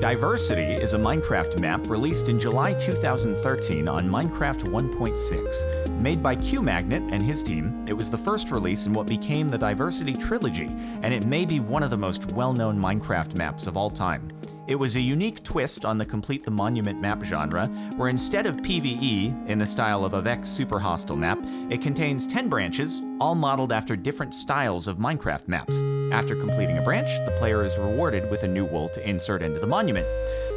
Diversity is a Minecraft map released in July 2013 on Minecraft 1.6. Made by QMagnet and his team, it was the first release in what became the Diversity Trilogy, and it may be one of the most well known Minecraft maps of all time. It was a unique twist on the Complete the Monument map genre, where instead of PvE, in the style of a Vechs Super Hostile map, it contains 10 branches, all modeled after different styles of Minecraft maps. After completing a branch, the player is rewarded with a new wool to insert into the monument.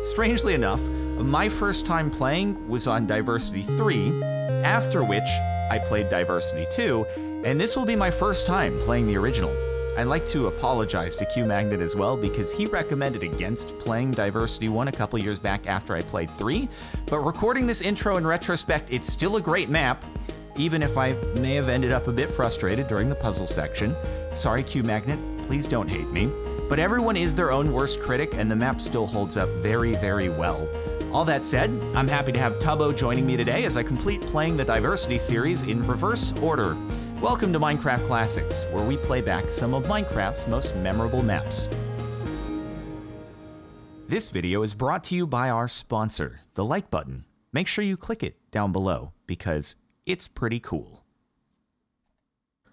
Strangely enough, my first time playing was on Diversity 3, after which I played Diversity 2, and this will be my first time playing the original. I'd like to apologize to Q Magnet as well because he recommended against playing Diversity 1 a couple years back after I played 3, but recording this intro in retrospect, it's still a great map, even if I may have ended up a bit frustrated during the puzzle section. Sorry, Q Magnet, please don't hate me. But everyone is their own worst critic, and the map still holds up very, very well. All that said, I'm happy to have Tubbo joining me today as I complete playing the Diversity series in reverse order. Welcome to Minecraft Classics, where we play back some of Minecraft's most memorable maps. This video is brought to you by our sponsor, the like button. Make sure you click it down below because it's pretty cool.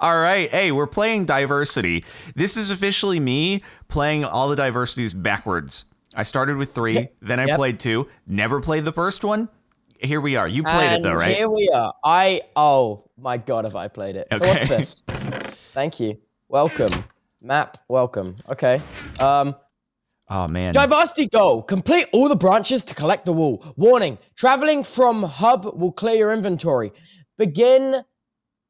All right, hey, we're playing Diversity. This is officially me playing all the Diversities backwards. I started with three, Yep. then I Yep. played two, never played the first one. Here we are. You played and it though, right? Here we are. I oh my god, have I played it? So what's this? Thank you. Welcome. Map, welcome. Okay. Um Oh man. diversity goal. Complete all the branches to collect the wool. Warning. Traveling from hub will clear your inventory. Begin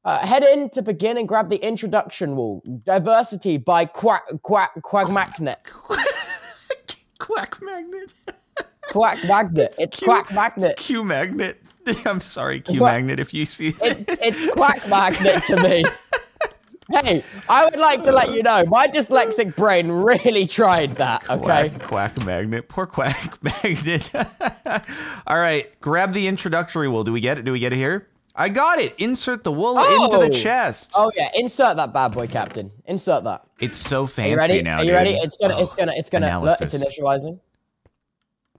uh, head in to begin and grab the introduction wool. Diversity by Quack Quack Quack Magnet. Quack magnet. Quack Magnet. It's Q- Quack Magnet. It's Q magnet. I'm sorry, Q magnet. If you see It's, it's quack magnet to me. Hey, I would like to let you know my dyslexic brain really tried that. Okay. Quack, quack magnet. Poor quack magnet. All right, grab the introductory wool. Do we get it? Do we get it here? I got it. Insert the wool into Oh. the chest. Oh yeah, insert that bad boy, Captain. Insert that. It's so Are fancy you ready? now. Are you ready? It's gonna, it's Oh, gonna, it's gonna. Look, it's initializing.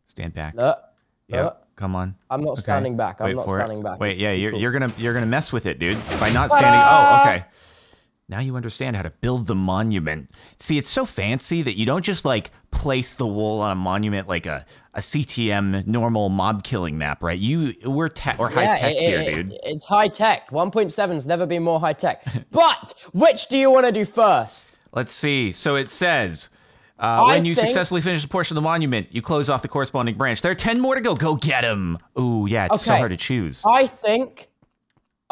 Stand back. Look, Yep. look. Come on. I'm not Okay. standing back. I'm Wait not for it. standing back. Wait, yeah, you're, Cool. you're gonna you're gonna mess with it, dude. By not standing. Oh, okay. Now you understand how to build the monument. See, it's so fancy that you don't just like place the wool on a monument like a, a CTM normal mob killing map, right? You we're te- we're high Yeah, tech it- here, it- dude. It's high tech. 1.7's never been more high tech. but which do you want to do first? Let's see. So it says. Uh, when you think- successfully finish a portion of the monument, you close off the corresponding branch. There are 10 more to go. Go get them. Ooh, yeah, it's so hard to choose. I think.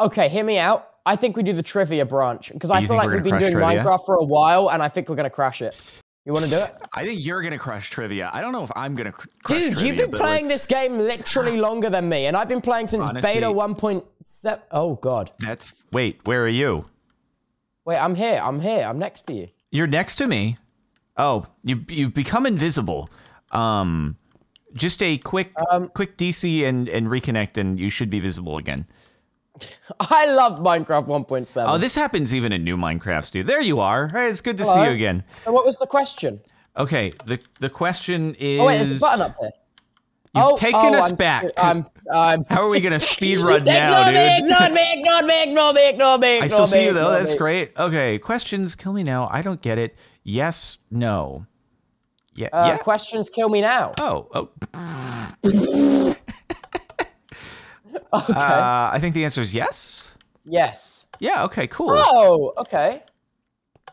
Okay, hear me out. I think we do the trivia branch because I feel like we've been doing trivia? Minecraft for a while, and I think we're gonna crash it. You want to do it, I think you're going to crush trivia. I don't know if I'm going to cr- crush dude? trivia. You've been playing let's- this game literally longer than me, and I've been playing since Honestly- beta 1.7. Oh god. That's. Wait, where are you? Wait, I'm here. I'm here. I'm next to you. You're next to me. Oh, you you've become invisible. Um, just a quick Um, quick DC and and reconnect, and you should be visible again. I love Minecraft 1.7. Oh, this happens even in new Minecrafts, dude. There you are. Hey, it's good to see you again. So what was the question? Okay, the the question is. Oh wait, there's a button up here. You've oh, taken oh, us I'm back. I'm, I'm How are we gonna speed run now, ignore me, dude? Ignore me, ignore me, ignore me, ignore me, I ignore still see you though. That's great. Okay, questions. Kill me now. I don't get it. Yes. No. Yeah. Uh, yeah. Questions kill me now. Oh. Oh. Okay. Uh, I think the answer is yes. yes. Yeah. Okay. Cool. Oh, okay.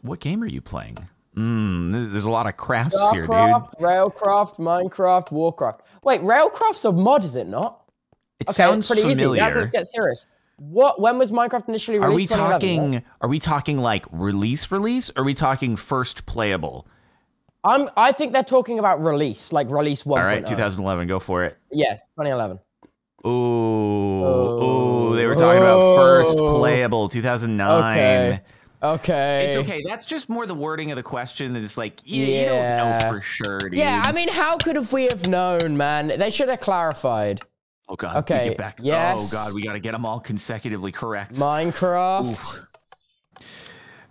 What game are you playing? Mm, there's a lot of crafts here, dude. Starcraft, Railcraft, Minecraft, Warcraft. Wait, Railcraft's a mod, is it not? It Okay, sounds pretty familiar. easy. Let's, let's get serious. What? When was Minecraft initially released? are we released? 2011, right? talking? Are we talking like release, release? Or are we talking first playable? I'm. I think they're talking about release, like release one. Oh. All right, 2011. Go for it. Yeah, 2011. Ooh, ooh, they were talking about oh. first Oh. playable, 2009. Okay. Okay. It's okay. That's just more the wording of the question. It's like, you, you don't know for sure, dude. Yeah, I mean, how could have we have known, man? They should have clarified. Oh god. we okay, Get back. yes. Oh god, we got to get them all consecutively correct. Minecraft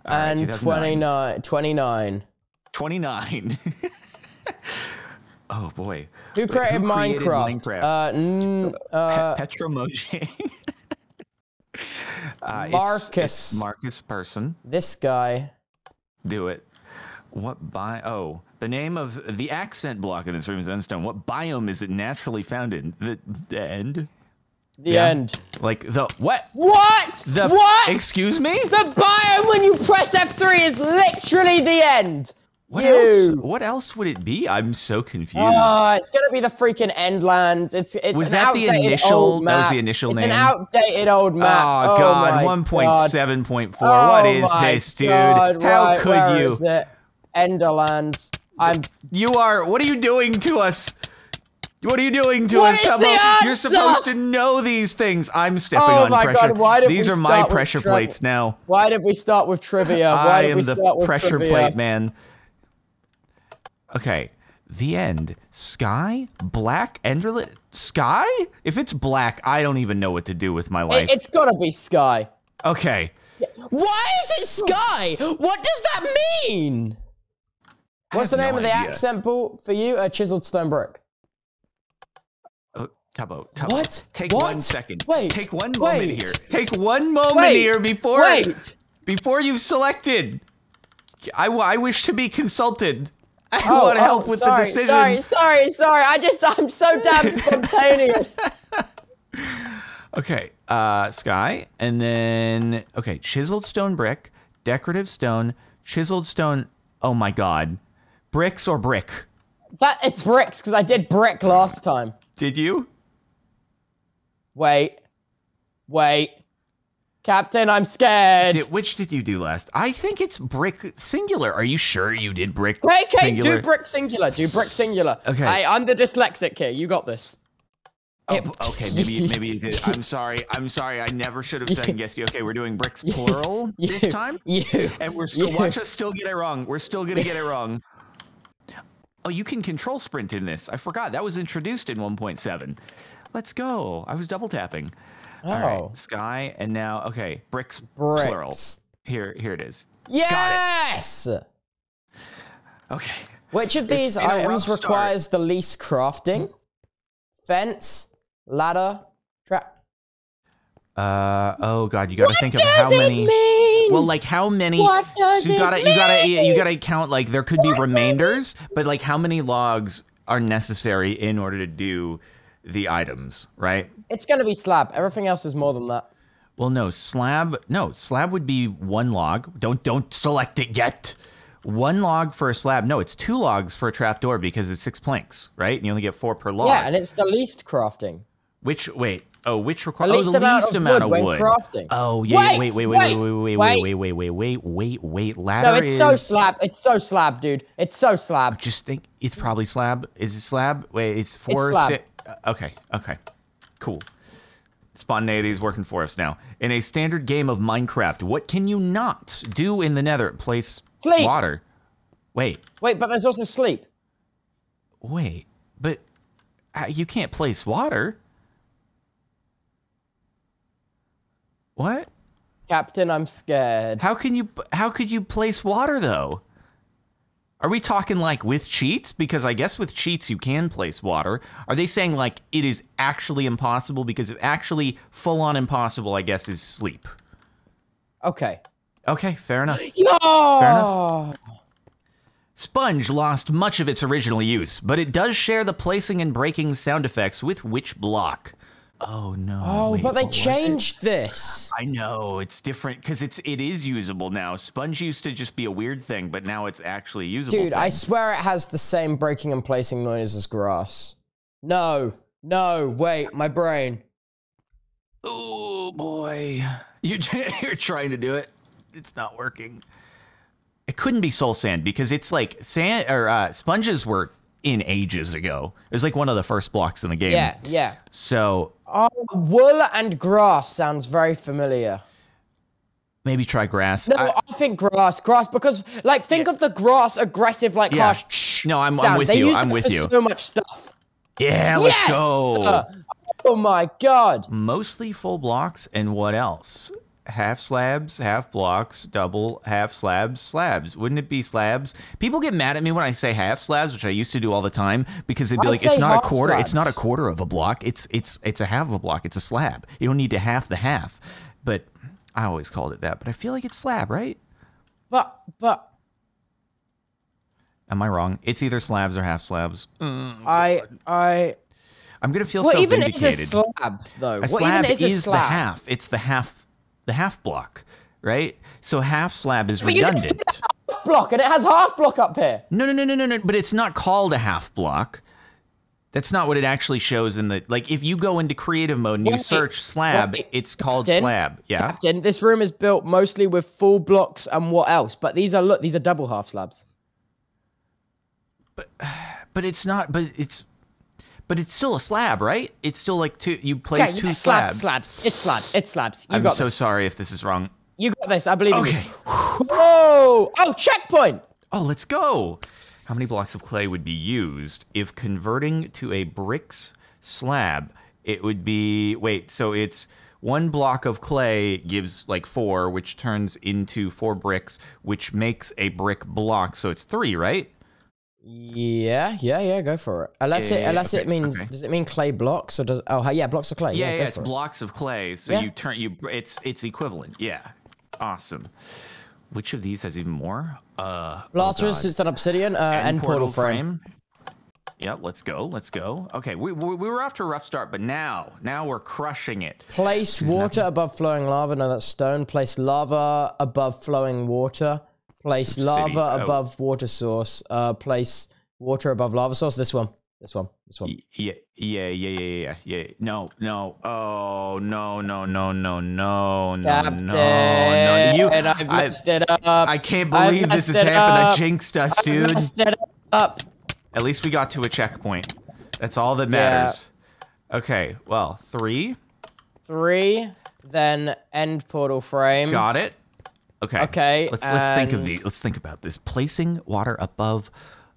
right, and 2009. 29, 29. 29. Oh boy. Who Wait, created, created Minecraft? Minecraft? Uh, n- uh, Pe- Petromoji. uh, it's- Markus. it's Markus Persson. this guy. Do it. What bi? Oh, the name of the accent block in this room is Endstone. What biome is it naturally found in? The, the end. The Yeah. end. Like the what? What? The what? Excuse me. the biome when you press F3 is literally the end. What you. else? What else would it be? I'm so confused. Oh, it's gonna be the freaking Endland. It's it's Was an that the outdated initial- old that was the initial it's name? an outdated old ah, map. Oh, God, my one point God. seven point four. Oh what is this, dude? God, How right, could you? Enderlands. I'm You are. What are you doing to us? What are you doing to What us, Tubbo? You're supposed to know these things. I'm stepping Oh on my pressure. God, why did these we are my pressure plates now. Why did we start with trivia? Why I did am we the with pressure trivia? plate man. Okay, the end. Sky, black, enderlit. Sky? If it's black, I don't even know what to do with my life. It's gotta be Sky. okay. Why is it Sky? What does that mean? What's the name no of the idea. accent ball for you? A chiseled stone brick. Oh, Tubbo, Tubbo. What? Take What? one second. Wait, Take one moment here. Take one moment Wait, here before Wait. before you've selected. I, I wish to be consulted. I Oh, want to help oh, with sorry, the decision. Sorry, sorry, sorry. I just I'm so damn spontaneous. Okay, uh, sky, and then okay, chiseled stone brick, decorative stone, chiseled stone. Oh my god, bricks or brick? that it's bricks because I did brick last time. Did you? Wait, wait, Captain, I'm scared. Did, which did you do last? I think it's brick singular. Are you sure you did brick Hey, Kate, singular? do brick singular. Do brick singular. Okay. Hey, I'm the dyslexic here. You got this. Oh, okay, maybe maybe you did. I'm sorry. I'm sorry. I never should have second guessed you. Okay, we're doing bricks plural this time, You. and we're still you. watch us still get it wrong. We're still gonna get it wrong. Oh, you can control sprint in this. I forgot that was introduced in 1.7. Let's go. I was double tapping. Oh. right, sky, and now okay, bricks plural. Bricks. Here, here it is. Yes. Okay. Which of these been a rough items start. requires the least crafting? Fence, ladder, trap. Uh oh god, you got to think of how it many. mean? Well, like how many? What does you it gotta, you gotta, you gotta count. Like there could be What does it- remainders, but like how many logs are necessary in order to do the items, right? It's gonna be slab. Everything else is more than that. Well, no slab. No slab would be one log. Don't don't select it yet. One log for a slab. No, it's two logs for a trapdoor because it's six planks, right? And you only get four per log. Yeah, and it's the least crafting. which wait. Oh, which requires oh, least the amount least of amount wood of wood. crafting. Oh yeah, Wait, wait, wait, wait, wait, wait, wait, wait, wait. wait, wait, wait, wait, wait, Ladder No, it's so slab. It's so slab, dude. It's so slab. Just think, it's probably slab. Is it slab? Wait, it's four. uh, okay, okay, cool. Spontaneity is working for us now. In a standard game of Minecraft, what can you not do in the Nether? Place Sleep. water. Wait, Wait, but there's also sleep. wait, but uh, you can't place water. What? Captain, I'm scared. How can you? How could you place water though? Are we talking like with cheats? Because I guess with cheats you can place water. Are they saying like it is actually impossible? Because actually full on impossible, I guess, is sleep. Okay. Okay, fair enough. Yeah. Fair enough. Sponge lost much of its original use, but it does share the placing and breaking sound effects with which block? Oh no. Oh, wait, but they what was it? changed this. I know it's different because it's it is usable now. Sponge used to just be a weird thing, but now it's actually usable. Dude, I swear it has the same breaking and placing noise as grass. No, no, wait, my brain. Oh boy, you're you're trying to do it. It's not working. It couldn't be soul sand because it's like sand or uh, sponges were in ages ago. It was like one of the first blocks in the game. Yeah, yeah. So Oh, wool and grass sounds very familiar. maybe try grass. No, I- I, think grass, grass, because like think of the grass aggressive, like Yeah. harsh. No, I'm- I'm with they you, use I'm it with you. So much stuff. yeah, let's Yes! go. Oh my god. Mostly full blocks, and what else? Half slabs, half blocks, double, half slabs, slabs. Wouldn't it be slabs? People get mad at me when I say half slabs, which I used to do all the time, because they'd be I like, "It's not a quarter. It's not a quarter of a block. It's it's it's a half of a block. It's a slab. You don't need to half the half." But I always called it that. But I feel like it's slab, right? But but Am I wrong? It's either slabs or half slabs. Mm, I I I'm gonna feel what so even is a slab though? A what slab even is, is slab? the half. It's the half, the half block, right? So half slab is But redundant. Half block and it has half block up here. No, no, no, no, no, no. But it's not called a half block. That's not what it actually shows in the like. If you go into creative mode and you Wait, search slab, wait, it's called Captain? slab. Yeah. Captain, this room is built mostly with full blocks and what else? But these are look, these are double half slabs. But, But it's not. But it's. But it's still a slab, right? It's still like two. You place Okay, two slabs. slabs, slabs. It's slabs. It's slabs. You I'm got so this. sorry if this is wrong. You got this. I believe Okay. you. Whoa! Oh, checkpoint. Oh, let's go. How many blocks of clay would be used if converting to a bricks slab? It would be wait, so it's one block of clay gives like four, which turns into four bricks, which makes a brick block. So it's three, right? Yeah, yeah, yeah. Go for it. Unless Yeah, it, unless it means, okay. does it mean clay blocks or does? Oh, yeah, blocks of clay. Yeah, Yeah, yeah, it's it. blocks of clay. So Yeah. you turn you it's it's equivalent. Yeah. Awesome. Which of these has even more? Uh oh Lazarus God. is an obsidian uh, and portal frame. Yep, let's go. Let's go. Okay, we, we, we were off to a rough start, but now, now we're crushing it. Place water above flowing lava. No, that's stone. Place lava above flowing water. Place lava. Oh. above water source. Uh, place water above lava source. This one. This one. This one. Yeah, yeah, yeah, yeah, yeah, yeah. No, no. Oh, no, no, no, no, no, no, Captain, no, no. You, and I've I, messed it up. I can't believe this has happened. I jinxed us, dude. messed it up. At least we got to a checkpoint. That's all that matters. Okay, well, three. Three. Then end portal frame. Got it. Okay. Okay, Let's let's think of the let's think about this. Placing water above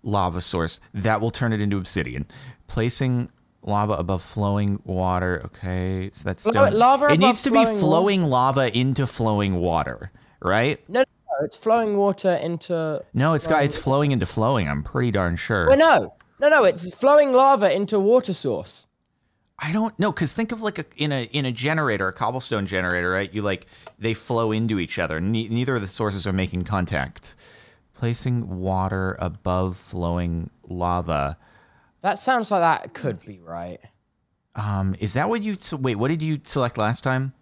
lava source that will turn it into obsidian. Placing lava above flowing water. Okay, so that's stone. lava It needs to be flowing wa- flowing lava into flowing water, right? No, no, no, it's flowing water into. No, it's got it's flowing into flowing. I'm pretty darn sure. Well, no, no, no. It's flowing lava into water source. I don't know because think of like a in a in a generator, a cobblestone generator, right? You like they flow into each other. Ne- neither of the sources are making contact. Placing water above flowing lava. That sounds like that could be right. Um, is that what you so wait? What did you select last time?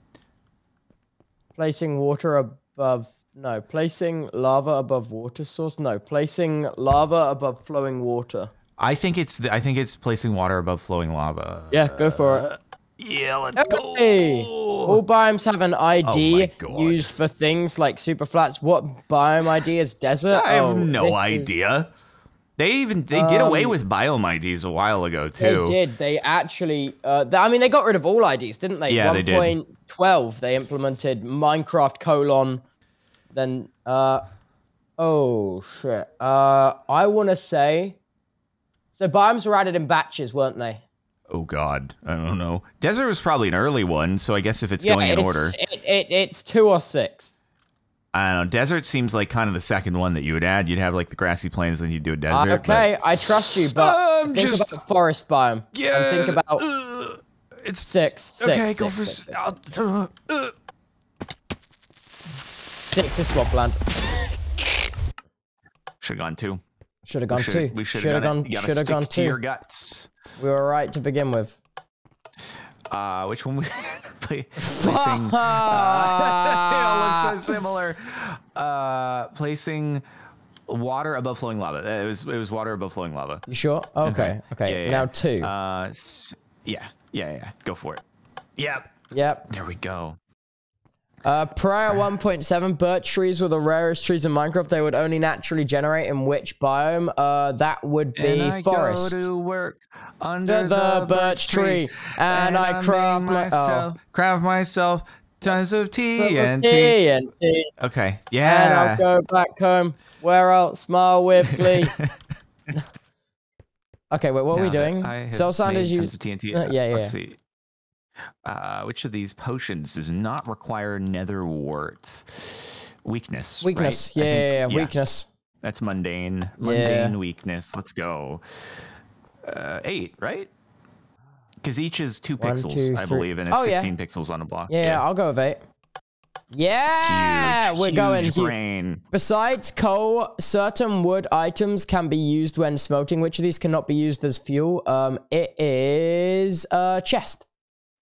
Placing water above. No, placing lava above water source. No, placing lava above flowing water. I think it's the, I think it's placing water above flowing lava. Yeah, go for it. Yeah, let's go. Hey, all biomes have an ID Oh used for things like superflats. What biome ID is desert? I have Oh, no this is- idea. They even they did away Um, with biome IDs a while ago too. They did. They actually. Uh, th- I mean, they got rid of all IDs, didn't they? Yeah, they did. 1.12, they implemented Minecraft colon. Then, uh, oh shit. Uh, I want to say. So biomes were added in batches, weren't they? Oh God, I don't know. Desert was probably an early one, so I guess if it's going in it's, order, It, it, it's two or six. I don't know. Desert seems like kind of the second one that you would add. You'd have like the grassy plains, then you'd do a desert. but- okay, I trust you, but think just- about forest biome. yeah. And think about uh, it's six. Six. okay. six, go for six, six. uh, uh, Six is swampland. Should have gone two. Should have gone two. We should have gone. Should have gone two. your guts. We were right to begin with. Uh, which one? We play, placing. Uh, they all look so similar. Uh, placing water above flowing lava. It was it was water above flowing lava. You sure? Okay. Okay. Yeah, yeah, now two. Uh, yeah, yeah, yeah. Go for it. Yep. yep. There we go. Uh, prior 1.7, birch trees were the rarest trees in Minecraft. They would only naturally generate in which biome? Uh, that would be and I forest. go to work under the the, birch tree, and I craft my- myself, craft myself tons of tea Some and tea. TNT, Okay, and yeah. I'll go back home where I'll smile with glee. okay, wait, what are we doing? Cell sound is tons of TNT. Uh, yeah, Let's yeah. see. Uh, which of these potions does not require nether warts? Weakness. Weakness. I Yeah, think- yeah, yeah, weakness. That's mundane. Mundane weakness. Let's go. Uh, eight, right? Because each is two One, pixels, two, I believe, and it's Oh, yeah. 16 pixels on a block. Yeah, yeah, I'll go with eight. Yeah, Huge, we're going huge huge. brain. Besides coal, certain wood items can be used when smelting. Which of these cannot be used as fuel? Um, it is a chest.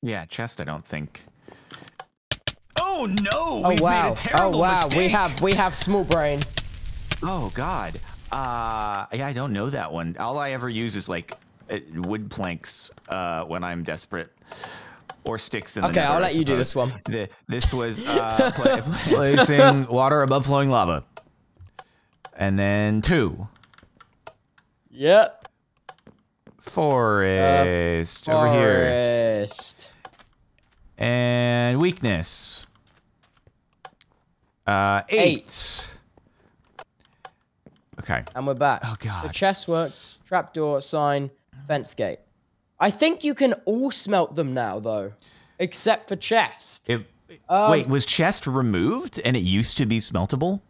Yeah, chest. I don't think. Oh no! Oh We've wow! Made a terrible oh wow! We have we have small brain. Oh god. Uh, yeah, I don't know that one. All I ever use is like uh, wood planks uh, when I'm desperate, or sticks in the Okay, nether, I'll let you do this one. The, this was uh, pla- placing water above flowing lava, and then two Yep. forest over here, Forest. And weakness. Uh, eight. Okay. And we're back. Oh, God. The chest works. Trapdoor, sign, fence gate. I think you can all smelt them now, though, except for chest. It, Um, wait, was chest removed and it used to be smeltable?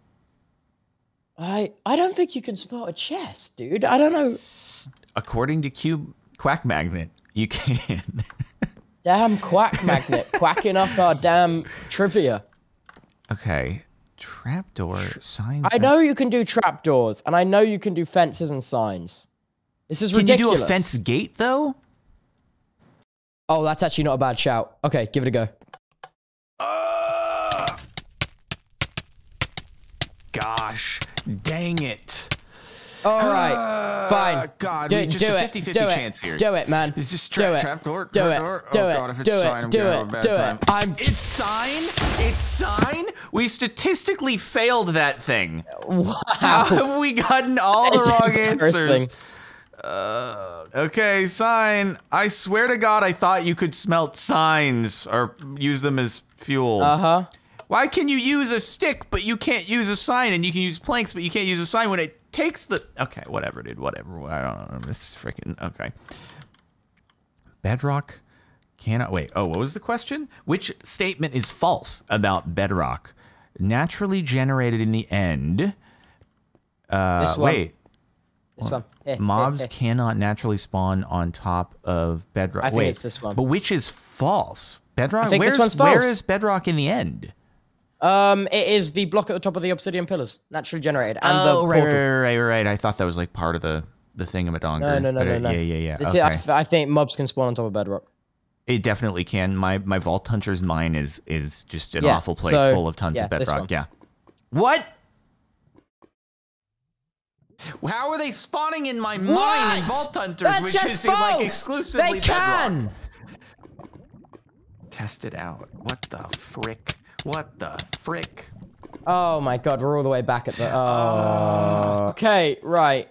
I I don't think you can smelt a chest, dude. I don't know. According to Cube Quack Magnet, you can. Damn quack magnet, quacking up our damn trivia. okay. Trapdoor sign. I know you can do trapdoors, and I know you can do fences and signs. This is Can ridiculous. Can you do a fence gate though? Oh, that's actually not a bad shout. Okay, give it a go. Uh, gosh, dang it. All right, fine. God, do, we just do a it. 50-50 do it. chance here. Do it, man. This do tra- it. trapdoor? Do it. Trapdoor? Do oh, it. God, if it's do sign, it. I'm do it. do time. it. I'm. It's sign. It's sign. We statistically failed that thing. Wow. How have we gotten all the wrong answers? Uh, okay, sign. I swear to God, I thought you could smelt signs or use them as fuel. Uh huh. Why can you use a stick, but you can't use a sign, and you can use planks, but you can't use a sign when it takes the. Okay, whatever, dude. Whatever. I don't know. This is freaking okay. Bedrock cannot wait. Oh, what was the question? Which statement is false about bedrock? Naturally generated in the end. Uh, This one. wait. This one. Eh, eh, Mobs eh. cannot naturally spawn on top of bedrock. I think Wait, it's this one. But which is false? Bedrock. I think this where's false. is bedrock in the end? Um, it is the block at the top of the obsidian pillars, naturally generated, and the oh, right, portal. right, right, right, right. I thought that was like part of the the thingamadonger. No, no, no, no, it- no. Yeah, yeah, yeah. It's okay. it. I, I think mobs can spawn on top of bedrock. It definitely can. My my vault hunter's mine is is just an Yeah, awful place so, full of tons yeah, of bedrock. Yeah. What? How are they spawning in my mine in vault hunters, That's which just is like false. exclusively They can. bedrock? Test it out. What the frick? What the frick? Oh my god, we're all the way back at the. Oh. okay, right.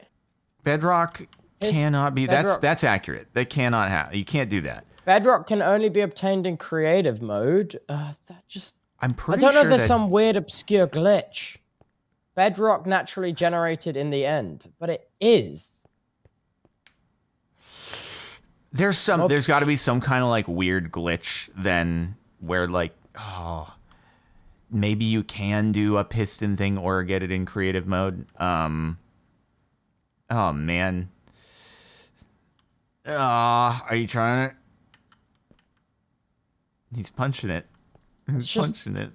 Bedrock cannot be. That's Bedrock- that's accurate. They cannot have. You can't do that. Bedrock can only be obtained in creative mode. Uh, that just. I'm pretty I don't know if there's that some weird obscure glitch. Bedrock naturally generated in the end, but it is. there's some. There's got to be some kind of like weird glitch then where like oh maybe you can do a piston thing or get it in creative mode. Um. Oh man. Ah, are you trying it? He's punching it. He's just- punching it.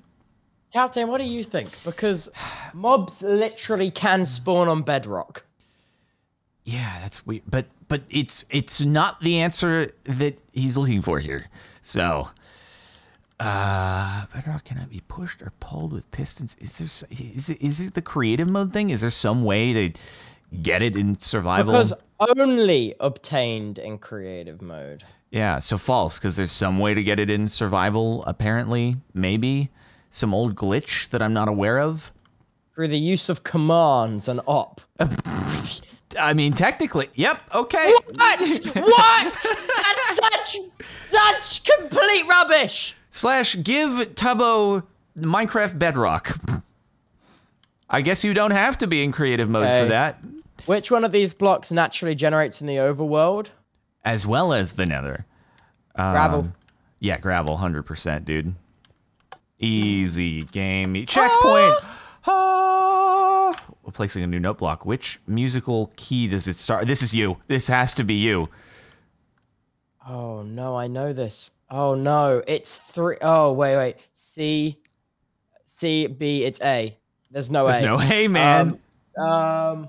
Captain, what do you think? Because mobs literally can spawn on bedrock. Yeah, that's weird. But but it's it's not the answer that he's looking for here. So uh bedrock cannot be pushed or pulled with pistons. Is there is it is it the creative mode thing? Is there some way to get it in survival? Because only obtained in creative mode. yeah, so false because there's some way to get it in survival apparently, maybe some old glitch that I'm not aware of. Through the use of commands and op. I mean, technically, yep, okay. What? what? That's such such complete rubbish. Slash give Tubbo Minecraft Bedrock. I guess you don't have to be in creative mode Okay. for that, Which one of these blocks naturally generates in the overworld? as well as the Nether. Um, Gravel. Yeah, gravel, hundred percent, dude. Easy game. Checkpoint. Ah. We're placing a new note block. Which musical key does it start? This is you. This has to be you. Oh no, I know this. Oh no, it's three. Oh wait, wait. C, C, B. It's A. There's no There's A. no hey man. Um.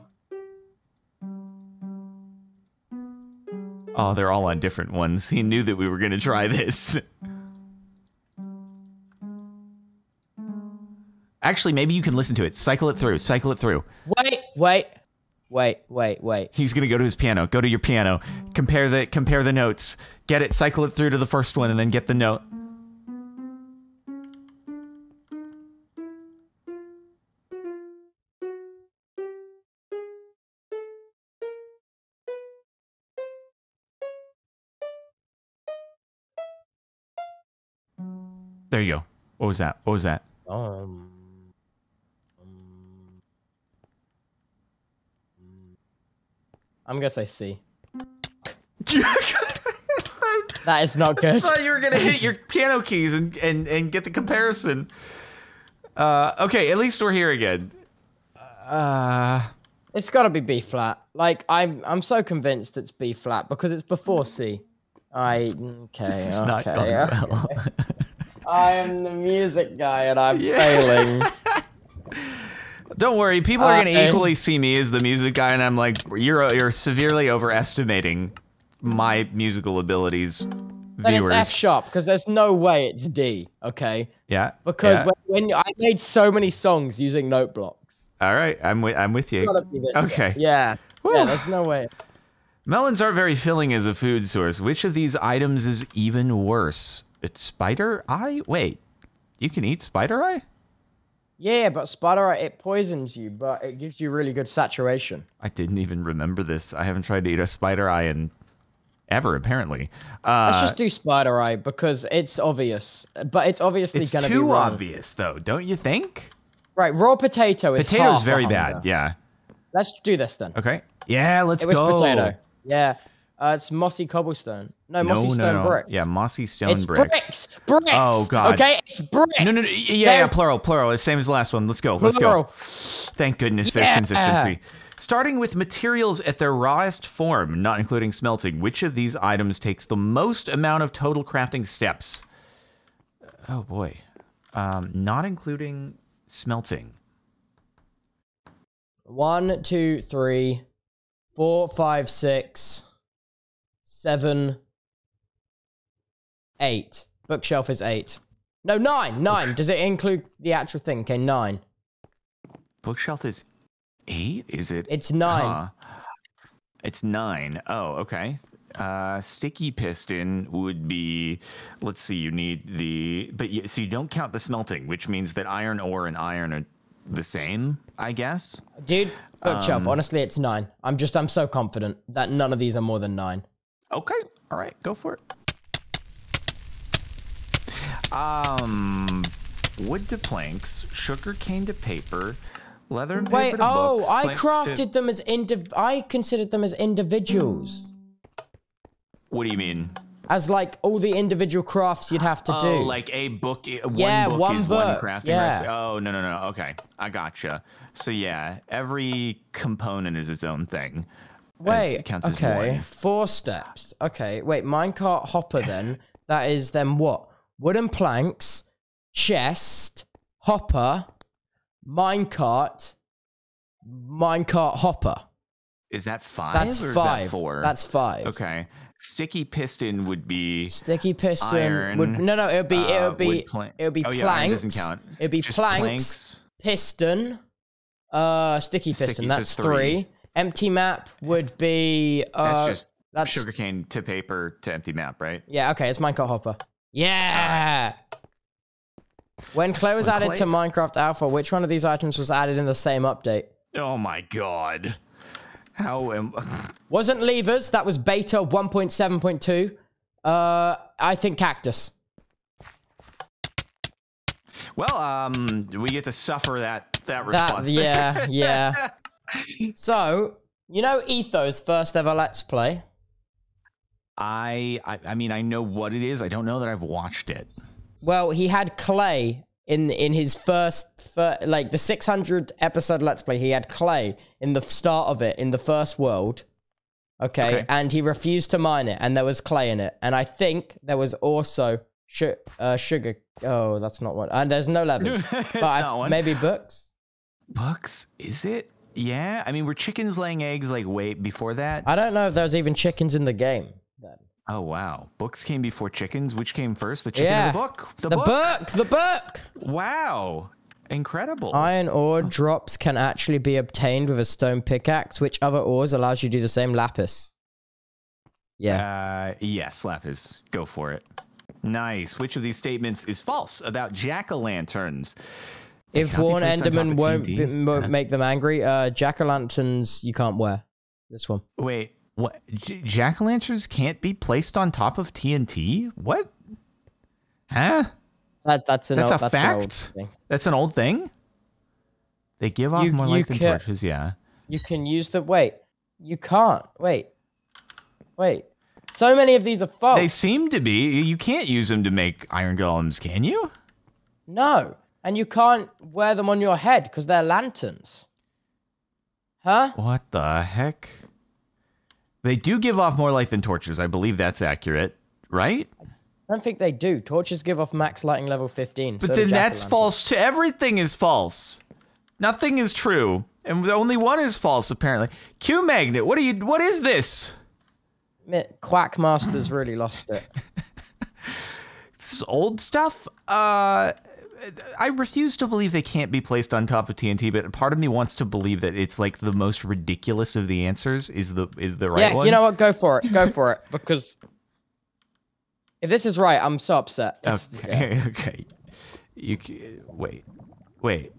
oh, they're all on different ones. He knew that we were gonna try this. Actually, maybe you can listen to it. Cycle it through. Cycle it through. Wait, wait, wait, wait, wait. He's gonna go to his piano. Go to your piano. Compare the compare the notes. Get it. Cycle it through to the first one, and then get the note. There you go. What was that? What was that? Um. I'm gonna say C. That is not good. I thought you were gonna hit your piano keys and and and get the comparison. Uh, okay, at least we're here again. Uh, It's got to be B flat. Like I'm, I'm so convinced it's B flat because it's before C. I okay. it's okay. not going okay. well. I am the music guy and I'm Yeah. failing. Don't worry, people are gonna Uh, equally see me as the music guy, and I'm like, you're you're severely overestimating my musical abilities, Then it's F sharp because there's no way it's D. Okay. Yeah, Because yeah. when, when I made so many songs using note blocks. all right, I'm with I'm with you. gotta be this Okay. Yeah. Whew. Yeah. There's no way. Melons aren't very filling as a food source. Which of these items is even worse? It's spider eye. Wait, you can eat spider eye? Yeah, but spider eye it poisons you, but it gives you really good saturation. I didn't even remember this. I haven't tried to eat a spider eye in ever, apparently. Uh, Let's just do spider eye because it's obvious, but it's obviously it's gonna be too obvious, though, don't you think? Right, raw potato is Potato's very bad. Yeah. Let's do this then. Okay. Yeah, let's go. It was go. potato. Yeah. Uh, it's mossy cobblestone. No, mossy no, stone no. brick. Yeah, mossy stone It's brick. bricks. Bricks. Oh, God. Okay, it's bricks. No, no, no. Yeah, yeah, plural, plural. It's same as the last one. Let's go. Let's Plural. go. Thank goodness there's consistency. Starting with materials at their rawest form, not including smelting, which of these items takes the most amount of total crafting steps? Oh boy. Um, not including smelting. One, two, three, four, five, six, seven, eight. Bookshelf is eight. No, nine. Nine. Does it include the actual thing? Okay, nine. Bookshelf is eight? Is it? It's nine. Huh. It's nine. Oh, okay. Uh, sticky piston would be. Let's see. You need the, but you, so you don't count the smelting, which means that iron ore and iron are the same, I guess. Dude, bookshelf. Um, Honestly, it's nine. I'm just, I'm so confident that none of these are more than nine. Okay. All right. Go for it. Um, wood to planks, sugar cane to paper, leather and paper Wait, to oh, books, I planks to- crafted them as indiv. I considered them as individuals. What do you mean? As like all the individual crafts you'd have to do. Oh, do. like a book. One Yeah, book one is one crafting yeah. recipe. Oh no no no. Okay, I gotcha. So yeah, every component is its own thing. Wait, it counts as okay, one. four steps. Okay, wait, minecart hopper then. That is then what? Wooden planks, chest, hopper, minecart, minecart hopper. Is that five? That's or five. That four. That's five. okay. Sticky piston would be Sticky piston would Iron, no no it would be it uh, would be wood it would be Oh, yeah, planks. doesn't count. It would be just planks, piston, uh sticky piston. Sticky, that's it's three. three. Empty map would be uh That's just that's sugarcane to paper to empty map, right? Yeah, okay, it's minecart hopper. Yeah. When Clay was When added Clay- to Minecraft Alpha, which one of these items was added in the same update? Oh my god. How am Wasn't levers, that was beta 1.7.2. Uh I think cactus. Well, um we get to suffer that that That response. yeah, yeah. So, you know Etho's first ever let's play? I, I I mean I know what it is. I don't know that I've watched it. Well, he had clay in in his first, fir- like the 600 episode Let's Play. He had clay in the start of it in the first world. Okay, Okay. and he refused to mine it, and there was clay in it, and I think there was also su- uh, sugar. Oh, that's not one. And there's no levels. But I- maybe books. Books? Is it? Yeah. I mean, were chickens laying eggs like way before that? I don't know if there's even chickens in the game. Then. oh wow. Books came before chickens. Which came first? The chicken or the book? The book. The book. Wow. Incredible. Iron ore drops can actually be obtained with a stone pickaxe, which other ores allows you to do the same lapis. Yeah. Uh, yes, Lapis. Go for it. Nice. Which of these statements is false about jack o' lanterns? If Warren placed on top Enderman won't, be, won't make them angry, uh, jack o' lanterns you can't wear. This one. Wait, what? J- jack o' lanterns can't be placed on top of TNT? What? Huh? That that's an That's old, a that's an old fact? thing. That's an old thing? They give off You- more light than torches, yeah. You can use the wait. You can't wait. Wait. So many of these are false. They seem to be. You can't use them to make iron golems, can you? no, and you can't wear them on your head because they're lanterns. Huh? What the heck? They do give off more light than torches. I believe that's accurate, right? I don't think they do. Torches give off max lighting level 15. But so then that's false too. Everything is false. Nothing is true. And only one is false, apparently. Q magnet, what are you what is this? Quackmaster's really lost it. This is old stuff? Uh I refuse to believe they can't be placed on top of TNT, but part of me wants to believe that it's like the most ridiculous of the answers is the is the right yeah, one. you know what? Go for it. Go for it. Because if this is right, I'm so upset. It's- yeah. Okay, okay. You wait, wait.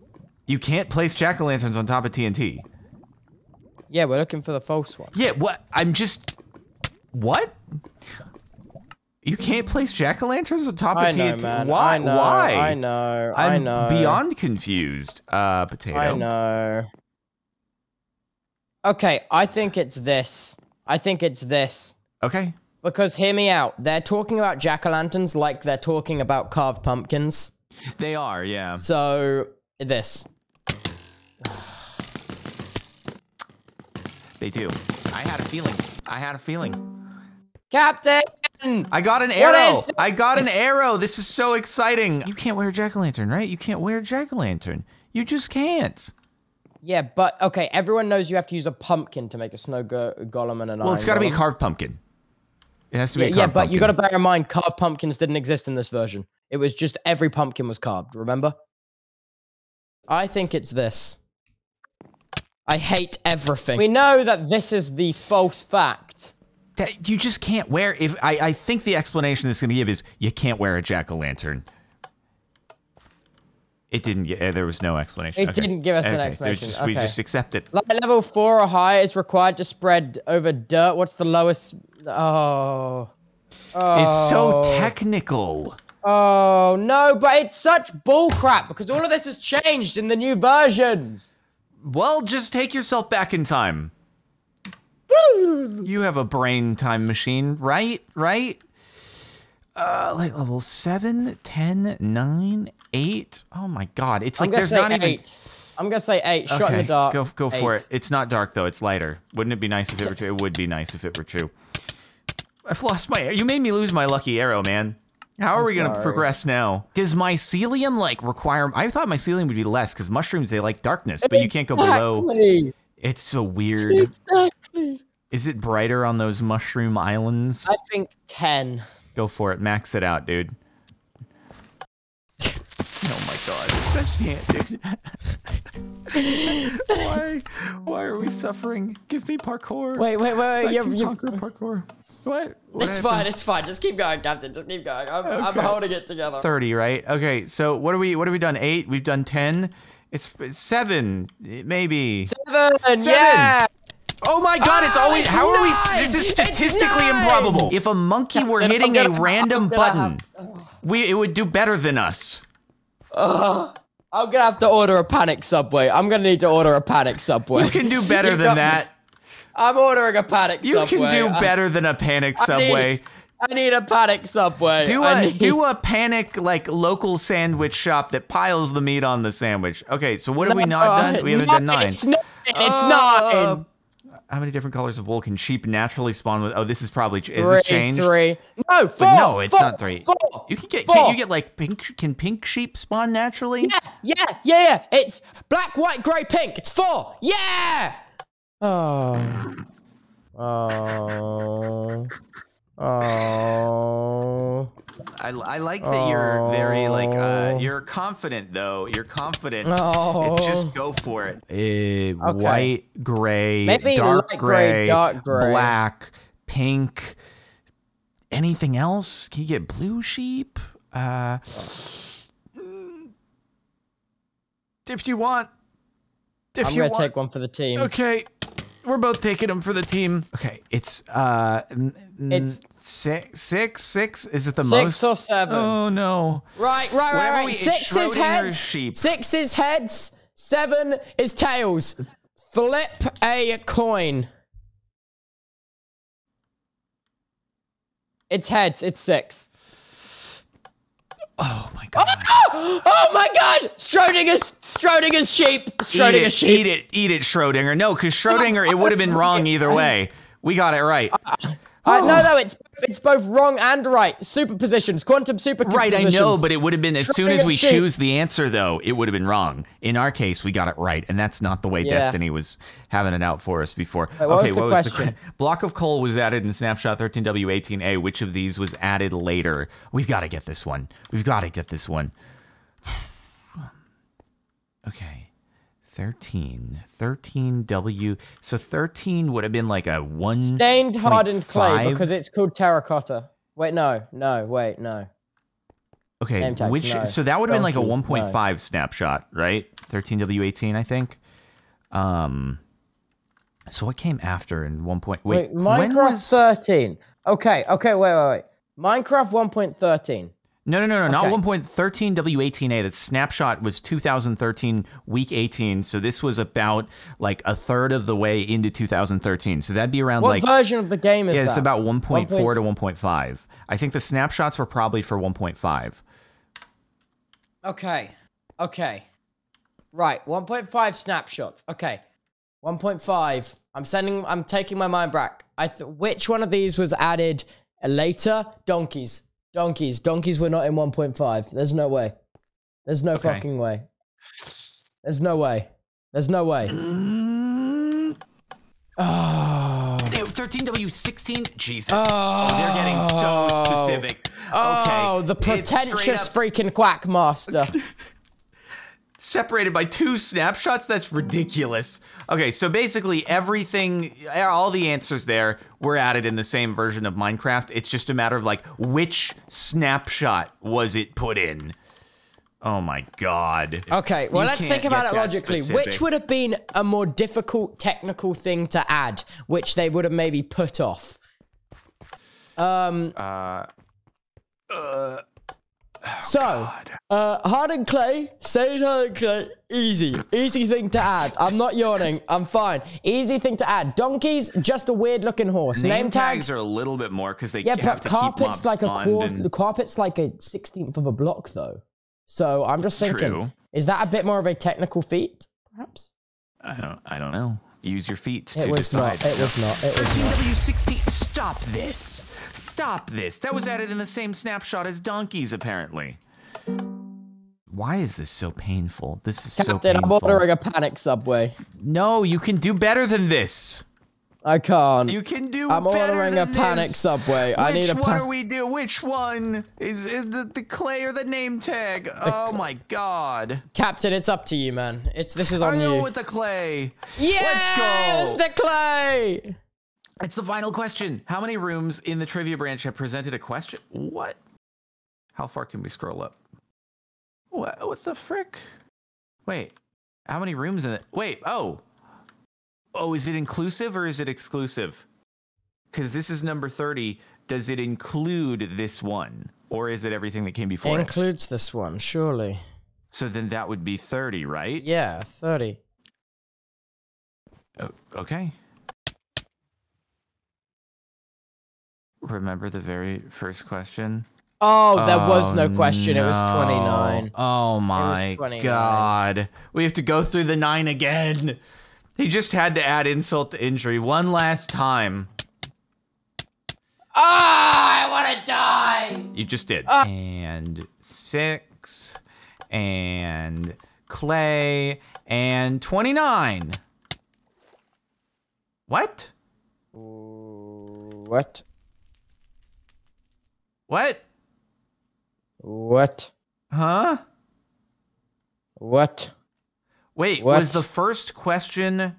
You can't place jack o' lanterns on top of TNT. Yeah, we're looking for the false one. Yeah, what? I'm just. What? You can't place jack o' lanterns on top I of know, TNT. man. Why? I know. Why? I know. I'm know. beyond confused. Uh, potato. I know. Okay, I think it's this. I think it's this. Okay. Because hear me out. They're talking about jack o' lanterns like they're talking about carved pumpkins. They are, yeah. So this. They do. I had a feeling. I had a feeling. Captain! Mm, I got an What arrow. is? I got an arrow. This is so exciting. You can't wear a jack o' lantern, right? You can't wear a jack o' lantern. You just can't. Yeah, but okay, everyone knows you have to use a pumpkin to make a snow go- golem and an Well, it's got to be a carved pumpkin. It has to be Yeah, a yeah, carved but you got to bear in mind, carved pumpkins didn't exist in this version. It was just every pumpkin was carved. Remember? I think it's this. I hate everything. We know that this is the false fact. That you just can't wear. If I, I think the explanation it's going to give is you can't wear a jack o' lantern. It didn't get. uh, There was no explanation. It didn't give us an Okay, there's explanation. Just, We just accept it. Level four or higher is required to spread over dirt. What's the lowest? Oh. It's so Oh. technical. Oh no, but it's such bullcrap because all of this has changed in the new versions. Well, just take yourself back in time. You have a brain time machine, right? Right? Uh, light level 7, 10, 9, 8. Oh my god. It's like there's not eight. even. I'm gonna say eight. Shot in the dark. Go go for it. It's not dark though. It's lighter. Wouldn't it be nice if it were true? It would be nice if it were true. I've lost my. You made me lose my lucky arrow, man. How are I'm we gonna progress now? Does mycelium like require? I thought mycelium would be less because mushrooms they like darkness, but you can't go below. Exactly. It's so weird. Exactly. Is it brighter on those mushroom islands? I think ten. Go for it. Max it out, dude. Oh my god. I can't, dude. why? Why are we suffering? Give me parkour. Wait, wait, wait, I wait. You've, can you've, conquer parkour. What? What it's happened? fine. It's fine. Just keep going, Captain. Just keep going. I'm, I'm holding it together. 30, right? Okay, so what are we what have we done? 8, we've done 10. It's it's 7, maybe. Seven. Seven. Yeah. Oh my god, it's Oh, always it's how are we this is statistically improbable. If a monkey were hitting a random button, we it would do better than us. I'm gonna have to order a panic subway. I'm gonna need to order a panic subway. You can do better than got me. that. I'm ordering a panic You subway. You can do I- better than a panic I need- subway. I need a panic subway. Do I a need- do a panic like local sandwich shop that piles the meat on the sandwich. Okay, so what have we not done? We haven't done nine. It's nine. It's Uh, nine. How many different colors of wool can sheep naturally spawn with? Oh, this is probably is this Three, changed? three. No, four. But no, it's four, not three. Four. You can get can't you get like pink? Can pink sheep spawn naturally? Yeah, yeah, yeah, yeah. It's black, white, grey, pink. It's four. Yeah. Oh. Oh. Oh. I, I like that you're very like uh, Oh. you're confident though. You're confident. Oh. It's just go for it. Uh, White, gray, Maybe dark light gray, dark gray. black, pink. Anything else? Can you get blue sheep? Uh, if you want. If I'm you gonna want. take one for the team. Okay, we're both taking them for the team. Okay, it's uh, n- n- It's- six, six, six. Is it the Six most? or seven. Oh no. Right, right, right, right. Six is heads. sheep. Six is heads. Seven is tails. Flip a coin. It's heads. It's six. Oh my ah! god. Oh my god! Schrodinger's Schrodinger's sheep. eat Schrodinger's it, sheep. eat it, eat it, Schrodinger. No, because Schrodinger, it would have been wrong either way. We got it right. Uh, Uh, no, no, it's it's both wrong and right. Superpositions, quantum superpositions. Right, I know, but it would have been as soon as we sheep. choose the answer, though, it would have been wrong. In our case, we got it right, and that's not the way Yeah. Destiny was having it out for us before. Wait, what okay, was what was the question? block of coal was added in Snapshot 13W18A? Which of these was added later? We've got to get this one. We've got to get this one. okay. 13. 13W. So 13 would have been like a 1. stained hardened clay because it's called terracotta. Wait, no, no, wait, no. Okay, tags, which no. so that would have been like a Donkeys, 1.5 snapshot, right? 13W18, I think. Um, so what came after in 1. Point, wait, Wait, when Minecraft was- 13. Okay, okay, wait, wait, wait. Minecraft 1.13. No, no, no, no, Okay. not 1.13W18A. That snapshot was 2013, week 18. So this was about like a third of the way into 2013. So that'd be around What like version of the game is yeah, that? it's about 1.4 1.4 to 1.5. I think the snapshots were probably for 1.5. Okay, okay. Right, 1.5 snapshots. Okay, 1.5. I'm sending. I'm taking my mind back. I th- which one of these was added later? Donkeys. Donkeys. Donkeys were not in 1.5. There's no way. There's no Okay. fucking way. There's no way. There's no way. Ah. Oh. 13W16? Jesus. Oh, they're getting so specific. Oh, okay. the pretentious freaking quack quackmaster. separated by two snapshots? That's ridiculous. Okay, so basically everything, all the answers there were added in the same version of Minecraft. It's just a matter of like, which snapshot was it put in? Oh my god. Okay, well, You let's think about it logically. specific. Which would have been a more difficult technical thing to add, which they would have maybe put off? Um, Uh. Uh, so, uh, hardened clay, saying hardened clay, easy, easy thing to add. I'm not yawning, I'm fine. Easy thing to add. Donkeys, just a weird looking horse. name, Name, tags, are a little bit more because they yeah, have but to carpet's mobs like a and- The carpet's like a sixteenth of a block, though. So I'm just thinking, True. is that a bit more of a technical feat, perhaps? I don't. I don't know. Use your feet It to was decide. not. It was not. It was not. W16. Stop this. Stop this. That was added in the same snapshot as donkeys, apparently. Why is this so painful? This is so painful. Captain, I'm ordering a panic subway. No, you can do better than this. I can't. You can do better. I'm ordering a than panic this. subway. I need a Which one are we do? Which one is, is the, the clay or the name tag? oh my god! Captain, it's up to you, man. It's this is I on go you. with the clay. yes, Let's go. the clay. It's the final question. How many rooms in the trivia branch have presented a question? What? How far can we scroll up? What? What the frick? Wait. How many rooms in it? Wait. Oh. Oh, is it inclusive or is it exclusive? Because this is number 30. Does it include this one? Or is it everything that came before it? includes this one, surely. So then that would be 30, right? Yeah, thirty. Oh, okay. Remember the very first question? Oh, there was no Oh, question. It was 29. Oh my 29. god. We have to go through the nine again. He just had to add insult to injury one last time. Ah, I want to die. You just did. Ah. and six, and clay, and 29. What? What? What? What? Huh? What? Wait, What? was the first question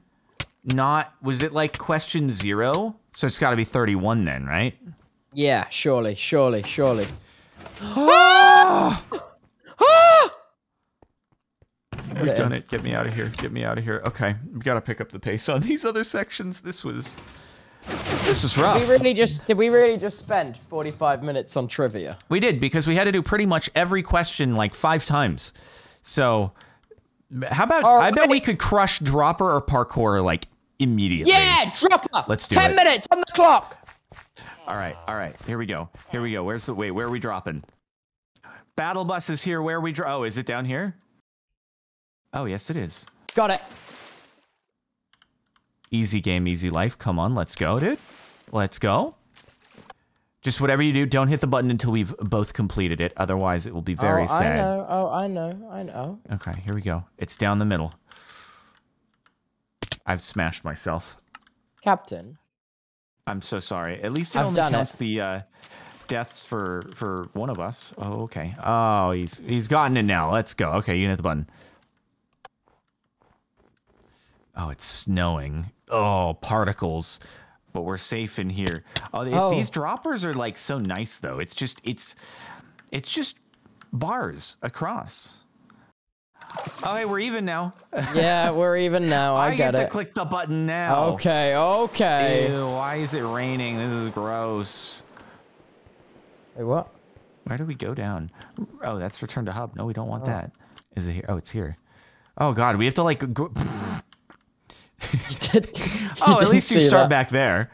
not, was it like question zero? So it's got to be 31 then, right? Yeah, surely, surely, surely. We've done it. Get me out of here. Get me out of here. Okay, we gotta pick up the pace on these other sections. This was, this is rough. We really just did we really just spend 45 minutes on trivia? We did because we had to do pretty much every question like five times. So, how about I bet we could crush dropper or parkour like immediately. Yeah, dropper. Let's do 10 it. minutes on the clock. All right. All right. Here we go. Here we go. Where's the wait? Where are we dropping? Battle bus is here. Where are we? Dro- oh, is it down here? Oh, yes, it is. Got it. Easy game, easy life. Come on, let's go, dude. Let's go. Just whatever you do, don't hit the button until we've both completed it. Otherwise, it will be very oh, sad. I know. Oh, I know. I know. Okay, here we go. It's down the middle. I've smashed myself. Captain. I'm so sorry. At least it I've only done it. counts the uh, deaths for for one of us. Oh, okay. Oh, he's he's gotten it now. Let's go. Okay, you can hit the button. Oh, it's snowing. Oh, particles. But we're safe in here. Oh, they- Oh. these droppers are like so nice though. It's just it's it's just bars across. Oh, hey, we're even now. Yeah, we're even now. I, I get get to it. click the button now. Okay, okay. Ew, why is it raining? This is gross. Wait, what? Where do we go down? Oh, that's return to hub. No, we don't want Oh. that. Is it here? Oh, it's here. Oh God, we have to like. Go... You did- you oh, at least you start that. back there.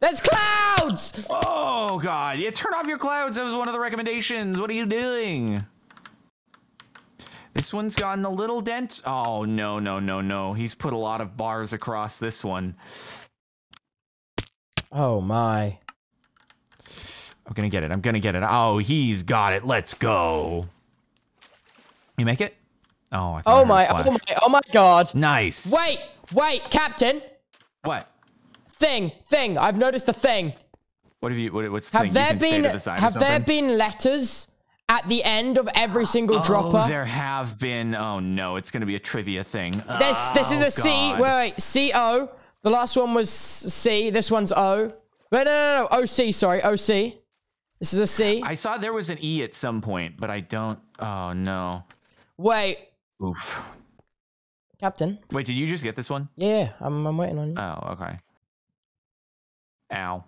That's clouds. Oh God, yeah, turn off your clouds. That was one of the recommendations. What are you doing? This one's gotten a little dent. Oh no, no, no, no. He's put a lot of bars across this one. Oh my. I'm gonna get it. I'm gonna get it. Oh, he's got it. Let's go. You make it? Oh, I thought Oh my. Oh my. Oh my God. Nice. Wait. Wait, Captain. What? Thing. Thing. I've noticed a thing. What have you? What, what's the Have thing? there you can stay been the have there been letters at the end of every single Oh, dropper? there have been. Oh no, it's gonna be a trivia thing. This this is Oh, a C. Oh, God. Wait, wait. C O. The last one was C. This one's O. Wait, no, no, no. O C. Sorry, O C. This is a C. I saw there was an E at some point, but I don't. Oh no. Wait, Oof. Captain. Wait, did you just get this one? Yeah, I'm, I'm waiting on you. Oh, okay. Ow.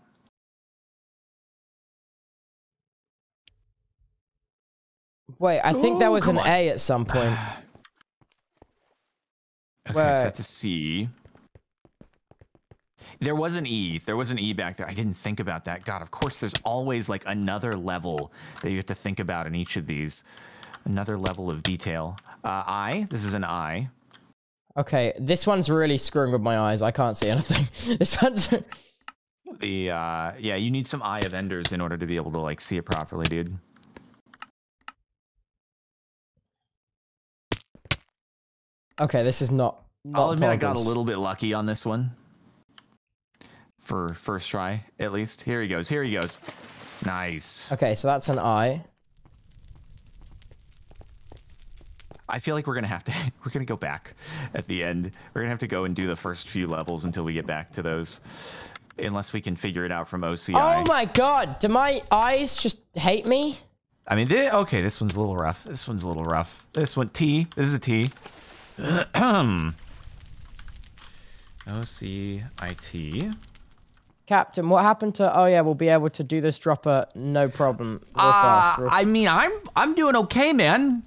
Wait, I think Ooh, was an on. A at some point. Okay, Wait. so that's a C. There was an E. There was an E back there. I didn't think about that. God, of course, there's always like another level that you have to think about in each of these. Another level of detail. Uh, I. This is an I. Okay, this one's really screwing with my eyes. I can't see anything. this one's. The uh, yeah, you need some eye of enders in order to be able to like see it properly, dude. Okay, this is not. not I'll admit I got a little bit lucky on this one. For first try, at least. Here he goes. Here he goes. Nice. Okay, so that's an I. I feel like we're gonna have to we're gonna go back at the end. We're gonna have to go and do the first few levels until we get back to those. Unless we can figure it out from OCI. Oh my god, do my eyes just hate me? I mean, okay, this one's a little rough. This one's a little rough. This one, T. This is a T. a T. O C I T. Captain, what happened to. Oh, yeah, we'll be able to do this dropper no problem. Real fast. real Uh, I mean, I'm I'm doing okay, man.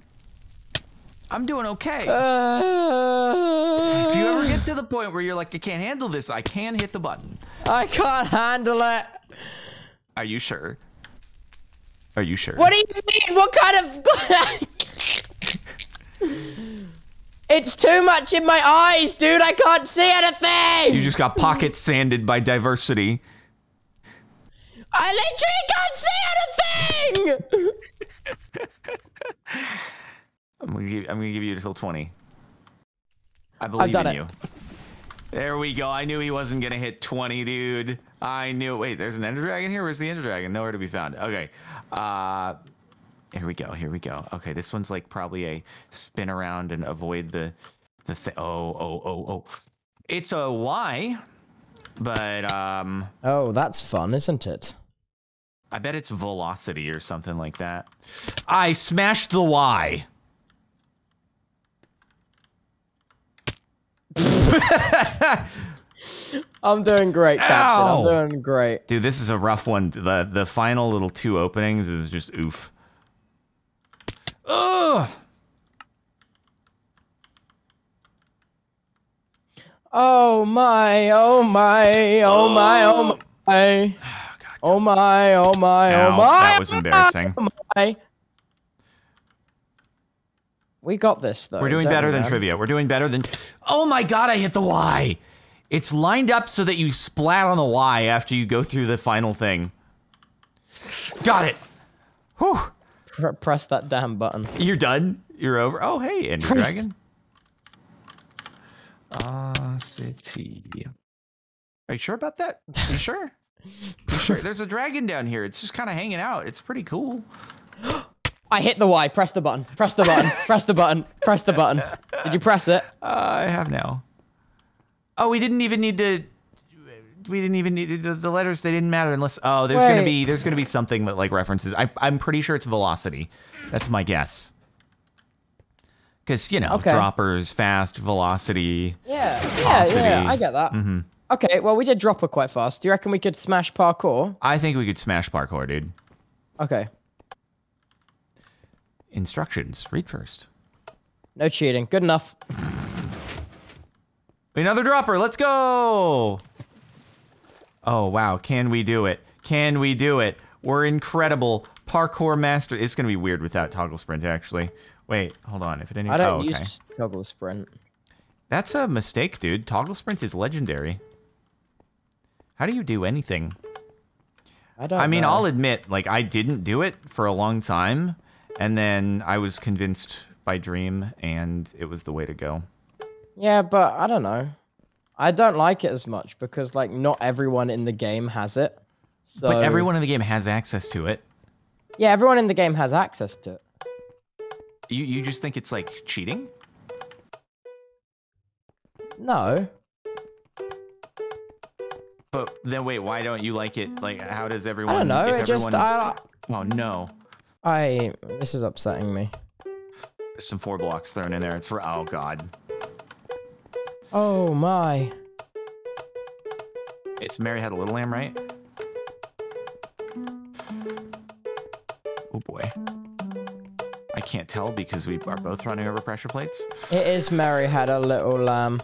I'm doing okay. Uh, if you ever get to the point where you're like, I can't handle this, I can hit the button. I can't handle it. Are you sure? Are you sure? What do you mean? What kind of? it's too much in my eyes, dude. I can't see anything. You just got pocket sanded by diversity. I literally can't see anything. I'm gonna give, I'm gonna give you until 20. I believe done in it. you. There we go. I knew he wasn't gonna hit 20, dude. I knew. Wait, there's an Ender Dragon here. Where's the Ender Dragon? Nowhere to be found. Okay. Uh, here we go. Here we go. Okay, this one's like probably a spin around and avoid the the thing. Oh, oh, oh, oh. It's a Y, but um, Oh, that's fun, isn't it? I bet it's velocity or something like that. I smashed the Y. I'm doing great, Captain. Ow! I'm doing great. Dude, this is a rough one. The the final little two openings is just oof. Ugh. Oh my, oh my, oh my, oh my. Oh, oh my, oh my, oh Ow, my. that oh was embarrassing. Oh my. We got this though. We're doing better than trivia. We're doing better than. Oh my god, I hit the Y. It's lined up so that you splat on the Y after you go through the final thing. Got it. Whew. Pr- press that damn button. You're done. You're over. Oh, hey, Ender Press- Dragon. Ah, city. Are you sure about that? Are you sure? You sure? There's a dragon down here. It's just kind of hanging out. It's pretty cool. I hit the Y. Press the button. Press the button. press the button. Press the button. Did you press it? Uh, I have now. Oh, we didn't even need to. We didn't even need the, the letters. They didn't matter unless. Oh, there's gonna be there's gonna be something that like references. I I'm pretty sure it's velocity. That's my guess. Because you know Okay. droppers, fast, velocity. Yeah. Yeah, Velocity. yeah. I get that. Mm-hmm. Okay, well, we did dropper quite fast. Do you reckon we could smash parkour? I think we could smash parkour, dude. Okay. Instructions. Read first. No cheating. Good enough. Another dropper. Let's go. Oh, wow. Can we do it? Can we do it? We're incredible. Parkour master. It's going to be weird without toggle sprint, actually. Wait, hold on. If it didn't, I don't oh, okay. use toggle sprint. That's a mistake, dude. Toggle sprint is legendary. How do you do anything? I don't I mean, know. I'll admit, like, I didn't do it for a long time, and then I was convinced by Dream, and it was the way to go. Yeah, but I don't know. I don't like it as much because, like, not everyone in the game has it. So, But everyone in the game has access to it. Yeah, everyone in the game has access to it. You you just think it's like cheating? No. But then wait, why don't you like it? Like, how does everyone? I everyone? don't know. It just, I, oh no, I, this is upsetting me. There's some four blocks thrown in there. It's for oh god, Oh my. it's Mary had a little lamb, right? Oh boy, I can't tell because we are both running over pressure plates. It is Mary had a little lamb.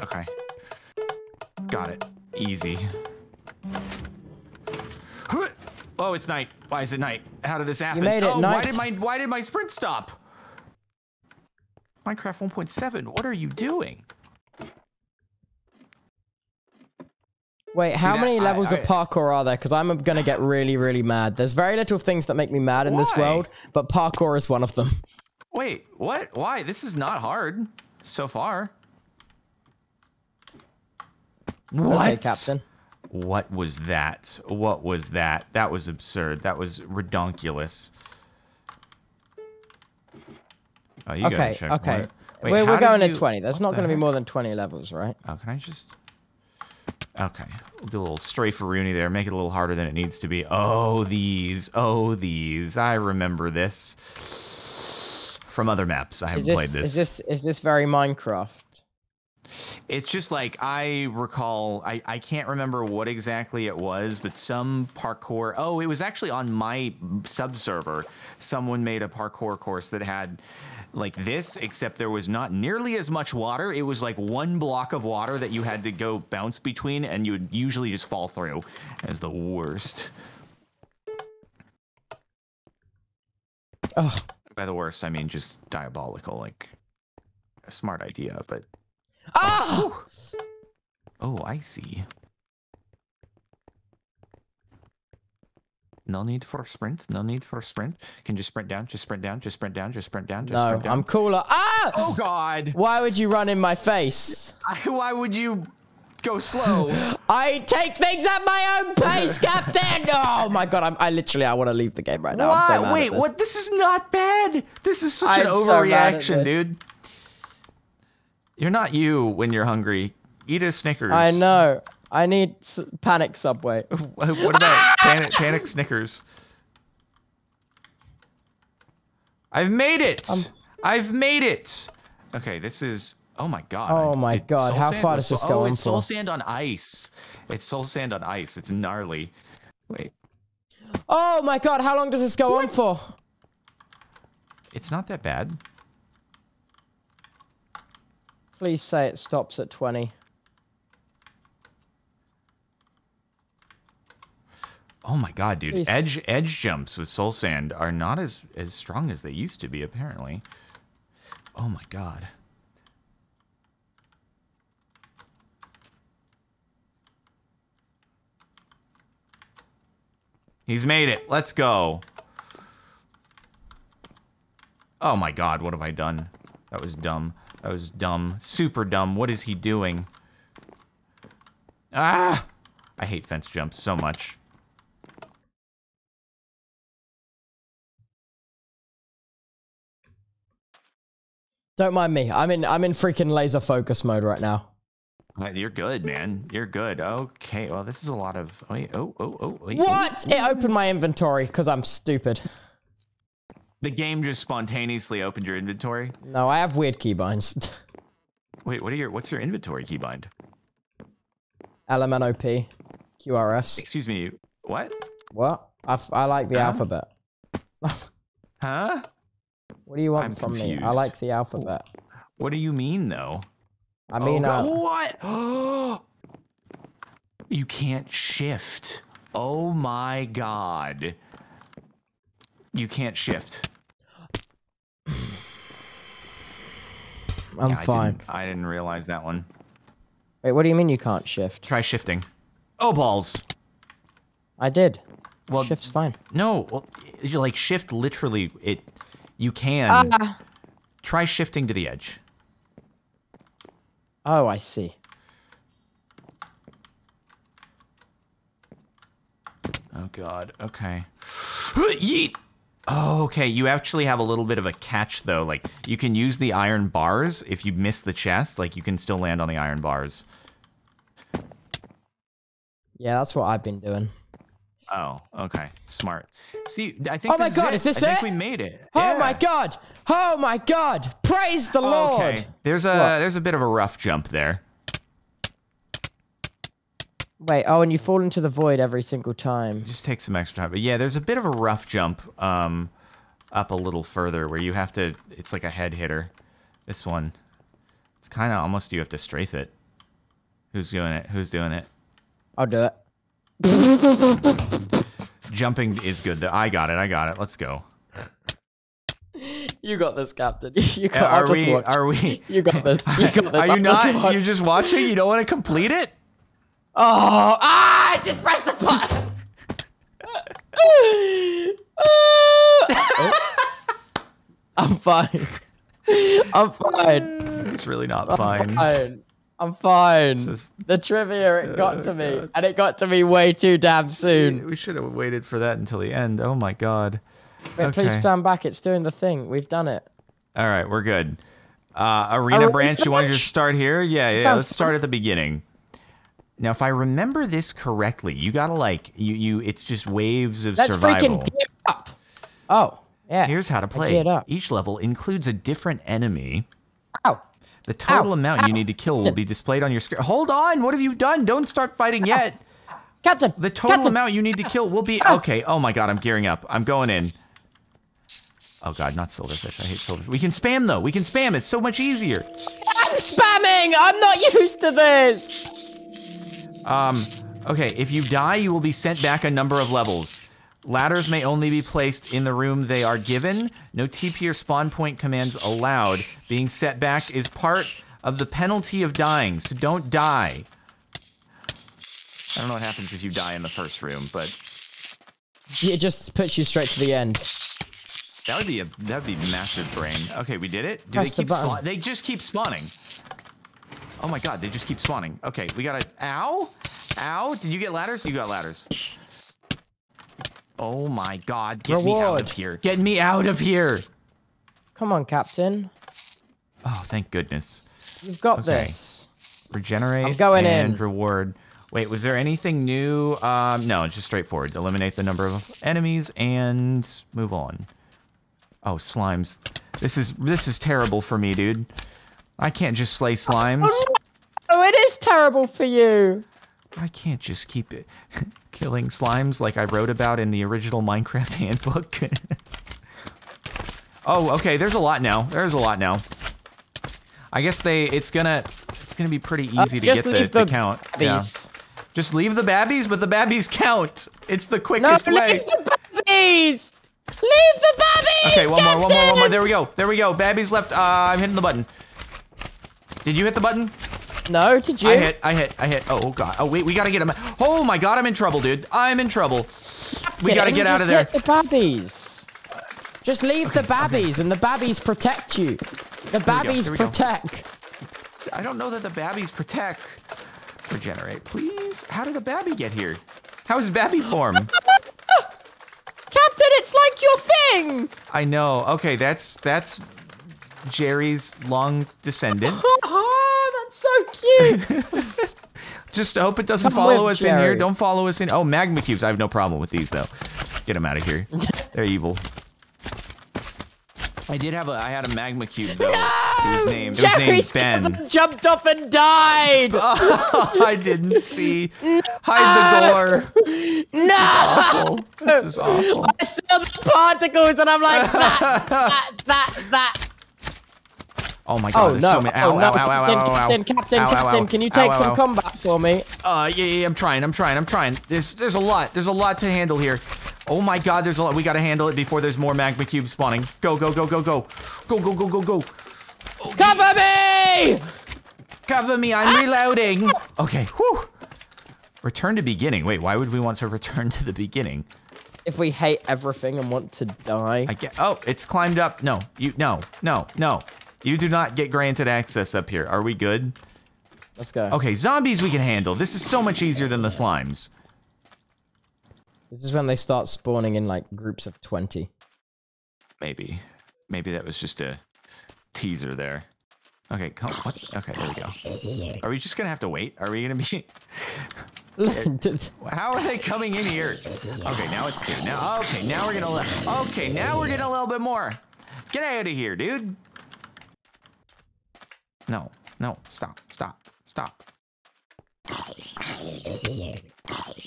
Okay, got it. Easy. Oh, it's night. Why is it night? How did this happen? made it oh, Why did my why did my sprint stop? Minecraft 1.7. What are you doing? Wait, how that- many I- levels I- of parkour are there? Because I'm gonna get really, really mad. There's very little things that make me mad in this world, but parkour is one of them. Wait, what? Why? This is not hard so far. What? Okay, Captain. What was that? What was that? That was absurd. That was redonkulous. Oh, you Okay, checkpoint. okay. Wait, we're we're going you- to 20. There's not the going to be more than 20 levels, right? Oh, can I just? Okay, we'll do a little stray for Rooney there. Make it a little harder than it needs to be. Oh, these. Oh, these. I remember this from other maps. I haven't this, played is this is this very Minecraft? It's just like I recall. I I can't remember what exactly it was, but some parkour. Oh, it was actually on my sub server. Someone made a parkour course that had like this, except there was not nearly as much water. It was like one block of water that you had to go bounce between, and you would usually just fall through. As the worst. Oh. By the worst, I mean just diabolical. Like a smart idea, but Ah! oh, I see. No need for a sprint. No need for a sprint. Can just sprint down. Just sprint down. Just sprint down. Just sprint down. Just No, sprint down. I'm cooler. Ah! Oh God! Why would you run in my face? Why would you go slow? I take things at my own pace, Captain. Oh my god, I'm, I literally I want to leave the game right now. I'm so Why? mad Wait, this. what? This is not bad. This is such an I'm so at overreaction, this. dude. You're not you when you're hungry. Eat a Snickers. I know. I need s- panic subway. what about panic, panic Snickers? I've made it. Um, I've made it. Okay, this is. Oh my god. Oh my did God, Soul how far does this so- go Oh, on it's Soul? Sand on ice. It's Soul Sand on ice. It's gnarly. Wait, Oh my god, how long does this go on for? it's not that bad. Please say it stops at 20. Oh my god, dude! Please. Edge edge jumps with Soul Sand are not as as strong as they used to be. Apparently. Oh my god. He's made it. Let's go. Oh my god, what have I done? That was dumb. That was dumb. Super dumb. What is he doing? Ah! I hate fence jumps so much. Don't mind me. I'm in I'm in freaking laser focus mode right now. Uh, You're good, man. You're good. Okay. Well, this is a lot of. Oh. Oh. Oh. Wait. What? It opened my inventory because I'm stupid. The game just spontaneously opened your inventory. No, I have weird keybinds. Wait. What are your? What's your inventory keybind? LMNOP, QRS. Excuse me. What? What? I, f- I like the Huh? alphabet. Huh? What do you want I'm from me? I like the alphabet. What do you mean, though? I mean, oh, uh, what? you can't shift. Oh my god. You can't shift. I'm Yeah, I fine. didn't- I didn't realize that one. Wait, what do you mean you can't shift? Try shifting. Oh balls. I did. Well, Shift's fine. No, well, you like shift literally. It you can Ah. try shifting to the edge. Oh, I see. Oh god. Okay. Yeet. Oh, okay. You actually have a little bit of a catch though. Like you can use the iron bars if you miss the chest. Like you can still land on the iron bars. Yeah, that's what I've been doing. Oh, okay. Smart. See, I think. Oh my God, is, is this I think we made it. Oh my god! Oh my god! Praise the Lord! Okay. There's a What? there's a bit of a rough jump there. Wait, oh, and you fall into the void every single time. just take some extra time. But yeah, there's a bit of a rough jump um, up a little further where you have to. It's like a head hitter. This one, it's kind of almost you have to strafe it. Who's doing it? Who's doing it? I'll do it. Jumping is good. though. I got it. I got it. Let's go. You got this, Captain. You got. I'll Are we? watch. Are we? You got this. You got this. Are you I'll just not? watch. You're just watching. You don't want to complete it. Oh, ah! Just pressed the button. Oh. I'm fine. I'm fine. It's really not I'm fine. fine. I'm fine. just- The trivia it got to me, and it got to me way too damn soon. We should have waited for that until the end. Oh my god. Wait, please stand back. It's doing the thing. We've done it. All right, we're good. Uh, arena Arena branch, you want to just start here? Yeah, yeah. Sounds Let's start at the beginning. Now, if I remember this correctly, you gotta like you you. It's just waves of Let's survival. freaking gear up. Oh, yeah. Here's how to play. Each level includes a different enemy. Ow. The total Ow, amount you need to kill will be displayed on your screen. Hold on, what have you done? Don't start fighting yet. Captain. The total Captain. amount you need to kill will be okay. Oh my god, I'm gearing up. I'm going in. Oh god, not silverfish. I hate silverfish. We can spam though. We can spam. It's so much easier. I'm spamming! I'm not used to this! Um, okay, if you die, you will be sent back a number of levels. Ladders may only be placed in the room they are given. No TP or spawn point commands allowed. Being set back is part of the penalty of dying, so don't die. I don't know what happens if you die in the first room, but It just puts you straight to the end. that would be a that would be massive brain. Okay, we did it. Do Press they the keep button. spawn- They just keep spawning. Oh my god, they just keep spawning. Okay, we gotta. Ow, ow! Did you get ladders? You got ladders. Oh my god, get me out Reward. of here! Get me out of here! Come on, Captain. Oh, thank goodness. You've got Okay. this. Regenerate I'm going and in. reward. Wait, was there anything new? Um, no, just straightforward. Eliminate the number of enemies and move on. Oh, slimes. This is this is terrible for me, dude. I can't just slay slimes. Oh, it is terrible for you. I can't just keep it killing slimes like I wrote about in the original Minecraft handbook. oh, okay. There's a lot now. There's a lot now. I guess they. It's gonna. It's gonna be pretty Uh, easy to get the, leave the the count. Yeah. Just leave the babbies, but the babbies count. It's the No, quickest way. leave the babbies! Leave the babbies! Okay, one more, one more, one more. There we go. There we go. Babbies left. Uh, I'm hitting the button. Did you hit the button? No, did you? I hit. I hit. I hit. Oh, oh god. Oh wait, we gotta get him. Oh my god, I'm in trouble, dude. I'm in trouble. We gotta get out of there. the babbies. Just leave the babbies, and the babbies protect you. The babbies go. protect. I don't know that the babbies protect. Regenerate, please. How did a babby get here? How is babby form? Captain, it's like your thing. I know. Okay, that's that's Jerry's long descendant. Oh, that's so cute. Just hope it doesn't Come follow with us in here. Don't follow us in. Oh, magma cubes. I have no problem with these though. Get them out of here. They're evil. I did have a. I had a magma cube though. It was named. It was Jerry's named Ben. cousin jumped off and died. Oh, I didn't see. Hide the door. no, This is Awful. This is awful. I saw the particles, and I'm like that, that, that, that. Oh my oh, god, oh, no. so many. Oh, ow, oh, no. Ow, ow, Captain, ow, Captain, Captain, Captain, can you take some combat for me? Uh, yeah, yeah, I'm trying, I'm trying, I'm trying. There's, there's a lot, there's a lot to handle here. Oh my god, there's a lot. We gotta handle it before there's more magma cubes spawning. Go, go, go, go, go. Go, go, go, go, go. Oh, Cover me! Cover me, I'm ah! reloading. Okay, whew. Return to beginning. Wait, why would we want to return to the beginning? If we hate everything and want to die. I get, oh, it's climbed up. No, you, no, no, no. You do not get granted access up here. Are we good? let's go. Okay, zombies we can handle. This is so much easier than the slimes. This is when they start spawning in like groups of twenty. Maybe. Maybe that was just a teaser there. Okay, come what? Okay, there we go. Are we just gonna have to wait? Are we gonna be How are they coming in here? Okay, now it's two. Now okay, now we're gonna Okay, now we're getting a little bit more. Get out of here, dude. No, no, stop, stop, stop.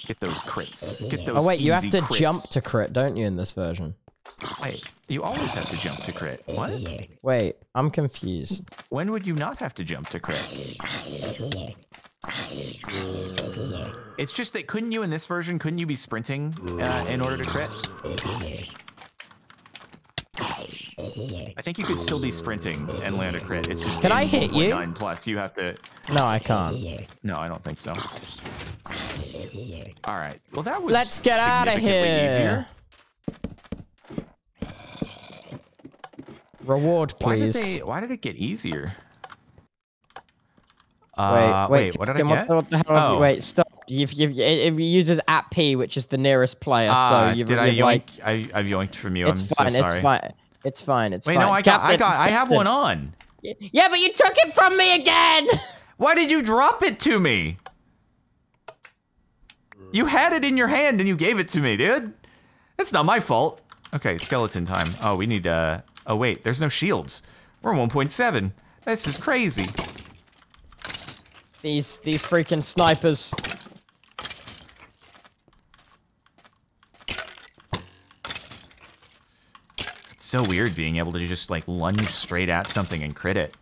Get those crits. Get those oh wait, you have to crits. jump to crit, don't you, in this version? Wait, you always have to jump to crit. What? Wait, I'm confused. When would you not have to jump to crit? It's just that couldn't you in this version, couldn't you be sprinting uh, in order to crit? I think you could still be sprinting and land a crit. It's just Can I hit you? 1.9 plus you have to. No, I can't. No, I don't think so. All right. Well, that was. Let's get out of here. Easier. Reward, Why did they? Why did it get easier? Wait, Uh, wait, what did Captain, I get? What, the- hell have you, Oh. wait, stop. You've, you've, it, it uses at P, which is the nearest player, Ah, so you've, did I you've yoink? like, I, I yoinked from you. it's I'm fine, so it's fine. It's fine, it's Wait, fine. no, I got, I Captain, got, I have Captain. one on. Yeah, but you took it from me again! Why did you drop it to me? You had it in your hand and you gave it to me, dude. That's not my fault. Okay, skeleton time. Oh, we need, uh, oh wait, there's no shields. We're 1.7. This is crazy. These, these freaking snipers. So weird being able to just like lunge straight at something and crit it.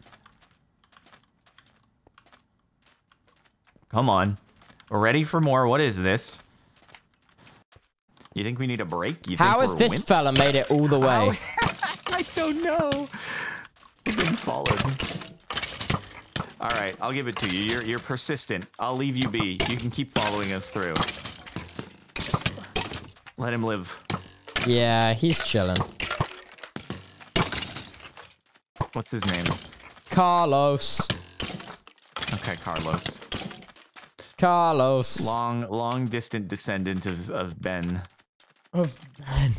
Come on. We're ready for more. What is this? You think we need a break? You How has this wimps? fella made it all the way? I don't know. We've been followed. All right, I'll give it to you. You're you're persistent. I'll leave you be. You can keep following us through. Let him live. Yeah, he's chilling. What's his name? Carlos. Okay, Carlos. Carlos. Long, long distant descendant of, of Ben. Oh, man.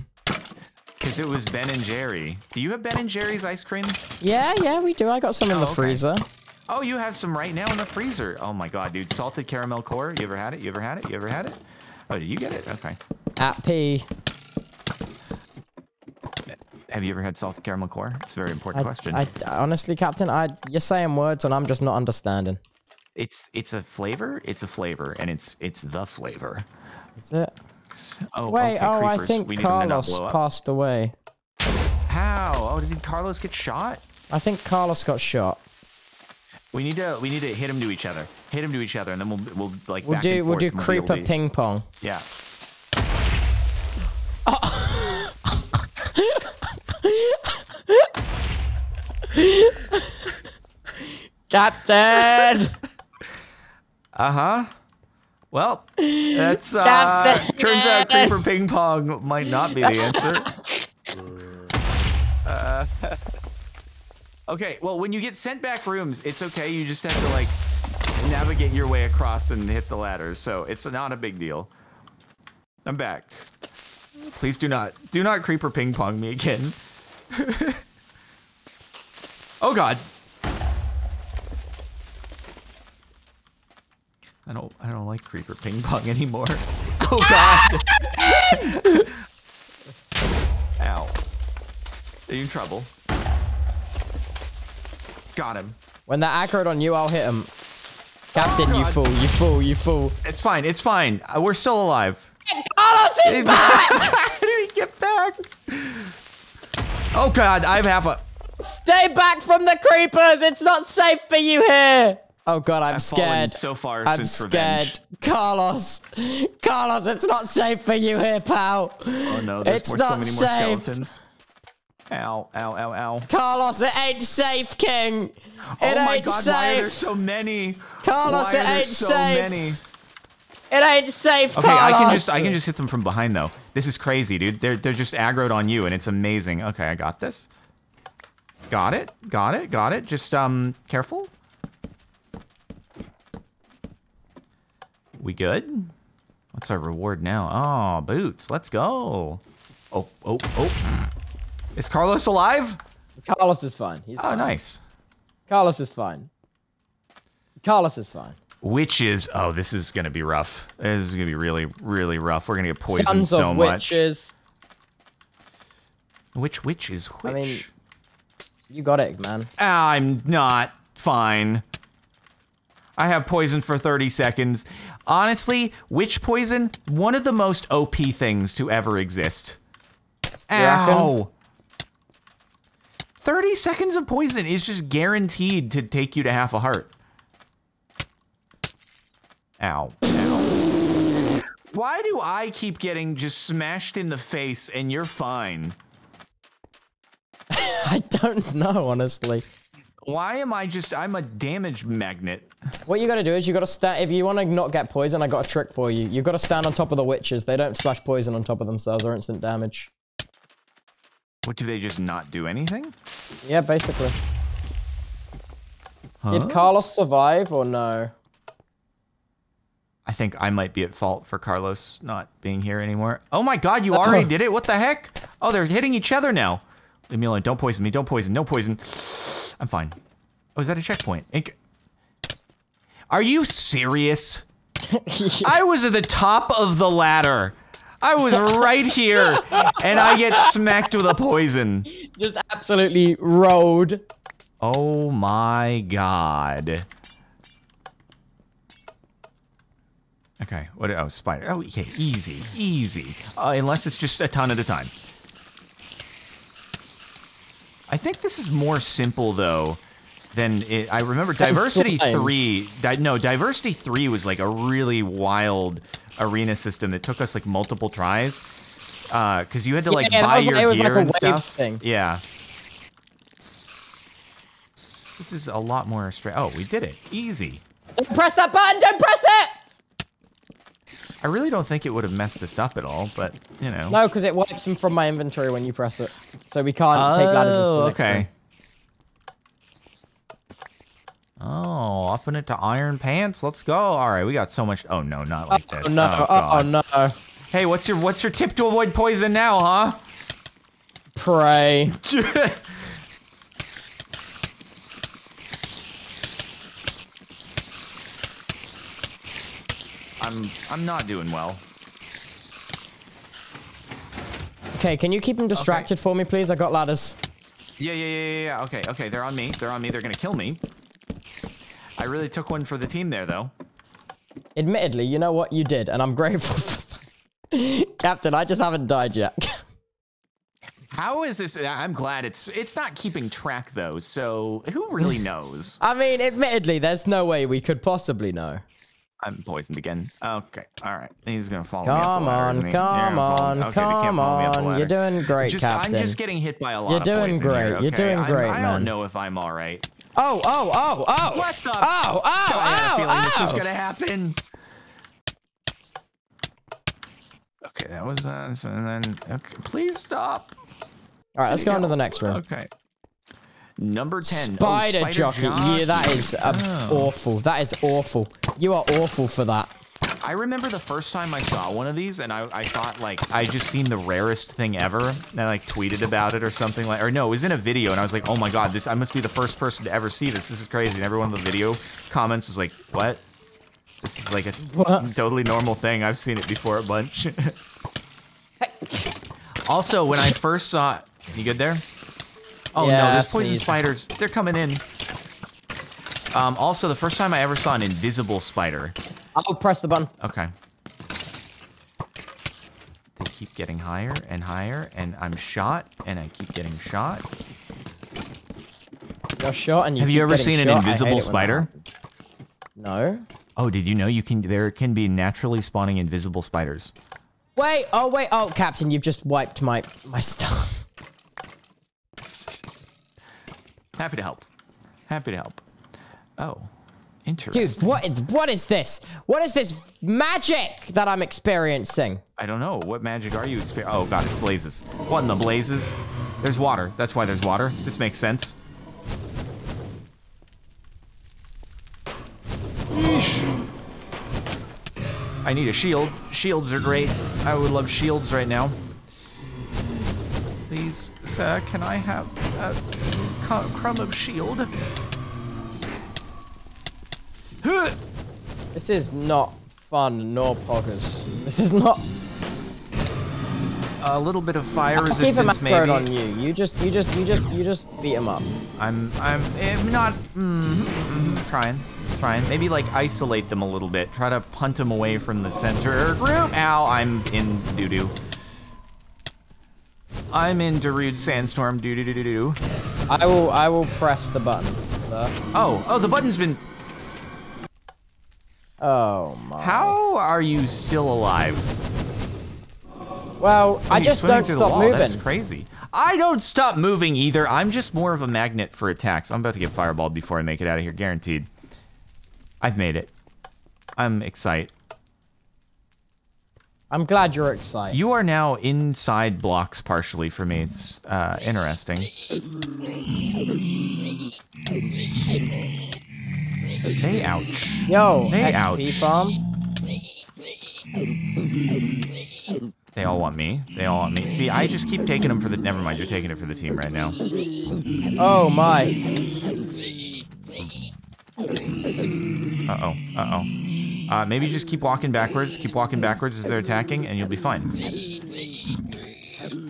Because it was Ben and Jerry. Do you have Ben and Jerry's ice cream? Yeah, yeah, we do. I got some in Oh, the okay. freezer. Oh, you have some right now in the freezer. Oh my god, dude. Salted caramel core. You ever had it? You ever had it? You ever had it? Oh, did you get it? Okay. At P. Have you ever had salted caramel core? It's a very important I, question. I, honestly, Captain, I you're saying words and I'm just not understanding. It's it's a flavor. It's a flavor, and it's it's the flavor. Is it? Oh, Wait, okay, oh, I think we need them to not Carlos passed away. How? Oh, did Carlos get shot? I think Carlos got shot. We need to we need to hit him to each other. Hit him to each other, and then we'll we'll like We'll back do and we'll do and be able creeper ping pong. Yeah. Captain. Uh huh. Well, that's uh, Captain. turns out creeper ping pong might not be the answer. Uh, okay, well, when you get sent back rooms, it's okay. You just have to like navigate your way across and hit the ladders, so it's not a big deal. I'm back. Please do not do not creeper ping pong me again. oh God. I don't I don't like creeper ping pong anymore. Oh god. Ow. Are you in trouble? Got him. When they're aggroed on you, I'll hit him. Captain, you fool, you fool, you fool. It's fine. It's fine. Uh, we're still alive. Carlos is back! How did he get back? Oh god, I have half a Stay back from the creepers! It's not safe for you here! Oh god, I'm I've scared. so far I'm since scared. revenge. Carlos! Carlos, it's not safe for you here, pal! Oh no, there's It's more, so not many more safe. skeletons. Ow, ow, ow, ow. Carlos, it ain't safe, King! It oh my ain't god, why are there so many? Carlos, why it are ain't so safe. many? It ain't safe, Okay, Carlos! I can just I can just hit them from behind though. This is crazy, dude. They're they're just aggroed on you and it's amazing. Okay, I got this. Got it. Got it. Got it. Just um careful. We good? What's our reward now? Oh, boots. Let's go. Oh, oh, oh. Is Carlos alive? Carlos is fine. He's Oh, fine. nice. Carlos is fine. Carlos is fine. Witches. Oh, this is gonna be rough. This is gonna be really, really rough. We're gonna get poisoned Sons so of much. witches. Which witch is which? I mean, you got it, man. I'm not fine. I have poison for 30 seconds. Honestly, witch poison, one of the most OP things to ever exist. Ow. 30 seconds of poison is just guaranteed to take you to half a heart. Ow. Ow. Why do I keep getting just smashed in the face and you're fine? I don't know, honestly. Why am I just, I'm a damage magnet. What you gotta do is you gotta stand. If you want to not get poison, I got a trick for you. You gotta stand on top of the witches. They don't splash poison on top of themselves or instant damage. What, do they just not do anything? Yeah, basically. Huh? Did Carlos survive or no? I think I might be at fault for Carlos not being here anymore. Oh my god, you already did it? What the heck? Oh, they're hitting each other now. Leave me alone. Don't poison me. Don't poison. No poison. I'm fine. Oh, is that a checkpoint? Inc- Are you serious? I was at the top of the ladder. I was right here, and I get smacked with a poison. Just absolutely rolled. Oh my god. Okay, what? Oh, spider. Oh, okay, easy, easy. Uh, unless it's just a ton at a time. I think this is more simple though than it, I remember. Diversity three, di, no, Diversity three was like a really wild arena system that took us like multiple tries. Uh, because you had to like yeah, buy was- your was gear like and stuff. thing. Yeah. This is a lot more straight. Oh, we did it. Easy. Don't press that button. Don't press it. I really don't think it would have messed us up at all, but you know. No, because it wipes them from my inventory when you press it, so we can't take ladders into the Oh, next okay. room. Oh, upping it to iron pants. Let's go. All right, we got so much. Oh no, not like Oh this. no! Oh, Oh, no! Hey, what's your what's your tip to avoid poison now, huh? Pray. I'm I'm not doing well. Okay, can you keep them distracted for me, please? I got ladders. Yeah, yeah, yeah, yeah, yeah. Okay, okay, they're on me. They're on me. They're gonna kill me. I really took one for the team there, though. Admittedly, you know what you did, and I'm grateful for that. Captain, I just haven't died yet. How is this? I'm glad it's it's not keeping track though. So who really knows? I mean, admittedly, there's no way we could possibly know. I'm poisoned again. Okay, all right. He's gonna follow me Come ladder, on, he? come on, okay, come me up the on. You're doing great, Just- Captain. I'm just getting hit by a lot You're doing great. here, You're okay? doing I'm- great, I don't know if I'm all right. Oh, oh, oh, oh! What the? Oh, oh, oh! I had a oh, feeling this was oh. gonna happen. Okay, that was uh, so- and then okay, please stop. All right, let's go on to the next room. Okay. Number ten. oh, Spider, jockey. Yeah, that is uh, Oh. awful. That is awful. You are awful for that. I remember the first time I saw one of these, and I, I thought like I just seen the rarest thing ever, and I like tweeted about it or something like, or no, it was in a video, and I was like, oh my god, this I must be the first person to ever see this. This is crazy. And everyone in the video comments was like, what? This is like a What? totally normal thing. I've seen it before a bunch. also, when I first saw, you good there? Oh no, there's poison spiders. They're coming in. Um, also, the first time I ever saw an invisible spider. I'll press the button. Okay. They keep getting higher and higher, and I'm shot, and I keep getting shot. You're shot and you Have you ever seen an shot. Hate invisible it when that spider? No. Oh, did you know you can? There can be naturally spawning invisible spiders. Wait. Oh wait. Oh, Captain, you've just wiped my my stuff. Happy to help. Happy to help. Oh, interesting. Dude, what is what is this? What is this magic that I'm experiencing? I don't know. What magic are you experiencing? Oh god, it's blazes. What in the blazes? There's water. That's why there's water. This makes sense. Yeesh. I need a shield. Shields are great. I would love shields right now. Please, sir, can I have a crumb of shield? This is not fun nor poggers. This is not. A little bit of fire I'll keep him resistance, macroed maybe. on you. You just, you just, you just, you just beat him up. I'm I'm I'm not mm, mm, trying trying maybe like isolate them a little bit try to punt them away from the center group ow I'm in doo doo I'm in Darude sandstorm doo doo doo doo doo I will, I will press the button, sir. oh oh the button's been Oh my. how are you still alive Well, I just don't stop moving. that's crazy I don't stop moving either I'm just more of a magnet for attacks I'm about to get fireballed before I make it out of here guaranteed I've made it I'm excited I'm glad you're excited. You are now inside blocks partially for me. It's uh, interesting. They ouch. Yo, Hey, XP ouch. farm. They all want me. They all want me. See, I just keep taking them for the. Never mind. You're taking it for the team right now. Oh my. Uh oh. Uh oh. Uh, maybe just keep walking backwards. Keep walking backwards as they're attacking, and you'll be fine.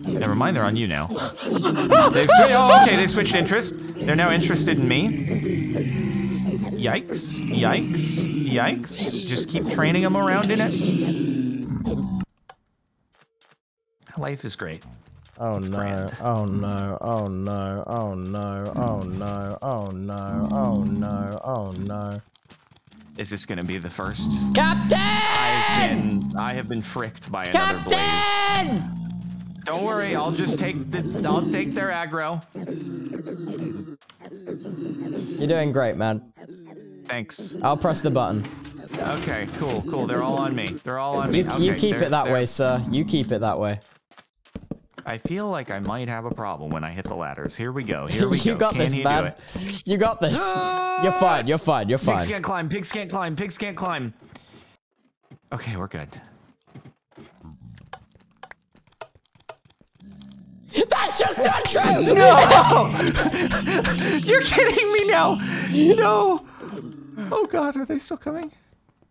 Never mind. They're on you now. They've oh, okay. They switched interest. They're now interested in me. Yikes! Yikes! Yikes! Just keep training them around in it. Life is great. Oh That's no. grand. Oh no. Oh no. Oh no. Oh no. Oh no. Oh no. Oh no. Is this gonna be the first? Captain! I've Captain! been, I have been fricked by another blaze. Captain! Don't worry, I'll just take the, I'll take their aggro. You're doing great, man. Thanks. I'll press the button. Okay, cool, cool. They're all on me. They're all on me. You, you keep it that way, sir. You keep it that way. I feel like I might have a problem when I hit the ladders. Here we go. Here we go. you go. got Can this, he man. You got this. Ah! You're fine. You're fine. You're fine. Pigs can't climb. Pigs can't climb. Pigs can't climb. Okay, we're good. That's just not true. No! You're kidding me now. No. Oh God, are they still coming?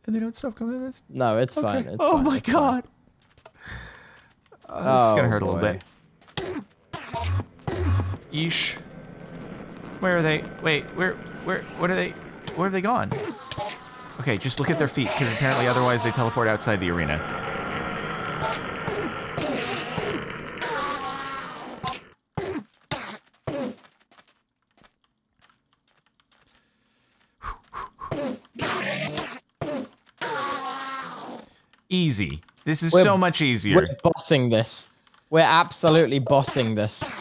And they don't stop coming. This. No, it's fine. It's oh fine. my it's fine. God. Oh, this is gonna hurt a little oh, bit. Yeesh. Where are they? Wait, where, where, what are they? Where have they gone? Okay, just look at their feet, because apparently otherwise they teleport outside the arena. Easy. This is We're- so much easier. We're bossing this. We're absolutely bossing this.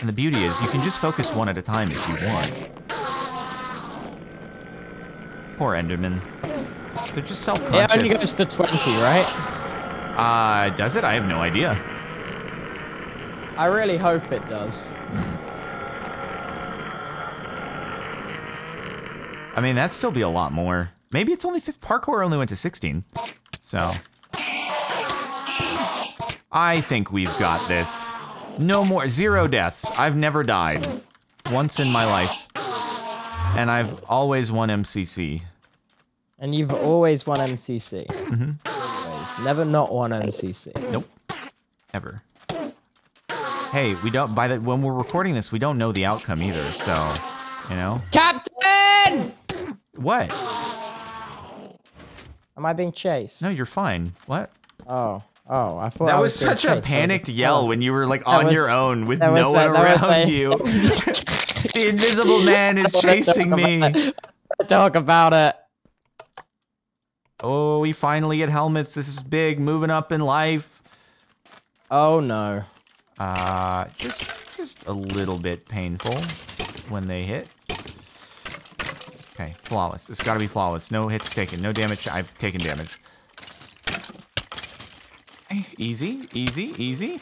And the beauty is, you can just focus one at a time if you want. Poor Enderman. They're just It only self-conscious. goes to 20, right? Uh, does it? I have no idea. I really hope it does. I mean, that'd still be a lot more. Maybe it's only fifth. Parkour only went to 16. So. I think we've got this. No more. Zero deaths. I've never died. Once in my life. And I've always won MCC. And you've always won MCC. Mm-hmm. Always. Never not won MCC. Nope. Ever. Hey, we don't by the when we're recording this, we don't know the outcome either, so you know? Captain! What? Am I being chased? No, you're fine. What? Oh. Oh, I thought That I was being such a panicked was- yell oh. when you were like on was- your own with no one was around a- you. the invisible man is chasing me. Talk about it. Oh, we finally get helmets. This is big, moving up in life. Oh no. Uh, just just a little bit painful when they hit. Okay, flawless. It's got to be flawless. No hits taken. No damage. I've taken damage. Easy, easy, easy.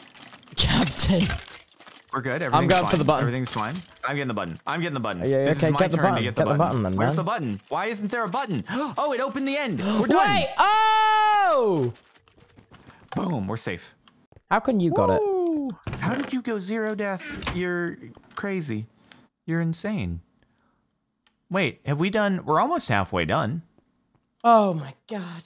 Captain. We're good. Everything's going fine. for the button. Everything's fine. I'm getting the button. I'm getting the button. Yeah, yeah, this okay, is my turn to get the Get the button. button then, Where's man. the button? Why isn't there a button? Oh, it opened the end. We're done. Wait! Oh! Boom. We're safe. How can you got it? How did you go zero death? You're crazy. You're insane. Wait, have we done? We're almost halfway done. Oh my god.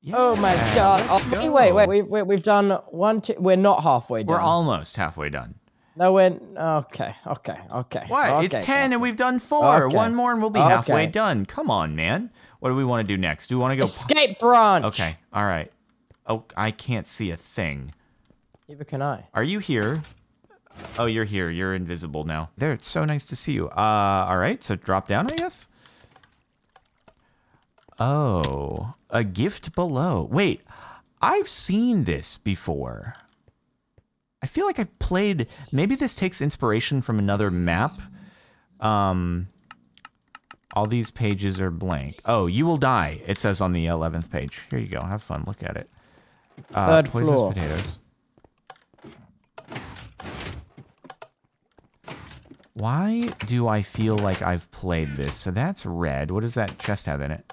Yeah, Oh my god. Oh, go. wait, wait, wait. We've, we- we've done one, two. We're not halfway done. We're almost halfway done. No, we're. Okay, okay, okay. What? it's okay, 10 and we've done four. Okay. One more and we'll be halfway done. Come on, man. What do we want to do next? Do we want to go? Escape branch! Okay, all right. Oh, I can't see a thing. Neither can I. Are you here? Oh, you're here. You're invisible now. There, it's so nice to see you. Uh, all right, so drop down, I guess. Oh, a gift below. Wait, I've seen this before. I feel like I've played. Maybe this takes inspiration from another map. Um, all these pages are blank. Oh, you will die. It says on the eleventh page. Here you go. Have fun. Look at it. Uh, Third poisonous floor. potatoes. Why do I feel like I've played this? So that's red. What does that chest have in it?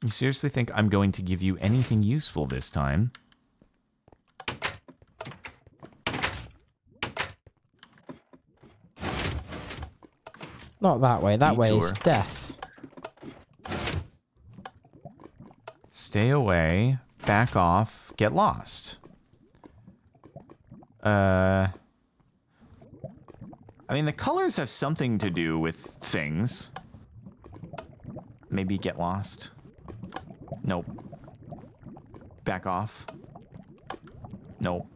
You seriously think I'm going to give you anything useful this time? Not that way. That way is death. Stay away, back off, get lost. Uh I mean the colors have something to do with things. Maybe get lost. Nope. Back off. Nope.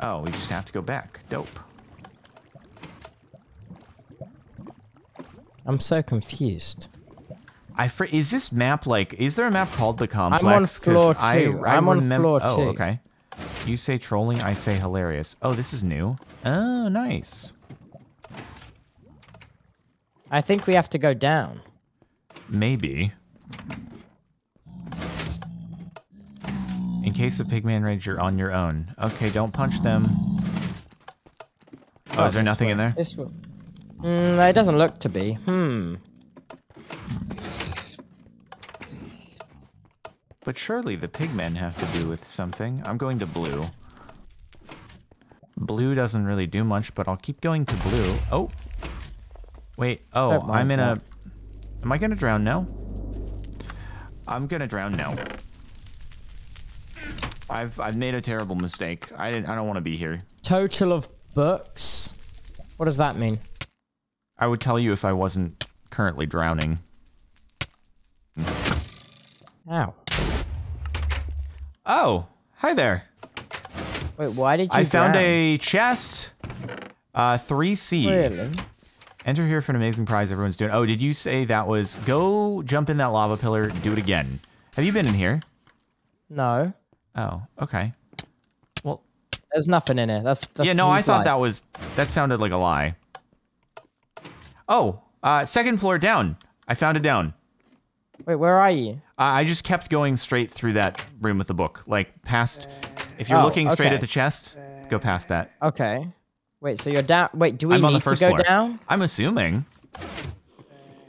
Oh, we just have to go back. Dope. I'm so confused. I fr- is this map like? Is there a map called the complex? I'm on floor I- two. I I'm on remem- floor oh, two. okay. You say trolling, I say hilarious. Oh, this is new. Oh, nice. I think we have to go down. Maybe. In case of Pigman Rage, you're on your own. Okay, don't punch them. Oh, is there nothing way. in there? This way. Mm, it doesn't look to be. Hmm. But surely the pigmen have to do with something. I'm going to blue. Blue doesn't really do much, but I'll keep going to blue. Oh. Wait. Oh, I'm in a... Am I going to drown now? I'm going to drown now. I've I've made a terrible mistake. I didn't I don't want to be here. Total of books. What does that mean? I would tell you if I wasn't currently drowning. Ow. Oh, hi there. Wait, why did you I found a chest. Uh, 3C. Really? Enter here for an amazing prize everyone's doing. Oh, did you say that was go jump in that lava pillar, do it again? Have you been in here? No. Oh, okay. Well, There's nothing in it. That's, that's yeah, no, I thought like- that was that sounded like a lie. Oh, uh, second floor down. I found it down. Wait, where are you? Uh, I just kept going straight through that room with the book, like past. If you're Oh, looking straight okay. at the chest, go past that. Okay. Wait, so you're down. Wait, do we I'm need the first to go floor. down? I'm assuming.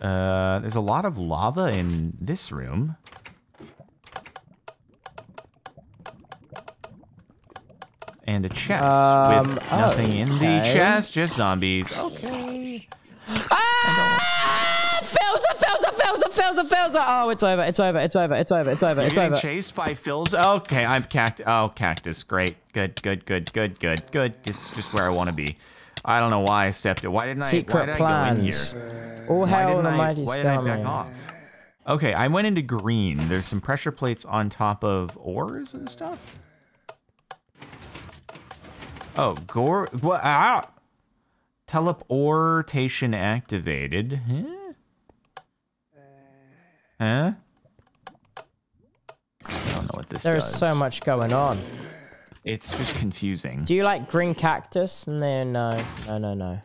Uh, there's a lot of lava in this room. And a chest Um, with nothing in the chest, just zombies. Okay. Ah! Filza, Filza, Filza, Filza, Filza. Oh, it's over. It's over. It's over. It's over. It's over. You're It's over. chased by Phil's. Okay, I'm cact. Oh, cactus. Great. Good. Good. Good. Good. Good. Good. This is just where I want to be. I don't know why I stepped. Why didn't I? why Secret did plans. I go in here? All Why hail the I? mighty Why did I back off? Okay, I went into green. There's some pressure plates on top of ores and stuff. Oh, gore. What? Ah! Teleportation activated. Huh? Huh? I don't know what this There's does. so much going on. It's just confusing. Do you like green cactus? No, no, no, no, no.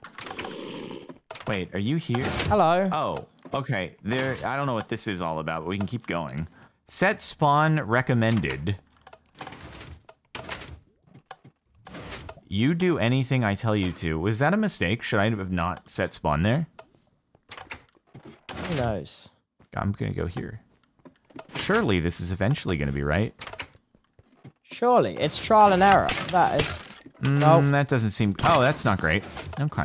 Wait, are you here? Hello. Oh, okay. There. I don't know what this is all about, but we can keep going. Set spawn recommended. You do anything I tell you to. Was that a mistake? Should I have not set spawn there? Who knows? I'm gonna go here. Surely this is eventually gonna be right. Surely it's trial and error. That is. Mm, that doesn't seem. Oh, that's not great. Okay.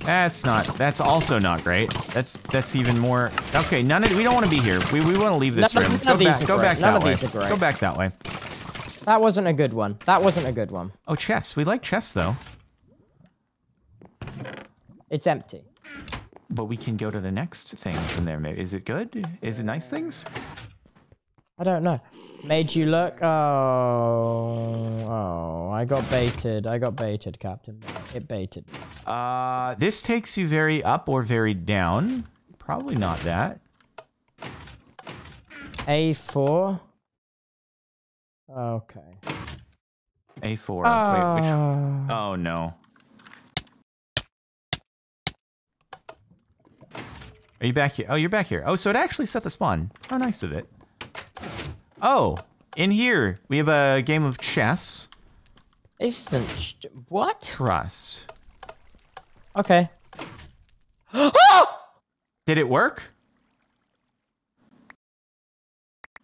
That's not. That's also not great. That's that's even more. Okay, none of. We don't want to be here. We we want to leave this None room. none Go of these back. are Go great. back None that of way. these are great. Go back that way. That wasn't a good one. That wasn't a good one. Oh, chess. We like chess though. It's empty. But we can go to the next thing from there. Maybe is it good? Is it nice things? I don't know. Made you look. Oh, oh! I got baited. I got baited, Captain. It baited. me. Uh, this takes you very up or very down. Probably not that. A four. Okay. A4. Wait, which? Ah. Oh no. Are you back here? Oh, you're back here. Oh, so it actually set the spawn. How nice of it. Oh, in here we have a game of chess. This isn't. What? Trust. Okay. Did it work?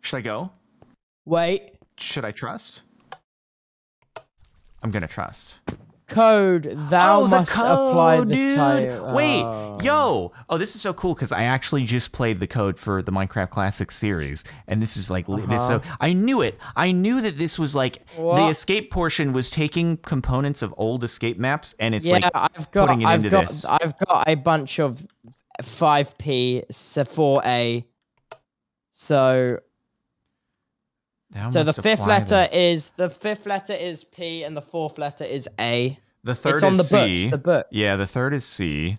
Should I go? Wait. Should I trust? I'm gonna trust. Code. Thou oh, must the apply code, the dude. title. Wait, Oh. yo. Oh, this is so cool because I actually just played the code for the Minecraft Classic series, and this is like li- this. So I knew it. I knew that this was like the Uh-huh. Escape portion was taking components of old escape maps, and it's Yeah, like I've got. putting it I've into got. this. I've got a bunch of 5p, 4a. So Thou So the fifth letter is the fifth letter is P and the fourth letter is A. The third it's on is the C. books, the book. Yeah, the third is C.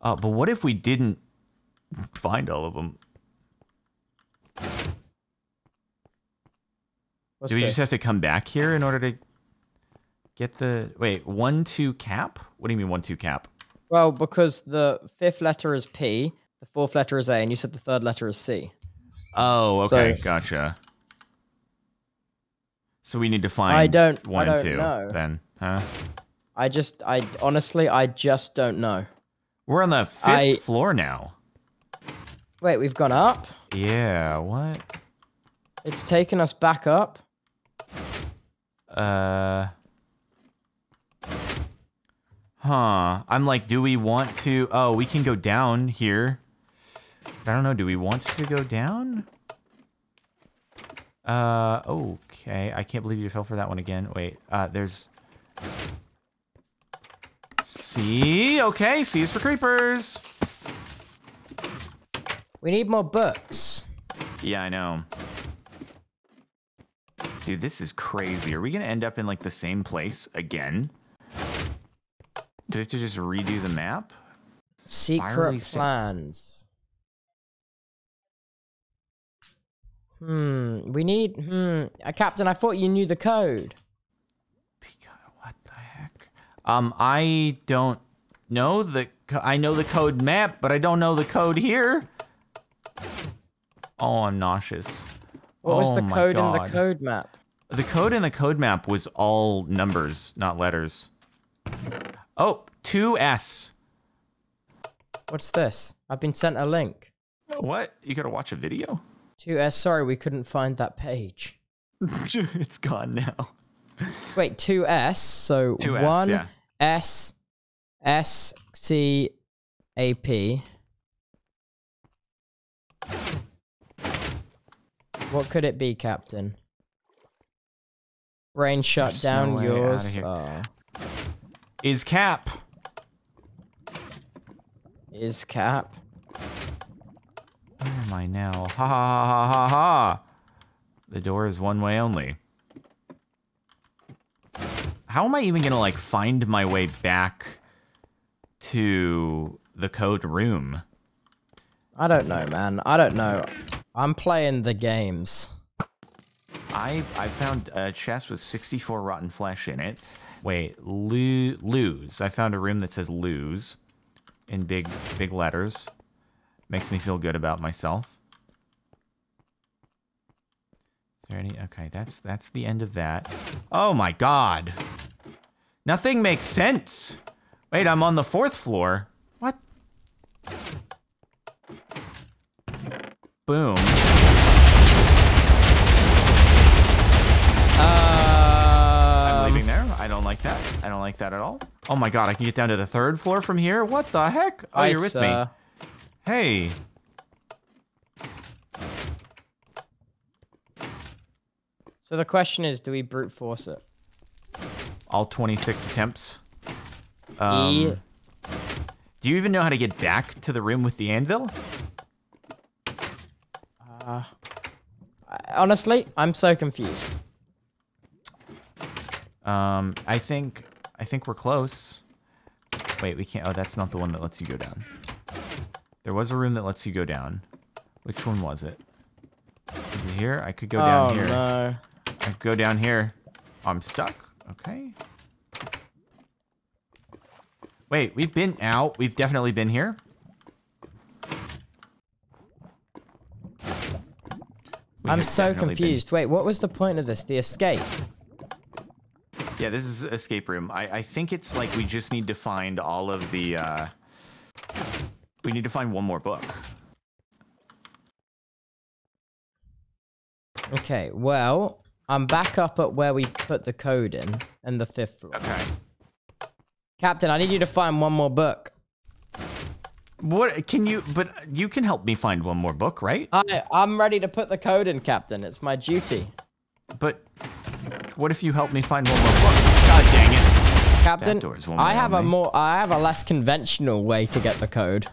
Uh, but what if we didn't find all of them? What's Do we this? just have to come back here in order to get the wait one two cap? What do you mean one two cap? Well, because the fifth letter is P, the fourth letter is A, and you said the third letter is C. Oh, okay, So- gotcha. So we need to find I don't- I one and don't two know. then, huh? I just, I honestly, I just don't know. We're on the fifth I- floor now. Wait, we've gone up. Yeah, what? It's taken us back up. Uh. Huh. I'm like, do we want to? Oh, we can go down here. I don't know. Do we want to go down? Uh. Okay. I can't believe you fell for that one again. Wait. Uh. There's. C. Okay. C is for creepers. We need more books. Yeah, I know. Dude, this is crazy. Are we gonna end up in like the same place again? Do we have to just redo the map? Secret plans. Hmm. We need. Hmm. Uh, Captain, I thought you knew the code. Because what the heck? Um, I don't know the. I know the code map, but I don't know the code here. Oh, I'm nauseous. What was Oh the code in the code map? The code in the code map was all numbers, not letters. Oh, 2S. What's this? I've been sent a link. What? You gotta watch a video? 2S. Uh, sorry, we couldn't find that page. it's gone now. Wait, 2S. So 2S, 1 yeah. S S C A P. What could it be, Captain? Brain shut There's down outta yours. Oh. Is Cap. Is Cap. Where am I now? Ha ha ha ha ha ha. The door is one way only. How am I even gonna like find my way back to the code room? I don't know, man. I don't know. I'm playing the games. I I found uh, a chest with 64 rotten flesh in it. Wait, lo- lose. I found a room that says lose in big big letters. Makes me feel good about myself. Is there any? Okay, that's that's the end of that. Oh my god. Nothing makes sense. Wait, I'm on the fourth floor. What? Boom. I'm Um, leaving there. I don't like that. I don't like that at all. Oh my god, I can get down to the third floor from here? What the heck? Oh, you're with ice, uh, me. Hey. So the question is, do we brute force it? All 26 attempts. E. Um, do you even know how to get back to the room with the anvil? I- honestly, I'm so confused. Um, I think I think we're close. Wait, we can't. Oh, that's not the one that lets you go down. There was a room that lets you go down. Which one was it? Is it here? I could go down oh here. no. I could go down here. I'm stuck. Okay. Wait, we've been out. We've definitely been here. We I'm so definitely been- confused. Wait, what was the point of this? The escape? Yeah, this is escape room. I, I think it's like we just need to find all of the. Uh, we need to find one more book. Okay, well, I'm back up at where we put the code in, and the fifth floor. Okay. Captain, I need you to find one more book. What can you? But you can help me find one more book, right? I, I'm ready to put the code in, Captain. It's my duty. But what if you help me find one more book? God dang it! Captain, I have a more, I have a less conventional way to get the code.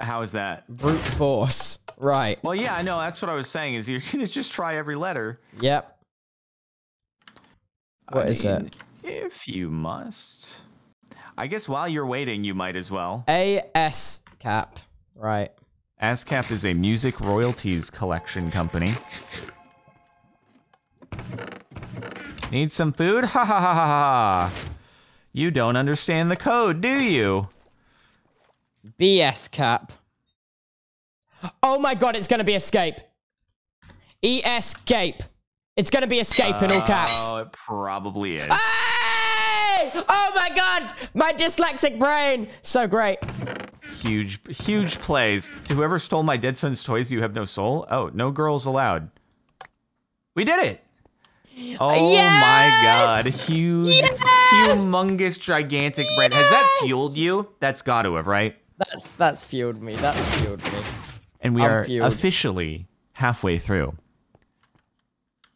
How is that? Brute force. Right. Well, yeah, I know. That's what I was saying. Is you're gonna just try every letter. Yep. What I is it? If you must. I guess while you're waiting, you might as well. A S cap. Right. ASCAP is a music royalties collection company. Need some food? Ha ha ha ha ha. You don't understand the code, do you? BS cap. Oh my god, it's gonna be escape. E escape. It's gonna be escape in all caps. Oh, it probably is. Hey! Oh my god! My dyslexic brain! So great. Huge, huge plays. To whoever stole my dead son's toys, you have no soul. Oh, no girls allowed. We did it. Oh my god. Yes! Huge, Yes! humongous, gigantic brain. Has that fueled you? That's got to have, right? That's that's fueled me. That's fueled me. And we I'm are fueled. officially halfway through.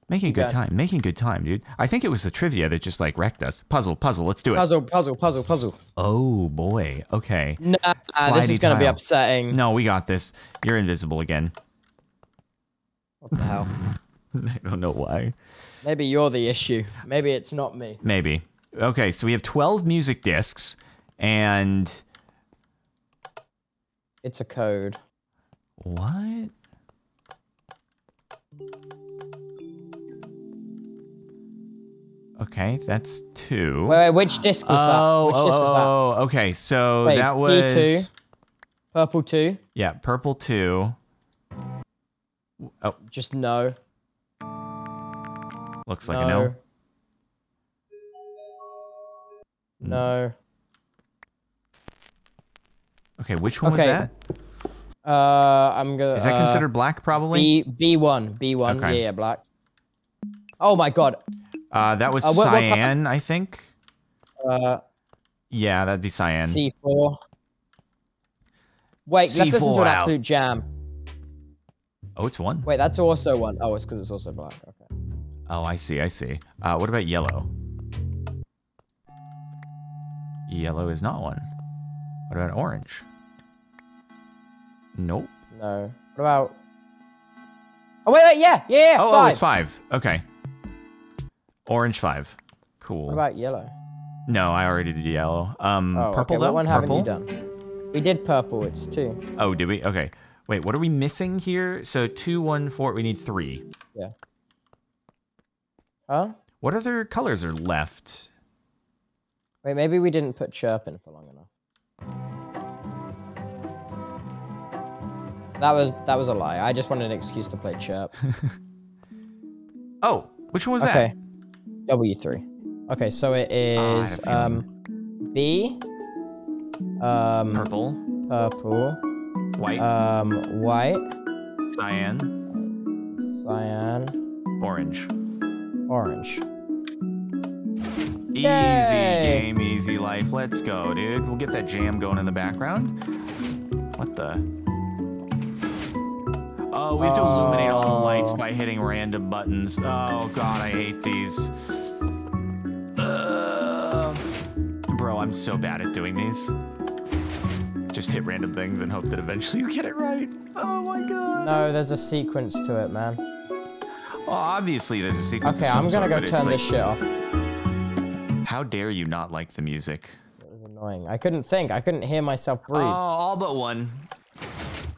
Making good time. Making good time, dude. I think it was the trivia that just like wrecked us. Puzzle, puzzle. Let's do it. Puzzle, puzzle, puzzle, puzzle. Oh boy. Okay. Nah, this is gonna be upsetting. No, we got this. You're invisible again. What the hell? I don't know why. Maybe you're the issue. Maybe it's not me. Maybe. Okay, so we have 12 music discs and It's a code. what? Okay, that's two. Wait, wait, which disc was oh, that? Which oh, disc was that? oh, oh okay. So Wait, that was B2. Purple two. yeah, purple two. Oh, Just no. Looks like no. No. Okay, which one Okay. was that? Uh, I'm gonna. Is that uh, considered black? Probably. B B one B one? Okay. Yeah, yeah, black. Oh my god. Uh, that was Uh, what- what cyan, I think. Uh, Yeah, that'd be cyan. C four. Wait, let's listen to an out. absolute jam. Oh, it's one. Wait, that's also one. Oh, it's because it's also black. Okay. Oh, I see. I see. Uh, what about yellow? Yellow is not one. What about orange? Nope. No. What about? Oh wait, wait, yeah, yeah, yeah. Oh, five. oh, it's five. Okay. Orange five. Cool. What about yellow? no, I already did yellow. Um, Oh, purple okay. though. What one purple. haven't you done? We did purple. It's two. Oh, did we? Okay. Wait, what are we missing here? So two, one, four. We need three. Huh? What other colors are left? Wait, maybe we didn't put chirp in for long enough. That was that was a lie. I just wanted an excuse to play chirp. Oh, which one was that? okay. W three. Okay, so it is Oh, I had is a feeling. um B um? Purple, purple white, um white cyan, cyan orange. Orange. Easy Yay. game, easy life. Let's go, dude. We'll get that jam going in the background. What the? Oh, we have to illuminate all the lights Oh. by hitting random buttons. Oh god, I hate these. Ugh. Bro, I'm so bad at doing these. Just hit random things and hope that eventually you get it right. Oh my god. No, there's a sequence to it, man. Well, obviously there's a sequence. Okay, I'm gonna sort, go turn like, this shit off. How dare you not like the music? It was annoying. I couldn't think. I couldn't hear myself breathe. Oh, all but one.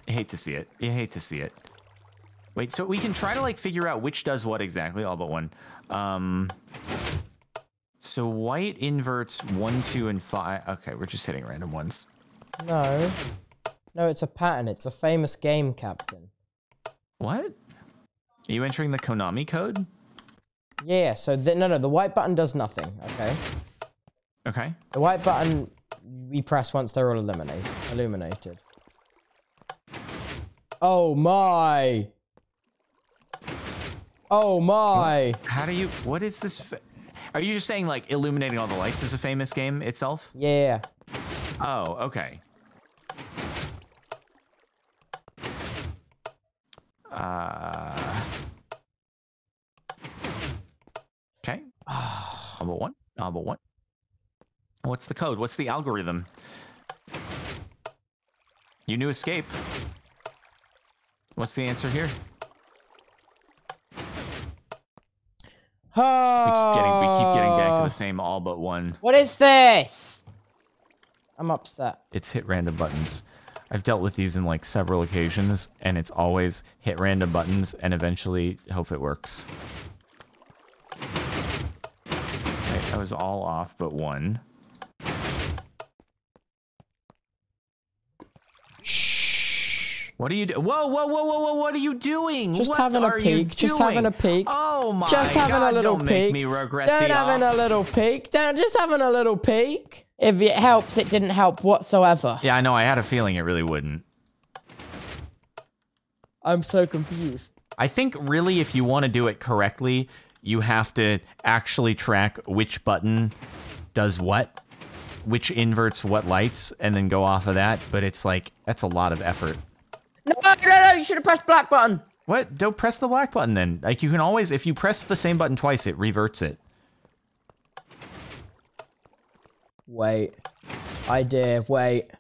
I hate to see it. You hate to see it. Wait, so we can try to like figure out which does what exactly, all but one. Um, so white inverts one, two, and five. Okay, we're just hitting random ones. No. No, it's a pattern. It's a famous game, Captain. What? Are you entering the Konami code? Yeah, so the, no, no, the white button does nothing, okay? Okay. The white button we press once they're all eliminated. Illuminated. Oh my! Oh my! How do you? What is this? Are you just saying like illuminating all the lights is a famous game itself? Yeah. Oh, okay. Uh. But one. All but one. What's the code? What's the algorithm? You knew escape. What's the answer here? Oh, We keep getting we keep getting back to the same all but one. What is this? I'm upset. It's hit random buttons. I've dealt with these in like several occasions, and it's always hit random buttons and eventually hope it works. Okay, that was all off but one. Shh. What are you do? Whoa, whoa, whoa, whoa, whoa! What are you doing? Just What having a peek, just having a peek. Oh my Just having God, a little don't peek. make me regret Don't having a little peek. Don't just having a little peek. If it helps, it didn't help whatsoever. Yeah, I know. I had a feeling it really wouldn't. I'm so confused. I think really, if you want to do it correctly, you have to actually track which button does what, which inverts what lights, and then go off of that. But it's like that's a lot of effort. No, no, no! You should have pressed black button. What? Don't press the black button then. Like you can always, if you press the same button twice, it reverts it. Wait. Idea. Wait.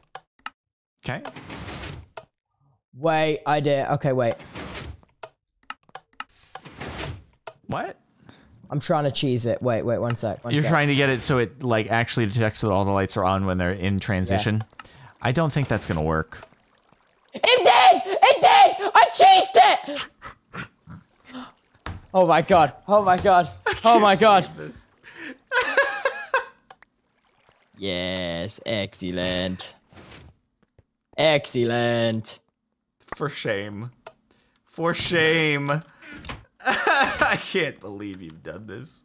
Okay. Wait. Idea. Okay, wait. What? I'm trying to cheese it. Wait, wait, one sec. One You're sec. trying to get it so it like actually detects that all the lights are on when they're in transition. I don't think that's gonna work. It did! It did! I cheesed it! Oh my god. Oh my god. Oh my god. yes, excellent. Excellent. For shame. For shame. I can't believe you've done this.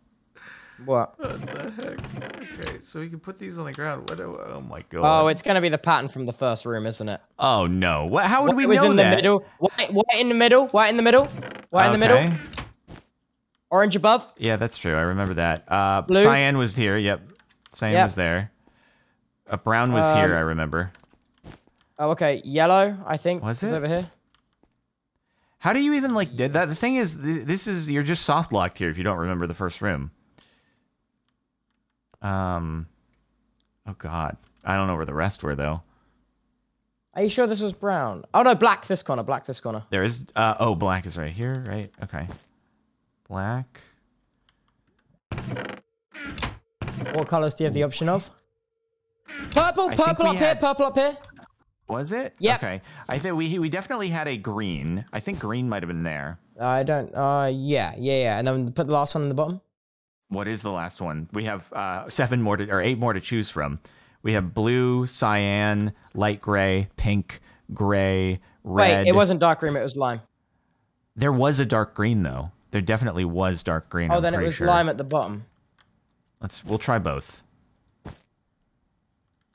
What? What the heck? Okay, so we can put these on the ground. What? do- Oh my god. Oh, it's gonna be the pattern from the first room, isn't it? Oh no. What? How would we White was know in that? the middle. White, white in the middle. White in the middle. White in the middle. Okay. Orange above. Yeah, that's true. I remember that. Uh, Blue? Cyan was here. Yep. Cyan Yep. was there. Uh, brown was Um, here. I remember. Oh, okay. Yellow, I think. Was it? over here? How do you even like did that? The thing is, th- this is you're just soft locked here if you don't remember the first room. Um. Oh God, I don't know where the rest were though. Are you sure this was brown? Oh no, black this corner. Black this corner. There is. Uh, oh, black is right here. Right. Okay. Black. What colors do you have the option of? Purple, purple up here, purple up here. Was it? Yep. Okay. I think we we definitely had a green. I think green might have been there. I don't. Uh, yeah, yeah, yeah. And then put the last one in the bottom. What is the last one? We have uh, seven more to, or eight more to choose from. We have blue, cyan, light gray, pink, gray, red. Wait, it wasn't dark green. It was lime. There was a dark green though. There definitely was dark green. Oh, I'm then it was sure. lime at the bottom. Let's. We'll try both.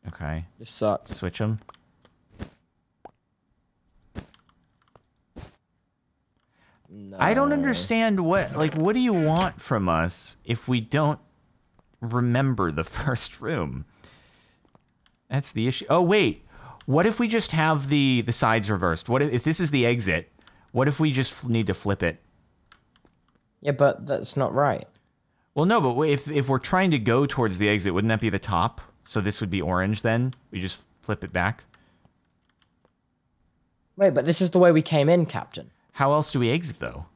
Okay. This sucks. Switch them. No. I don't understand what like what do you want from us if we don't remember the first room? That's the issue. Oh wait. What if we just have the the sides reversed? What if, if this is the exit? What if we just f- need to flip it? Yeah, but that's not right. Well, no, but if if we're trying to go towards the exit, wouldn't that be the top? So this would be orange then? We just flip it back. Wait, but this is the way we came in, Captain. How else do we exit though?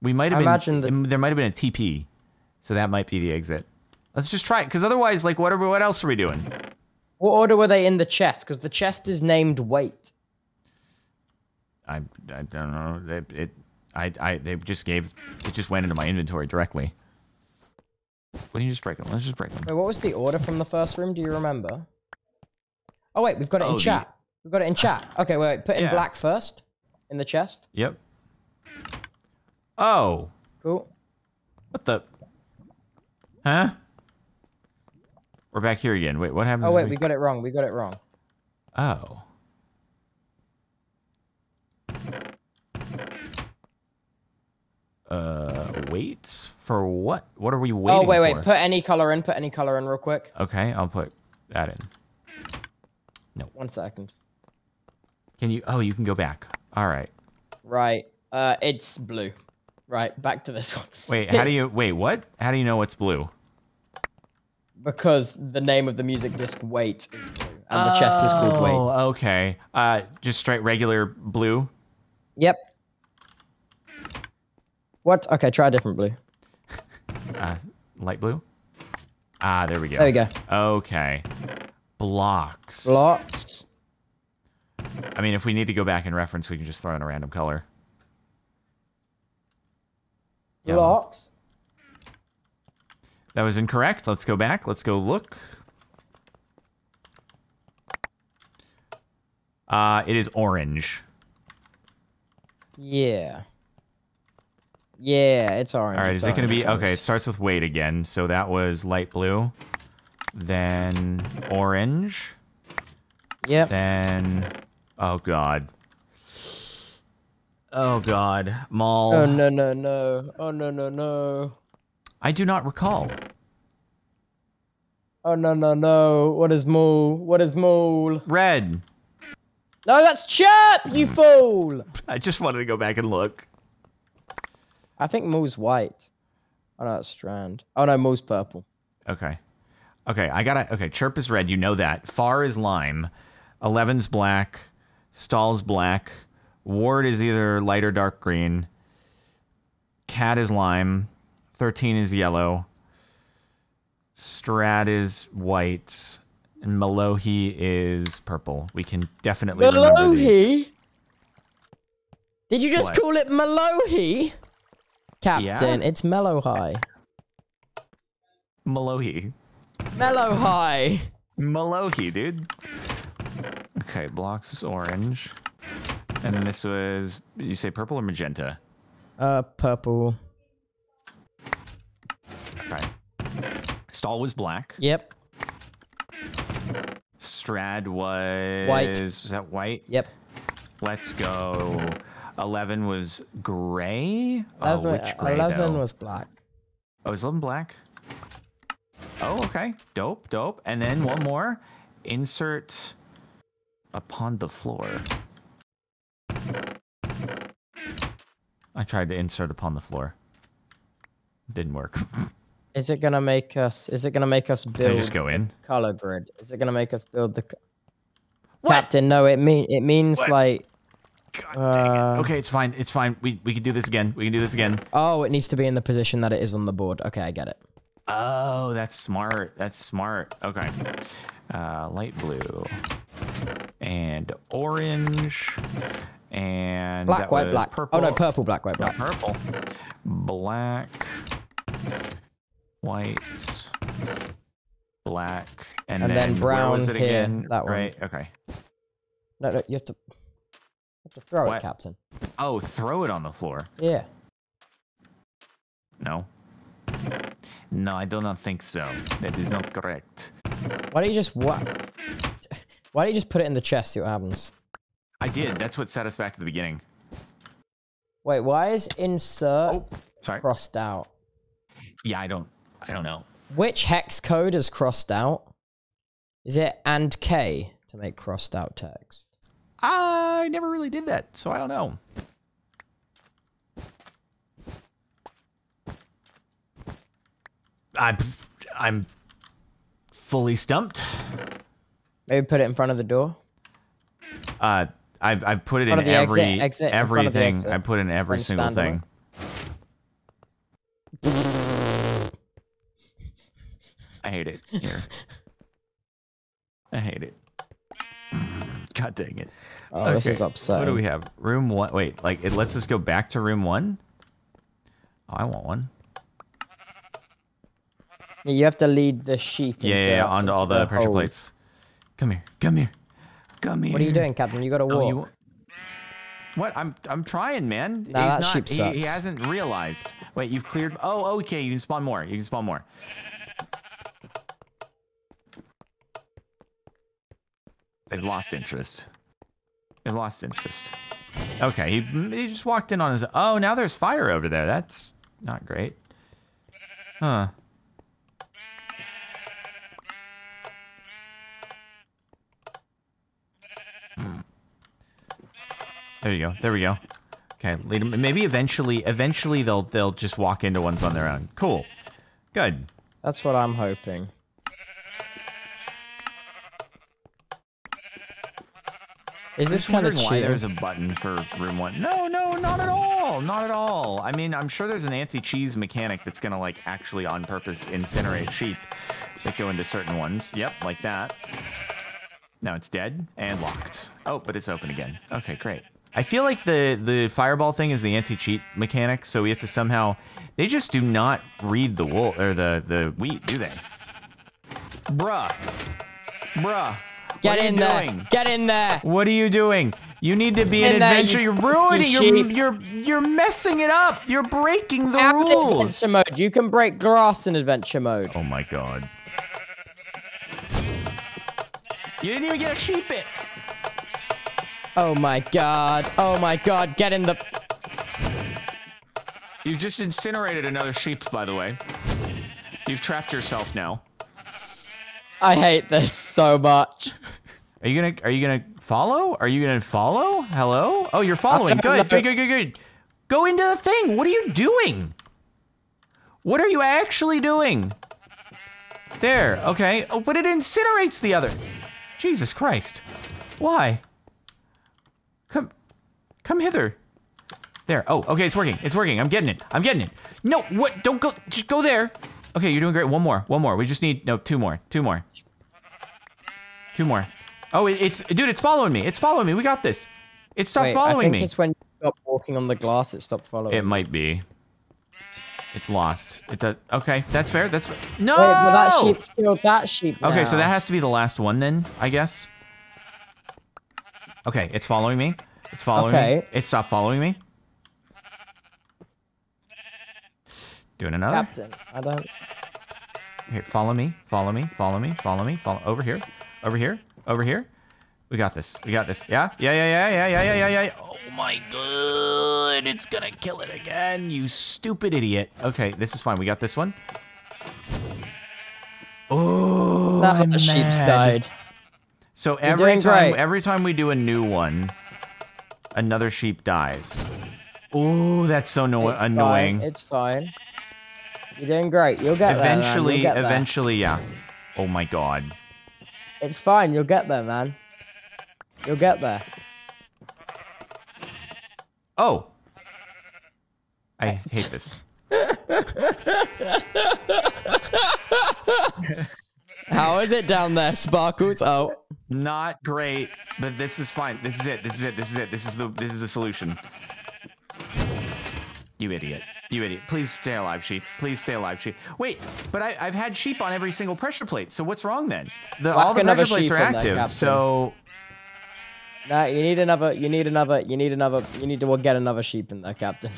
We might have I been. imagine that- there might have been a TP, so that might be the exit. Let's just try it, because otherwise, like, what are we, what else are we doing? What order were they in the chest? Because the chest is named wait. I, I don't know. It, it I I they just gave it just went into my inventory directly. Why don't you just break them? Let's just break them. Wait, what was the order from the first room? Do you remember? Oh wait, we've got it Oh, in the- chat. We've got it in chat. Okay, wait, put in Yeah. black first. In the chest. Yep. Oh, Cool. what the? Huh? We're back here again. Wait, what happens? Oh wait, we got it wrong. We got it wrong. Oh. Uh, wait for what? What are we waiting oh wait, wait. for? Put any color in. Put any color in real quick. okay, I'll put that in. No. One second. Can you? Oh, you can go back. All right. Right. Uh, it's blue. Right. Back to this one. Wait, how do you? Wait, what? How do you know it's blue? because the name of the music disc wait is blue and the chest is called wait. Oh, okay. Uh, just straight regular blue. Yep. What? Okay, try a different blue. Uh, light blue. Ah, there we go. There we go. Okay. Blocks. Blocks. I mean, if we need to go back and reference, we can just throw in a random color. Yellow. Blocks. That was incorrect. Let's go back. Let's go look. Uh, it is orange. Yeah. Yeah, it's orange. All right, it's is it going to be okay? It starts with wait again. So that was light blue, then orange, Yep. then oh god, oh god, mall. Oh no no no! Oh no no no! I do not recall. Oh no no no! What is mole? What is mole? Red. No, that's chirp, you fool! I just wanted to go back and look. I think mole's white. Oh no, it's strand. Oh no, mole's purple. Okay. Okay, I gotta. Okay, chirp is red. You know that. Far is lime. Eleven's black. Stal's black. Ward is either light or dark green. Cat is lime. Thirteen is yellow. Strad is white. And Malohi is purple. We can definitely remember these. Malohi? Did you just What? call it Malohi? Captain, Yeah. it's Mellow High. Malohi. Mellow High. Malohi, dude. Okay, blocks is orange. And then this was, you say purple or magenta? Uh, purple. Okay. Stal was black. Yep. Strad was White. Is that white? Yep. Let's go. Eleven was gray. Oh, which gray 11 though? was black. Oh, is eleven black? Oh, okay. Dope, dope. And then one more. Insert upon the floor. I tried to insert upon the floor. Didn't work. Is it gonna make us? Is it gonna make us Can I build just go in? color grid? Is it gonna make us build the? What? Captain, no. It mean it means What? like. God dang it. Uh, Okay, it's fine. It's fine. We we can do this again. We can do this again. Oh, it needs to be in the position that it is on the board. Okay, I get it. Oh, that's smart. That's smart. Okay. Uh, light blue and orange and Black, white, black. Purple. Oh no, purple, black, white, No, black. purple. Black. White. Black. And, And then, then where was brown it here, again? that one. Right. Okay. No, no, you have to. You have to throw What? it, Captain. Oh, throw it on the floor. Yeah. No. No, I do not think so. That is not correct. Why don't you just what? Why don't you just put it in the chest? See what happens. I did. That's what set us back to the beginning. Wait, why is insert Oh, sorry. crossed out? Yeah, I don't. I don't know. Which hex code is crossed out? Is it and K to make crossed out text? I never really did that, so I don't know. I'm I'm fully stumped. Maybe put it in front of the door. Uh, I I put it in the exit, every exit, in the everything. exit. I put in every single thing. I hate it here. I hate it. God dang it. Oh, this is Okay, upsetting. What do we have? Room one. Wait, like it lets us go back to room one. Oh, I want one. You have to lead the sheep. Yeah, into, yeah, yeah onto all the pressure holes. plates. Come here, come here, come here. What are you doing, Captain? You got to walk. Oh, you. What? I'm I'm trying, man. Nah, He's that not. sheep he, he hasn't realized. Wait, you've cleared. Oh, okay. You can spawn more. You can spawn more. They've lost interest. They've lost interest. Okay, he he just walked in on his. Oh, now there's fire over there. That's not great. Huh. There you go. There we go. Okay, lead 'em- Maybe eventually, eventually they'll they'll just walk into ones on their own. Cool. Good. That's what I'm hoping. Is this kind of why there's a button for room one? No, no, not at all. Not at all. I mean, I'm sure there's an anti-cheese mechanic that's gonna like actually on purpose incinerate sheep that go into certain ones. Yep, like that. Now it's dead and locked. Oh, but it's open again. Okay, great. I feel like the the fireball thing is the anti-cheat mechanic, so we have to somehow. They just do not read the wool or the the wheat, do they? Bruh, bruh. Get in there. doing? Get in there. What are you doing? You need to be an In there, adventure. you You're ruining. You're, you're you're messing it up. You're breaking the Out in rules. adventure mode. You can break grass in adventure mode. Oh my god. You didn't even get a sheep it. Oh my god. Oh my god. Get in the. You've just incinerated another sheep, by the way. You've trapped yourself now. I hate this so much. Are you gonna Are you gonna follow? Are you gonna follow? Hello? Oh, you're following. Good. Good. Good. Good. Good. Go into the thing. What are you doing? What are you actually doing? There. Okay. Oh, but it incinerates the other. Jesus Christ. Why? Come. Come hither. There. Oh, okay. It's working. It's working. I'm getting it. I'm getting it. No. What? Don't go. Just go there. Okay, you're doing great. One more. One more. We just need no two more. Two more. Two more. Oh, it, it's dude. It's following me. It's following me. We got this. It stopped Wait, I following think me. it's when you stop walking on the glass, it stopped following. It might be. It's lost. It does. Okay, that's fair. That's no. Wait, but that sheep's killed that sheep. okay, so that has to be the last one then, I guess. Okay, it's following me. It's following me. Okay. It stopped following me. Doing another. Captain, I don't. Here, follow me, follow me, follow me, follow me, follow over here, over here, over here. We got this. We got this. Yeah, yeah, yeah, yeah, yeah, yeah, yeah, yeah, yeah. Oh my god, it's gonna kill it again, you stupid idiot. Okay, this is fine. We got this one. Oh, That sheep's died. So every time, great. every time we do a new one, another sheep dies. Oh, that's so anno- It's annoying. Fine. It's fine. You're doing great. You'll get there. You'll eventually, there. eventually, yeah. Oh my god. It's fine. You'll get there, man. You'll get there. Oh. I hate this. How is it down there, Sparklez? Oh, Not great, but this is fine. This is it. This is it. This is it. This is the this is the solution. You idiot. You idiot. Please stay alive, sheep. Please stay alive, sheep. Wait, but I, I've had sheep on every single pressure plate. So what's wrong then? The, all the pressure plates are active. So no, you need another. You need another. You need another. You need to get another sheep in there, Captain.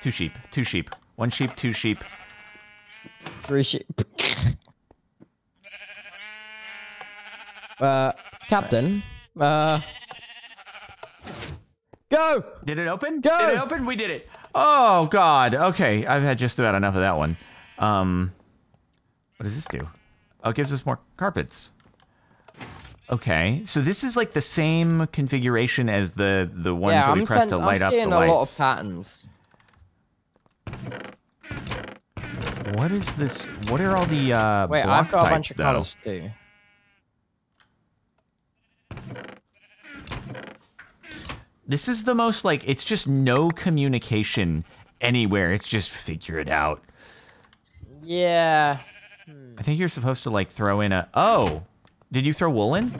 two sheep. Two sheep. One sheep. Two sheep. Three sheep. uh, Captain. Uh. Go! Did it open? Go! Did it open? We did it. Oh God. Okay, I've had just about enough of that one. Um, what does this do? Oh, it gives us more carpets. Okay, so this is like the same configuration as the the ones yeah, that we I'm, press sen- to I'm up the seeing a lot of patterns. What is this? What are all the uh, Wait, block I've got a bunch types, of though? colors too. This is the most like it's just no communication anywhere. It's just figure it out. Yeah. I think you're supposed to like throw in a. Oh, did you throw wool in?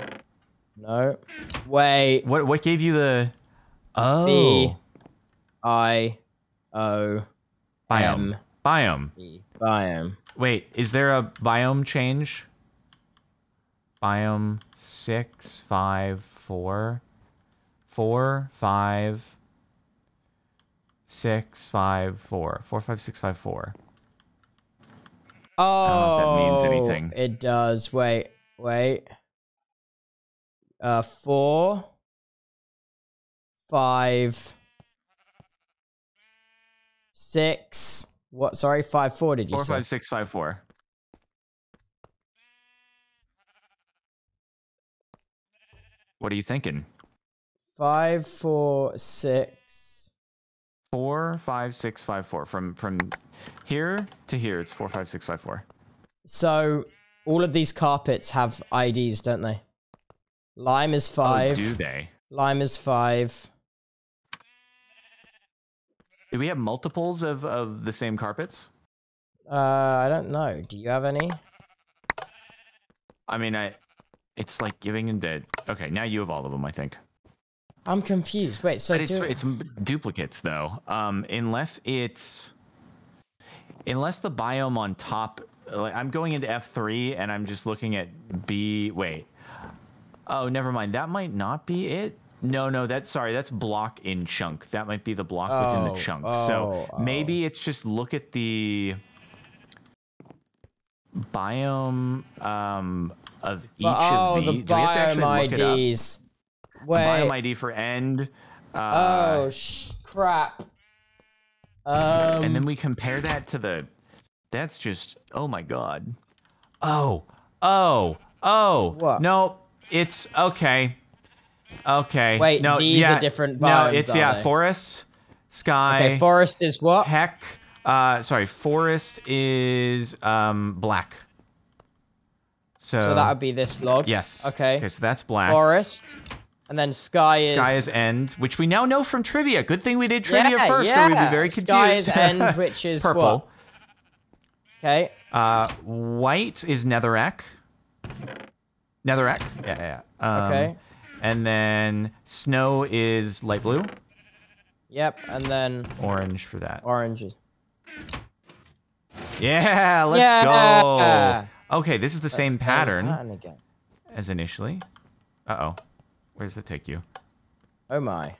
No. Wait. What what gave you the? Oh, B. I. O. biome. M. Biome. E. Biome. Wait, is there a biome change? Biome six five four, four five, six five four, four five six five four. Oh. know if that means anything. It does. Wait. Wait. Uh, four. Five. Six. What? Sorry, five. Four. Did you Four say? five six five four. What are you thinking? Five, four, six. Four five six five four. From from here to here, it's four five six five four. So All of these carpets have IDs, don't they? Lime is Oh, five. do they? Lime is five. Do we have multiples of, of the same carpets? Uh, I don't know. Do you have any? I mean, I. It's like giving and dead. Okay, now you have all of them, I think. I'm confused. Wait, so But it's do- it's duplicates though. Um, unless it's unless the biome on top. Like I'm going into F3 and I'm just looking at B. Wait. Oh, never mind. That might not be it. No, no. That's sorry. That's block in chunk. That might be the block within Oh, the chunk. oh, so oh. maybe it's just look at the biome um of each oh, of the these. Have to biome actually look it up? IDs. Wait. biome ID for end. Uh, oh, sh- crap. Um, and then we compare that to the that's just oh my god oh oh oh What? no it's okay okay Wait, no these are yeah, different no it's yeah they? forest sky okay, forest is what? heck uh sorry forest is um black so, so that would be this log. yes Okay. okay so that's black Forest, and then sky is sky is end which we now know from trivia good thing we did trivia yeah, first yeah. or we'd be very confused Sky is end, which is purple what? Okay. Uh, white is Netherrack. Netherrack. Yeah, yeah. yeah. Um, Okay. And then snow is light blue. Yep, and then Orange for that. oranges. Yeah, let's Yeah. go. Okay, this is the same pattern again. as initially. Uh oh. Where does it take you? Oh my.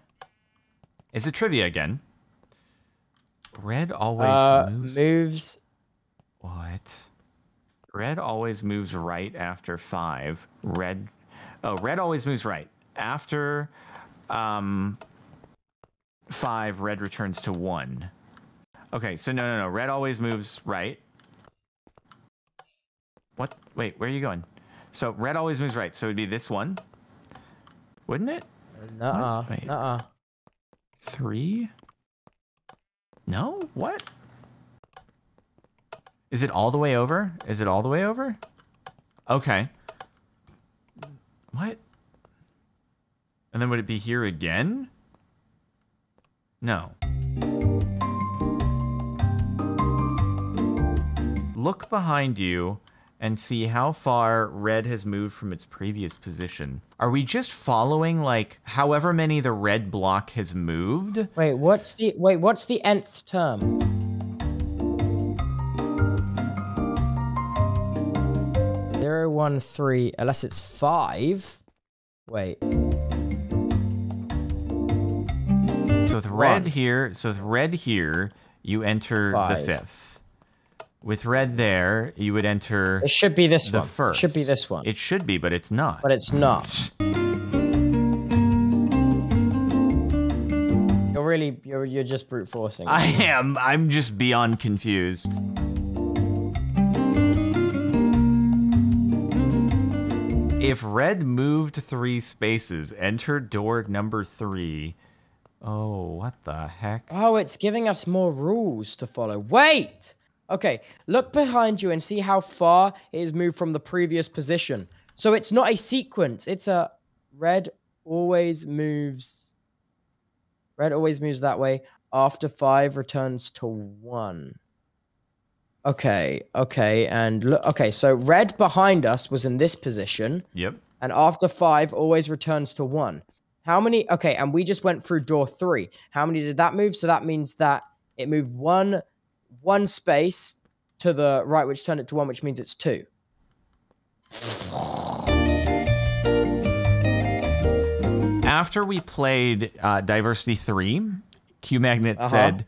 Is it trivia again? Red always Uh, moves. moves. What? Red always moves right after five. Red. Oh, red always moves right after um five. Red returns to one. Okay, so no, no, no. Red always moves right. What? Wait, where are you going? So red always moves right. So it'd be this one, wouldn't it? Nuh-uh. Wait. Nuh-uh. Three? No? What? Is it all the way over? Is it all the way over? Okay. What? And then would it be here again? No. Look behind you and see how far red has moved from its previous position. Are we just following like however many the red block has moved? Wait, what's the wait? What's the nth term? Zero one three. Unless it's five. Wait. So with red here, so with red here, you enter the fifth. With red there, you would enter It should be this the one. first. It should be this one. It should be, but it's not. but it's not. You're really you're you're just brute forcing. I am. I'm just beyond confused. If red moved three spaces, enter door number three. Oh, what the heck? Oh, it's giving us more rules to follow. Wait! Okay, look behind you and see how far it has moved from the previous position. So it's not a sequence, it's a red always moves. Red always moves that way. After five returns to one. Okay, okay, and look okay, so red behind us was in this position. Yep. and after five always returns to one. How many? Okay, and we just went through door three. How many did that move? So that means that it moved one, one space to the right, which turned it to one, which means it's two. After we played uh, Diversity 3, Q Magnet Uh-huh. said,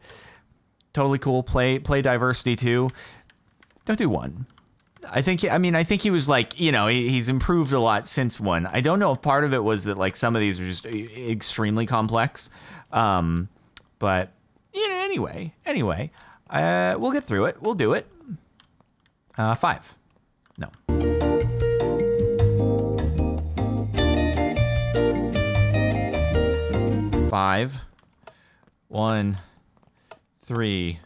totally cool, play play Diversity 2. Don't do one. I think, I mean, I think he was like, you know, he, he's improved a lot since one. I don't know if part of it was that, like, some of these are just extremely complex. Um, but, you know, anyway, anyway, uh, we'll get through it. We'll do it. Uh, five. No. Five, one, three,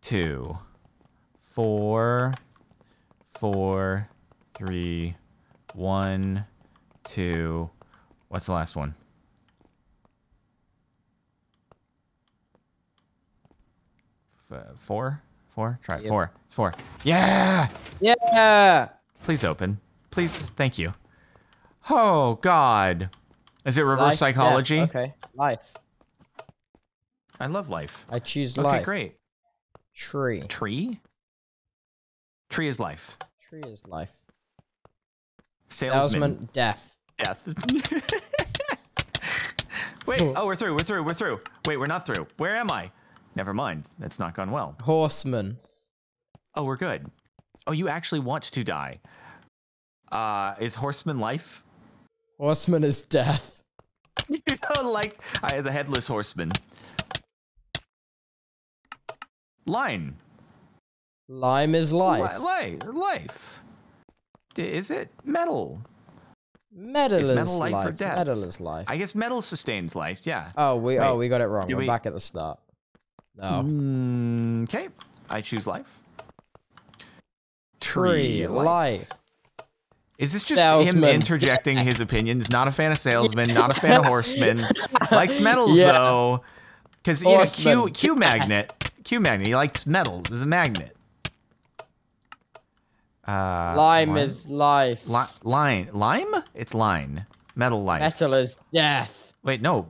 two, four, four, three, one, two. What's the last one? F- four? Four? Try it. Yep. Four. It's four. Yeah! Yeah. Please open. Please. Thank you. Oh, God. Is it reverse Life, death. psychology? Okay. Life. I love life. I choose Okay, life. Okay, great. Tree. Tree? Tree is life. Tree is life. Salesman. Salesman. Death. Death. Wait. Oh, we're through. We're through. We're through. Wait, we're not through. Where am I? Never mind. That's not gone well. Horseman. Oh, we're good. Oh, you actually want to die. Uh, is horseman life? Horseman is death. you know, like I, the headless horseman. Line. Lime is life. Li- li- life. Is it metal? Metal Is is, metal life life. or death? Metal is life. I guess metal sustains life. Yeah. oh, we Wait, oh we got it wrong. did We're we- back at the start. Oh. Mm, Okay. I choose life. Tree. Life. Is this just him interjecting his opinions? Not a fan of salesmen, not a fan of horsemen. Likes metals Yeah. though, because you know Q Q magnet. Q magnet. He likes metals. Is a magnet. Uh, Lime lime- is life. li- line lime. It's line. Metal life. Metal is death. Wait, no.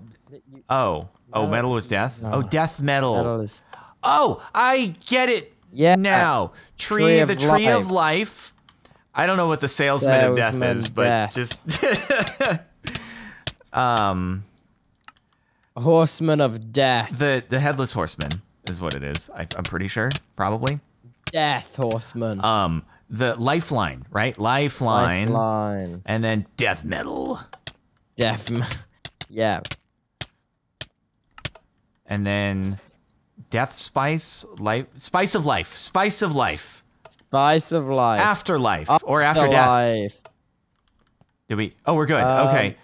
Oh, oh, metal is death. Oh, death metal. Metal is Oh, I get it yeah. now. Tree, Tree of the tree of life. life. I don't know what the salesman of death Salesman is, but death. just um Horseman of death. the the headless horseman is what it is. I, I'm pretty sure, probably. Death horseman. Um, the lifeline, right? Lifeline, Lifeline. and then death metal, Death. Yeah. and then death spice, life, spice of life, spice of life, Spice of life. afterlife, or after death. Afterlife. Did we? Oh, we're good. Um, okay.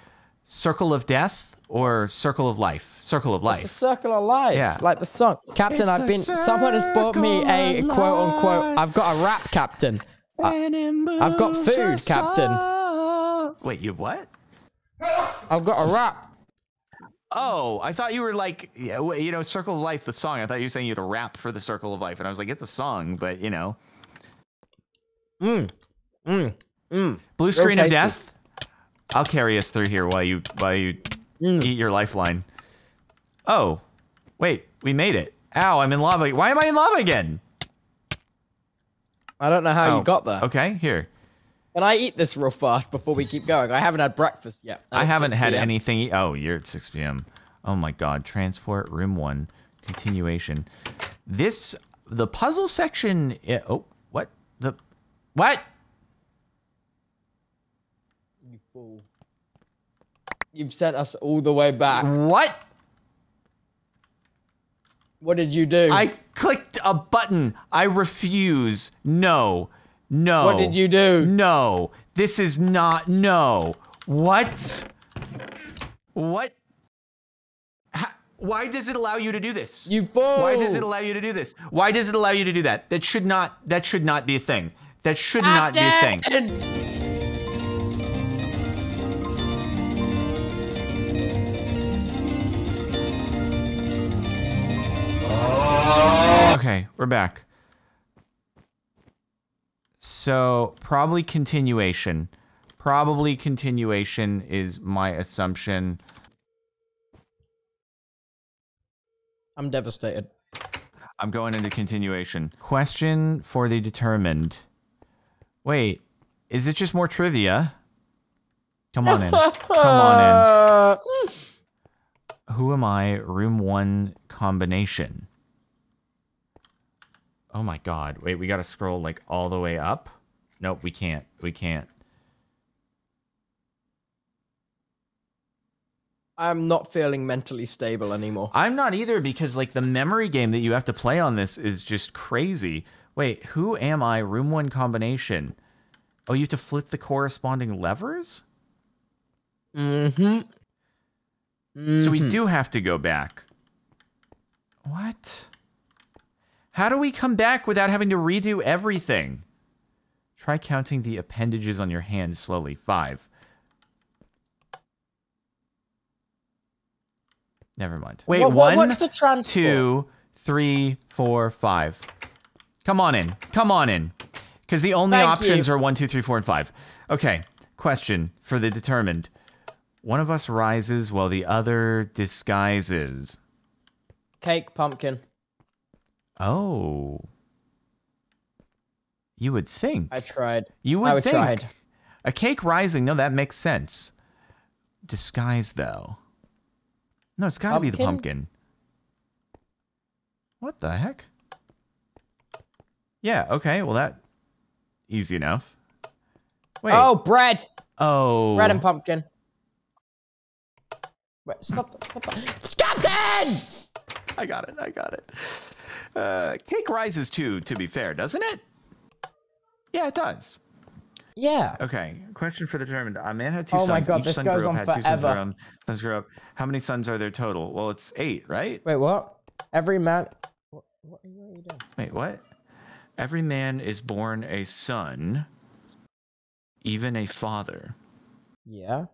Circle of death or circle of life? Circle of It's the life. circle of life. Yeah. Like the song. Captain, It's I've the been. Someone has bought me a quote unquote. I've got a rap, Captain. I've got food, Captain. Wait, you have what? I've got a rap. Oh, I thought you were like, yeah, you know, Circle of Life, the song. I thought you were saying you had a rap for the Circle of Life, and I was like, it's a song, but you know, Mm. Mm. Mm. Blue Screen of. Death. I'll carry us through here while you while you Mm. eat your lifeline. Oh, wait, we made it. Ow, I'm in lava. Why am I in lava again? I don't know how Oh, you got there. Okay, here. Can I eat this real fast before we keep going? I haven't had breakfast yet. I haven't had anything. Oh, you're at 6 p.m. Oh my God. Transport room one continuation. This the puzzle section. oh, what the what? You fool. You've sent us all the way back. What? What did you do? I clicked a button. I refuse. No. No. What did you do? No. This is not. No. What? What? Ha- Why does it allow you to do this? You fool. Why does it allow you to do this? Why does it allow you to do that? That should not. That should not be a thing. That should not be a thing. Okay, we're back. So probably continuation. Probably continuation is my assumption. I'm devastated. I'm going into continuation. Question for the determined. Wait, is it just more trivia? Come on in. Come on in. Who am I? Room one combination. Oh my god. Wait, we gotta scroll like all the way up? Nope, we can't. We can't. I'm not feeling mentally stable anymore. I'm not either because like the memory game that you have to play on this is just crazy. Wait, who am I? Room one combination. Oh, you have to flip the corresponding levers? Mm-hmm. So we do have to go back. What? How do we come back without having to redo everything? Try counting the appendages on your hands slowly. Five. Never mind. Wait, What- what- one, what's the transport? two, three, four, five. Come on in. Come on in. Because the only Thank options you. are one, two, three, four, and five. Okay. Question for the determined. One of us rises while the other disguises. Cake, pumpkin. Oh. You would think. I tried. You would I think. tried. A cake rising. No, that makes sense. Disguise, though. No, it's got to be the Pumpkin? What the heck? Yeah, okay. Well, that. Easy enough. Wait. Oh, bread. Oh. Bread and pumpkin. Wait, stop that. Stop that. Captain! I got it. I got it. Uh, cake rises too, to be fair, doesn't it? Yeah, it does. Yeah. Okay, question for the determined. A man had two Oh sons. my God, Each this son goes grew up, on had two sons their forever. own. Sons grew up. How many sons are there total? Well, it's eight, right? Wait, what? Every man. What, what, are you- what are you doing? Wait, what? Every man is born a son, even a father. Yeah.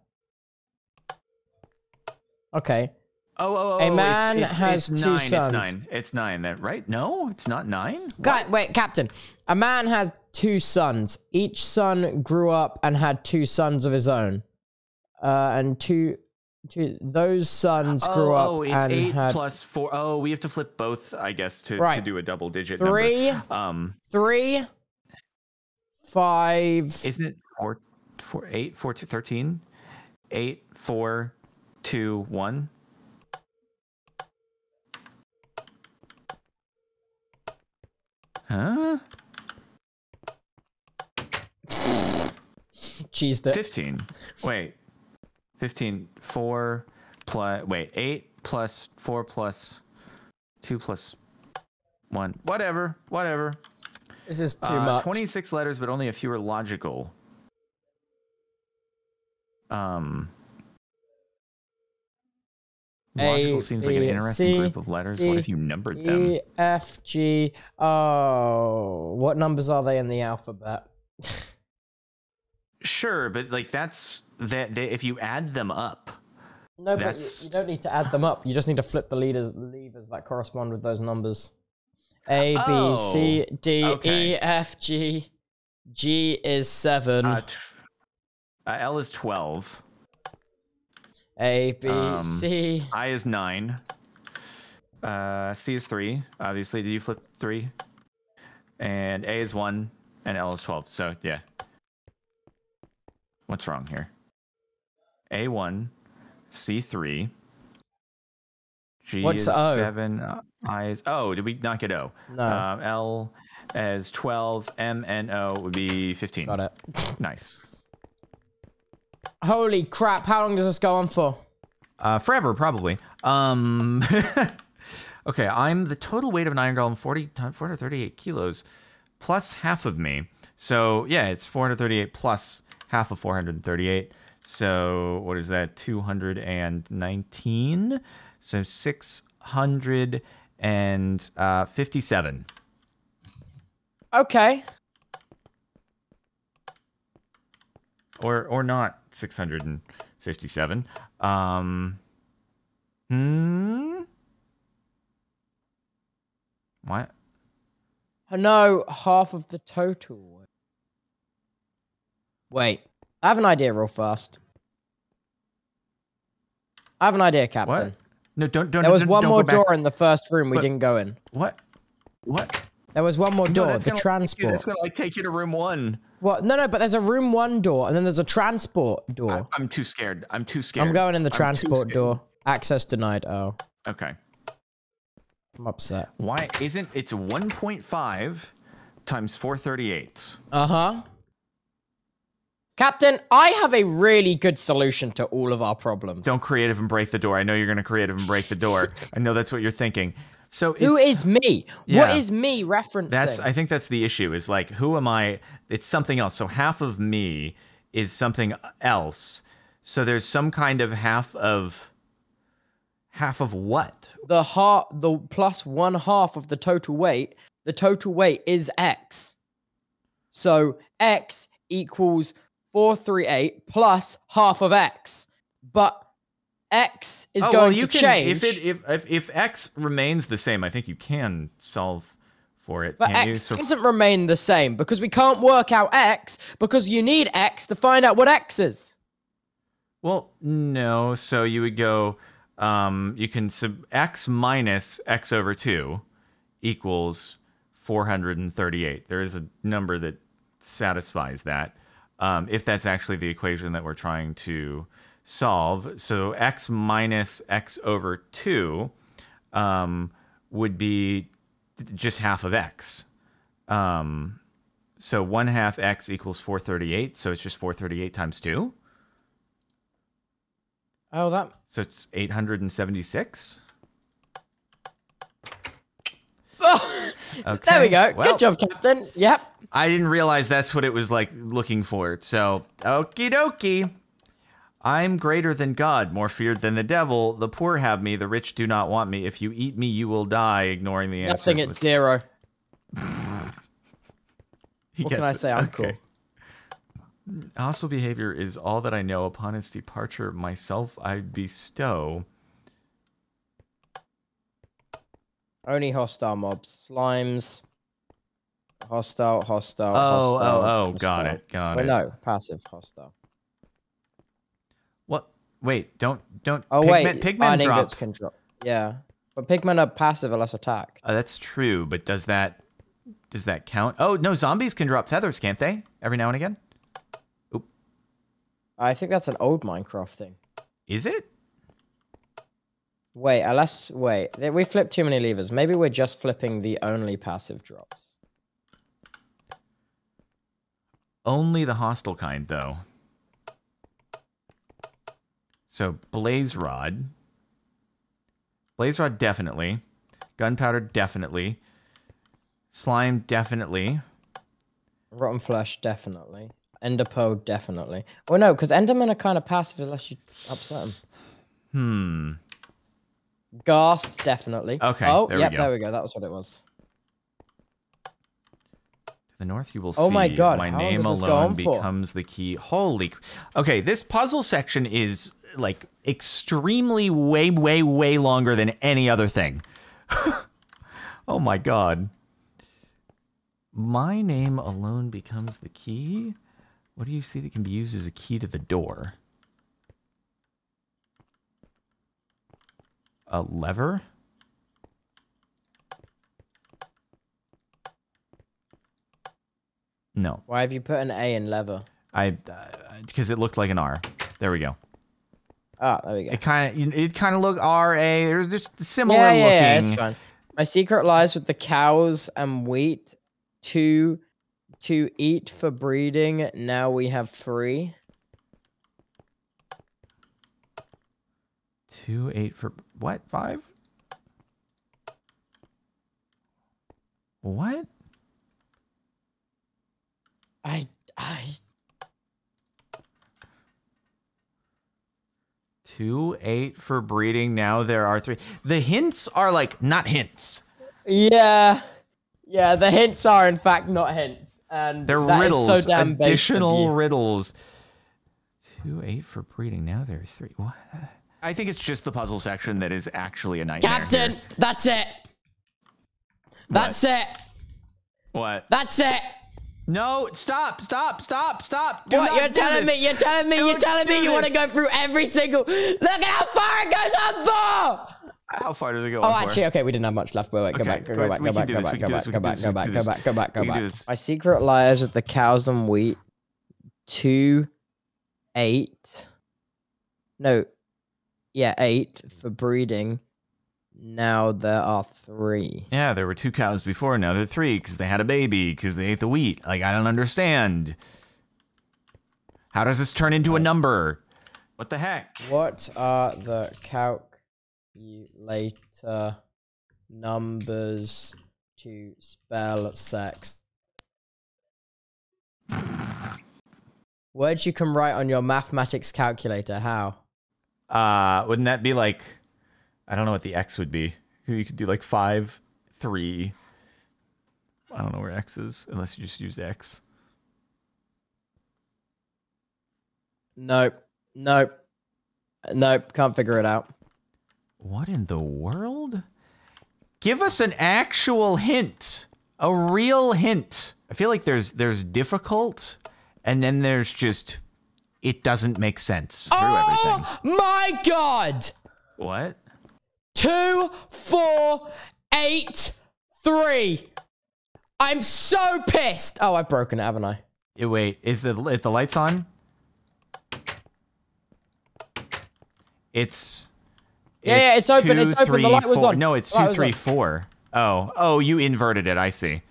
Okay. Oh, oh, oh! A man it's, has it's two nine. sons. It's nine. It's nine. That right? No, it's not nine. Wait, Captain. A man has two sons. Each son grew up and had two sons of his own. Uh, and two, two those sons Oh, grew up oh, it's and eight had plus four. Oh, we have to flip both, I guess, to, to do a double digit three, number. Um, three, five. isn't it four, four, eight, four, two, thirteen? Eight, four, two, one. Huh? cheesed it. 15. Wait. 15. 4 plus. Wait. 8 plus 4 plus 2 plus 1. Whatever. Whatever. This is too Uh, much. 26 letters, but only a few are logical. Um. Logical A, seems like an interesting C, group of letters. what if you numbered them? E, F, G. Oh, what numbers are they in the alphabet? Sure, but like that's that. They, if you add them up, No, but you, you don't need to add them up. You just need to flip the leaders, levers that correspond with those numbers. A, B, C, Oh, D, E, okay. F, G. G is seven. uh, t- uh, L is 12. A, B, um, C. I is nine. Uh, C is three. Obviously, did you flip three? And A is one, and L is twelve. So yeah. What's wrong here? A one, C three. G What's is O? seven. uh, I is oh. Did we not get O? No. Um, L as twelve. M and O would be fifteen. Got it. Nice. Holy crap! How long does this go on for? Uh, forever, probably. Um, okay, I'm the total weight of an iron golem, 40, 438 kilos, plus half of me. So, yeah, it's 438 plus half of 438. So, what is that? 219. So, 657. Okay. Or, or not 657. Um, hmm? What? No, half of the total. Wait, I have an idea real fast. I have an idea, Captain. What? No, don't don't. There was don't- one don't more back. door in the first room we But- didn't go in. What? What? There was one more No, door, that's the gonna, transport. That's gonna like take you to room one. Well, no, no, but there's a room one door, and then there's a transport door. I'm too scared. I'm too scared. I'm going in the I'm transport door. Access denied. Oh, Okay. I'm upset. Why isn't it's 1.5 times 438? Uh huh. Captain, I have a really good solution to all of our problems. Don't creative and break the door. I know you're gonna creative and break the door. I know that's what you're thinking. So Who is me? Yeah. What is me referencing? That's I think that's the issue. Is like who am I? It's something else. So half of me is something else. So there's some kind of half of half of what? the half, the plus one half of the total weight. The total weight is X. So x equals 438 plus half of x. But x is oh, going well, you to can, change. If, it, if, if, if x remains the same, I think you can solve for it. but x So- doesn't remain the same because we can't work out x because you need x to find out what x is. Well, no. So you would go, um, you can sub x minus x over 2 equals 438. There is a number that satisfies that um, if that's actually the equation that we're trying to solve. So x minus x over 2 um, would be just half of x. Um, so 1 half x equals 438. So it's just 438 times 2. Oh, that So it's 876. Oh, Okay. there we go. Well, Good job, Captain. Yep. I didn't realize that's what it was like looking for. So, okie dokie. I'm greater than God, more feared than the devil. The poor have me, the rich do not want me. If you eat me, you will die. Ignoring the answer. Nothing at zero. What can I it. say? I'm Okay. Hostile behavior is all that I know. Upon its departure, myself I bestow. Only hostile mobs. Slimes. Hostile, hostile, Oh, oh hostile. oh, oh, got it, got Well, it. no, passive, hostile. Wait, don't, don't. Oh, pigmen, wait. pigmen iron drop. drop. Yeah. But pigmen are passive unless attacked. Uh, that's true, but does that does that count? Oh no, zombies can drop feathers, can't they? Every now and again. Oop. I think that's an old Minecraft thing. Is it? Wait, unless wait, we flipped too many levers. Maybe we're just flipping the only passive drops. Only the hostile kind, though. So blaze rod. Blaze rod definitely. Gunpowder definitely. Slime definitely. Rotten flesh, definitely. Ender pearl, definitely. Well, no, because Endermen are kind of passive unless you upset them. Hmm. Ghast, definitely. Okay, Oh, there we yep, go. there we go. That was what it was. To the north, you will Oh see my God, my how name does this go alone on for? becomes the key. Holy. Okay, this puzzle section is like extremely way, way, way longer than any other thing. oh my God. My name alone becomes the key. What do you see that can be used as a key to the door? A lever? No. Why have you put an A in lever? I uh, because it looked like an R. There we go. Ah, there we go. It kind of it kind of looked R A. There's just similar Yeah, yeah, looking. yeah, it's fine. My secret lies with the cows and wheat. Two to eat for breeding. Now we have three. Two eight for what? Five? What? I, I, Two eight for breeding. Now there are three. The hints are like not hints. yeah, yeah. The hints are in fact not hints, and They're riddles. so damn additional riddles. Two eight for breeding. Now there are three. What? I think it's just the puzzle section that is actually a nightmare. Captain, here. that's it. That's it. What? That's it. No! Stop! Stop! Stop! Stop! Do what you're telling this. me? You're telling me? You're telling me you want to go through every single? Look at how far it goes on for. How far does it go? Oh, on for? actually, okay, we didn't have much left. Wait, wait, go Okay, back, go back, go back, go back, go back, go back, go back, go back, go back, go back, go back. My secret lies with the cows and wheat. Two, eight. No, yeah, eight for breeding. Now there are three. Yeah, there were two cows before. Now there are three because they had a baby because they ate the wheat. Like I don't understand. How does this turn into a number? What the heck? What are the calculator numbers to spell sex? Words you can write on your mathematics calculator. How? Uh, wouldn't that be like? I don't know what the X would be. You could do like five, three. I don't know where X is, unless you just use X. Nope. Nope. Nope. Can't figure it out. What in the world? Give us an actual hint. A real hint. I feel like there's there's difficult and then there's just it doesn't make sense oh, my god! What? Two, four, eight, three. I'm so pissed. Oh, I've broken it, haven't I? Eh, Wait, is the is the lights on? It's Yeah, yeah, it's open, two, it's open, the light was four- on. No, it's two, three, four. Oh, oh, you inverted it. I see.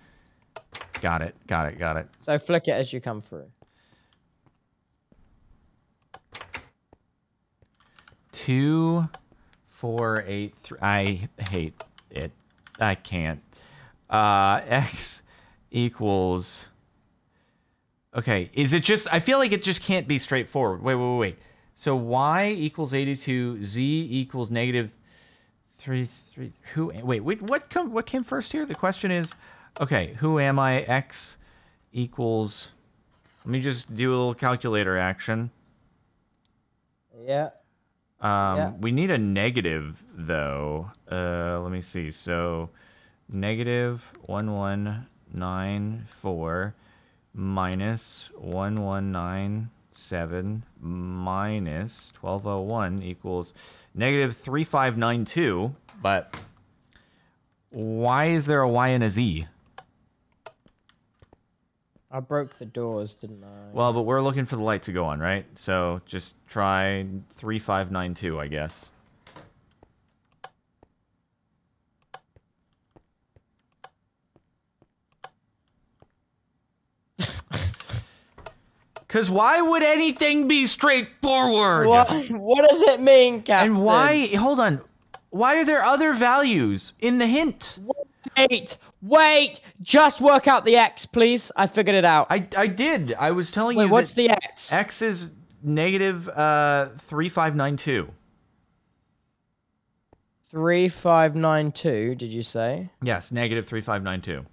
Got it. Got it. Got it. So flick it as you come through. Two, four, eight, three. I hate it. I can't. Uh, x equals. Okay, is it just? I feel like it just can't be straightforward. Wait, wait, wait, wait. So y equals eighty-two. Z equals negative three, three. Who? Wait, wait. What come? What came first here? The question is, okay, who am I? X equals. Let me just do a little calculator action. Yeah. Um, Yeah. We need a negative though. Uh, let me see. So, negative one one nine four minus one one nine seven minus twelve oh one equals negative three five nine two. But why is there a y and a z? I broke the doors, didn't I? Well, but we're looking for the light to go on, right? So just try three five nine two, I guess. Cause why would anything be straightforward? what, what does it mean, Captain? And why? Hold on. Why are there other values in the hint? Wait, wait. Just work out the X, please. I figured it out. I I did. I was telling Wait, you. what's the X? X is negative uh three five nine two. 3592, did you say? Yes, negative 3592.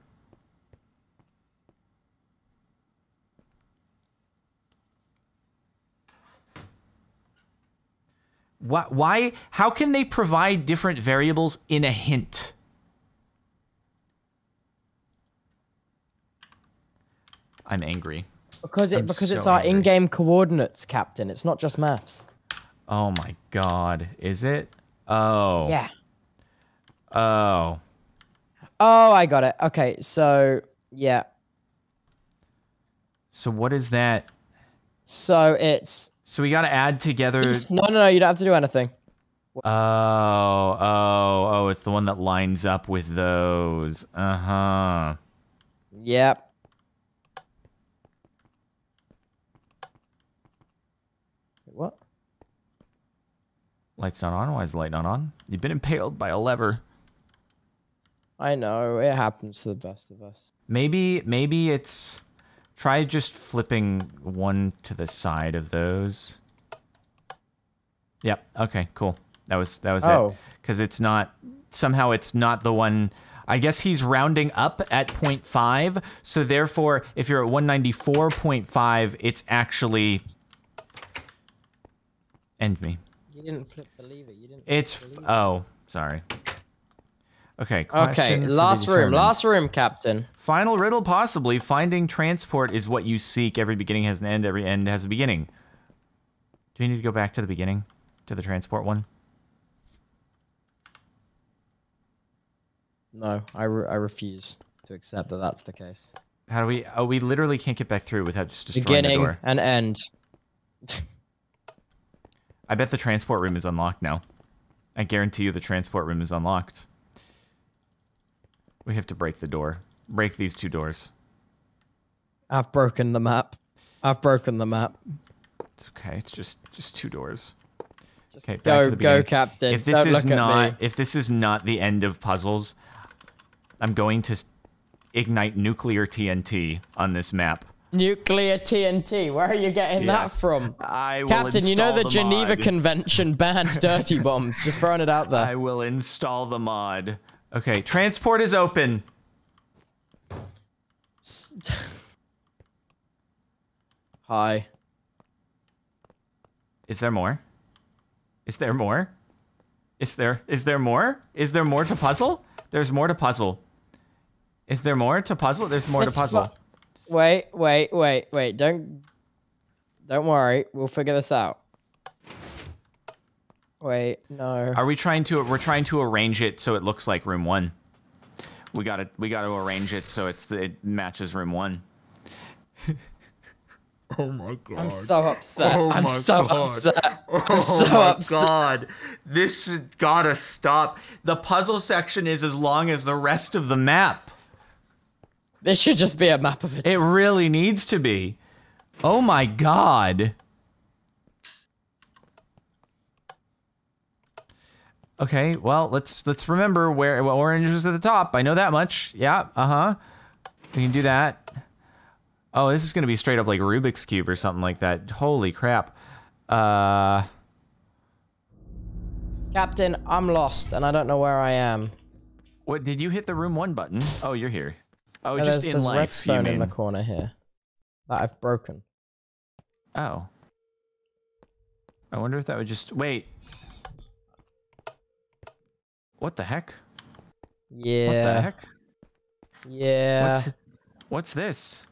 Why, why? How can they provide different variables in a hint? I'm angry. Because it I'm because it's our in-game coordinates, Captain. It's not just maths. Oh my god. Is it? Oh. Yeah. Oh. Oh, I got it. Okay, so yeah. So what is that? So it's So we got to add together. it's- no, no, no. You don't have to do anything. Oh, oh, oh, it's the one that lines up with those. Uh huh. Yep. What? Light's not on. Why is the light not on? You've been impaled by a lever. I know it happens to the best of us. Maybe, maybe it's. Try just flipping one to the side of those. Yep. Okay. Cool. That was that was Oh. it. Because it's not somehow it's not the one. I guess he's rounding up at 0.5. So therefore, if you're at 194.5, it's actually. End me. You didn't flip the lever. You didn't. It's oh, sorry. Okay. Okay, the last room. Last room, Captain. Final riddle, possibly. Finding transport is what you seek. Every beginning has an end. Every end has a beginning. Do we need to go back to the beginning, to the transport one? No, I, re- I refuse to accept that that's the case. How do we? Oh, we literally can't get back through without just destroying the Beginning door. and end. I bet the transport room is unlocked now. I guarantee you the transport room is unlocked. We have to break the door. Break these two doors. I've broken the map. I've broken the map. It's okay. It's just just two doors. Just Okay, back go, to the go, beginning. Captain. If this Don't is not if this is not the end of puzzles, I'm going to ignite nuclear TNT on this map. Nuclear TNT. Where are you getting that from? I will Captain, you know install the Geneva mod. Convention bans dirty bombs. Just throwing it out there. I will install the mod. Okay, transport is open. Hi. Is there more? Is there more? Is there is there more? Is there more to puzzle? There's more to puzzle. Is there more to puzzle? There's more to puzzle. Fu- Wait, wait, wait, wait. Don't don't worry. We'll figure this out. Wait, no. Are we trying to we're trying to arrange it so it looks like room 1. We got to we got to arrange it so it's the, it matches room 1. Oh my god. I'm so upset. Oh I'm my so God. upset. I'm Oh so my upset. god. This has got to stop. The puzzle section is as long as the rest of the map. This should just be a map of it. It really needs to be. Oh my god. Okay, well, let's let's remember where well, orange is at the top. I know that much. Yeah, uh-huh. We can do that. Oh, this is going to be straight up like Rubik's cube or something like that. Holy crap. Uh Captain, I'm lost and I don't know where I am. what did you hit the room 1 button? Oh, you're here. Oh, No, just there's in there's life, redstone in the corner here that I've broken. Oh. I wonder if that would just wait. What the heck? Yeah. What the heck? Yeah. What's What's this?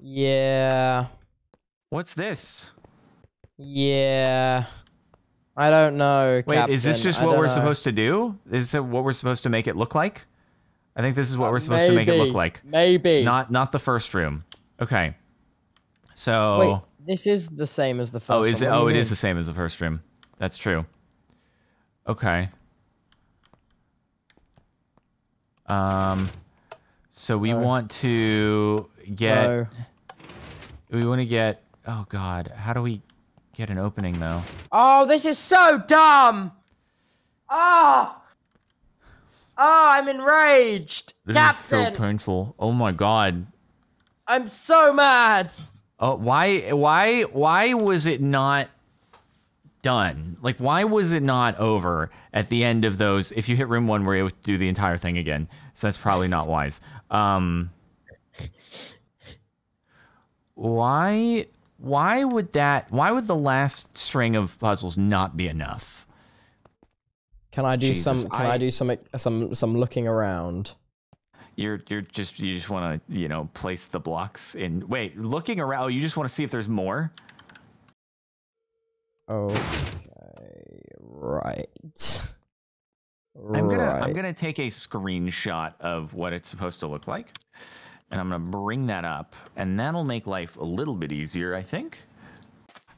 Yeah. What's this? Yeah. I don't know. Wait, is this just I what we're know. supposed to do? Is it what we're supposed to make it look like? I think this is what we're supposed to make it look Uh, Maybe. like. Maybe. Not not the first room. Okay. So Wait, this is the same as the first Oh, is it one. What do Oh, it is the same as the first room. That's true. Okay. Um so we No. want to get No. we want to get oh god, how do we get an opening though? Oh, this is so dumb. Oh. Oh, I'm enraged. This Captain, So painful. Oh my god. I'm so mad. Oh, why why why was it not done? Like why was it not over at the end of those if you hit room 1 we're able to do the entire thing again. So that's probably not wise. Um Why why would that why would the last string of puzzles not be enough? Can I do Jesus, some can I, I- do some some some looking around? You're you're just you just want to, you know, place the blocks in Wait, looking around, oh, you just want to see if there's more? Okay. Right. I'm gonna right. I'm gonna take a screenshot of what it's supposed to look like, and I'm gonna bring that up, and that'll make life a little bit easier, I think.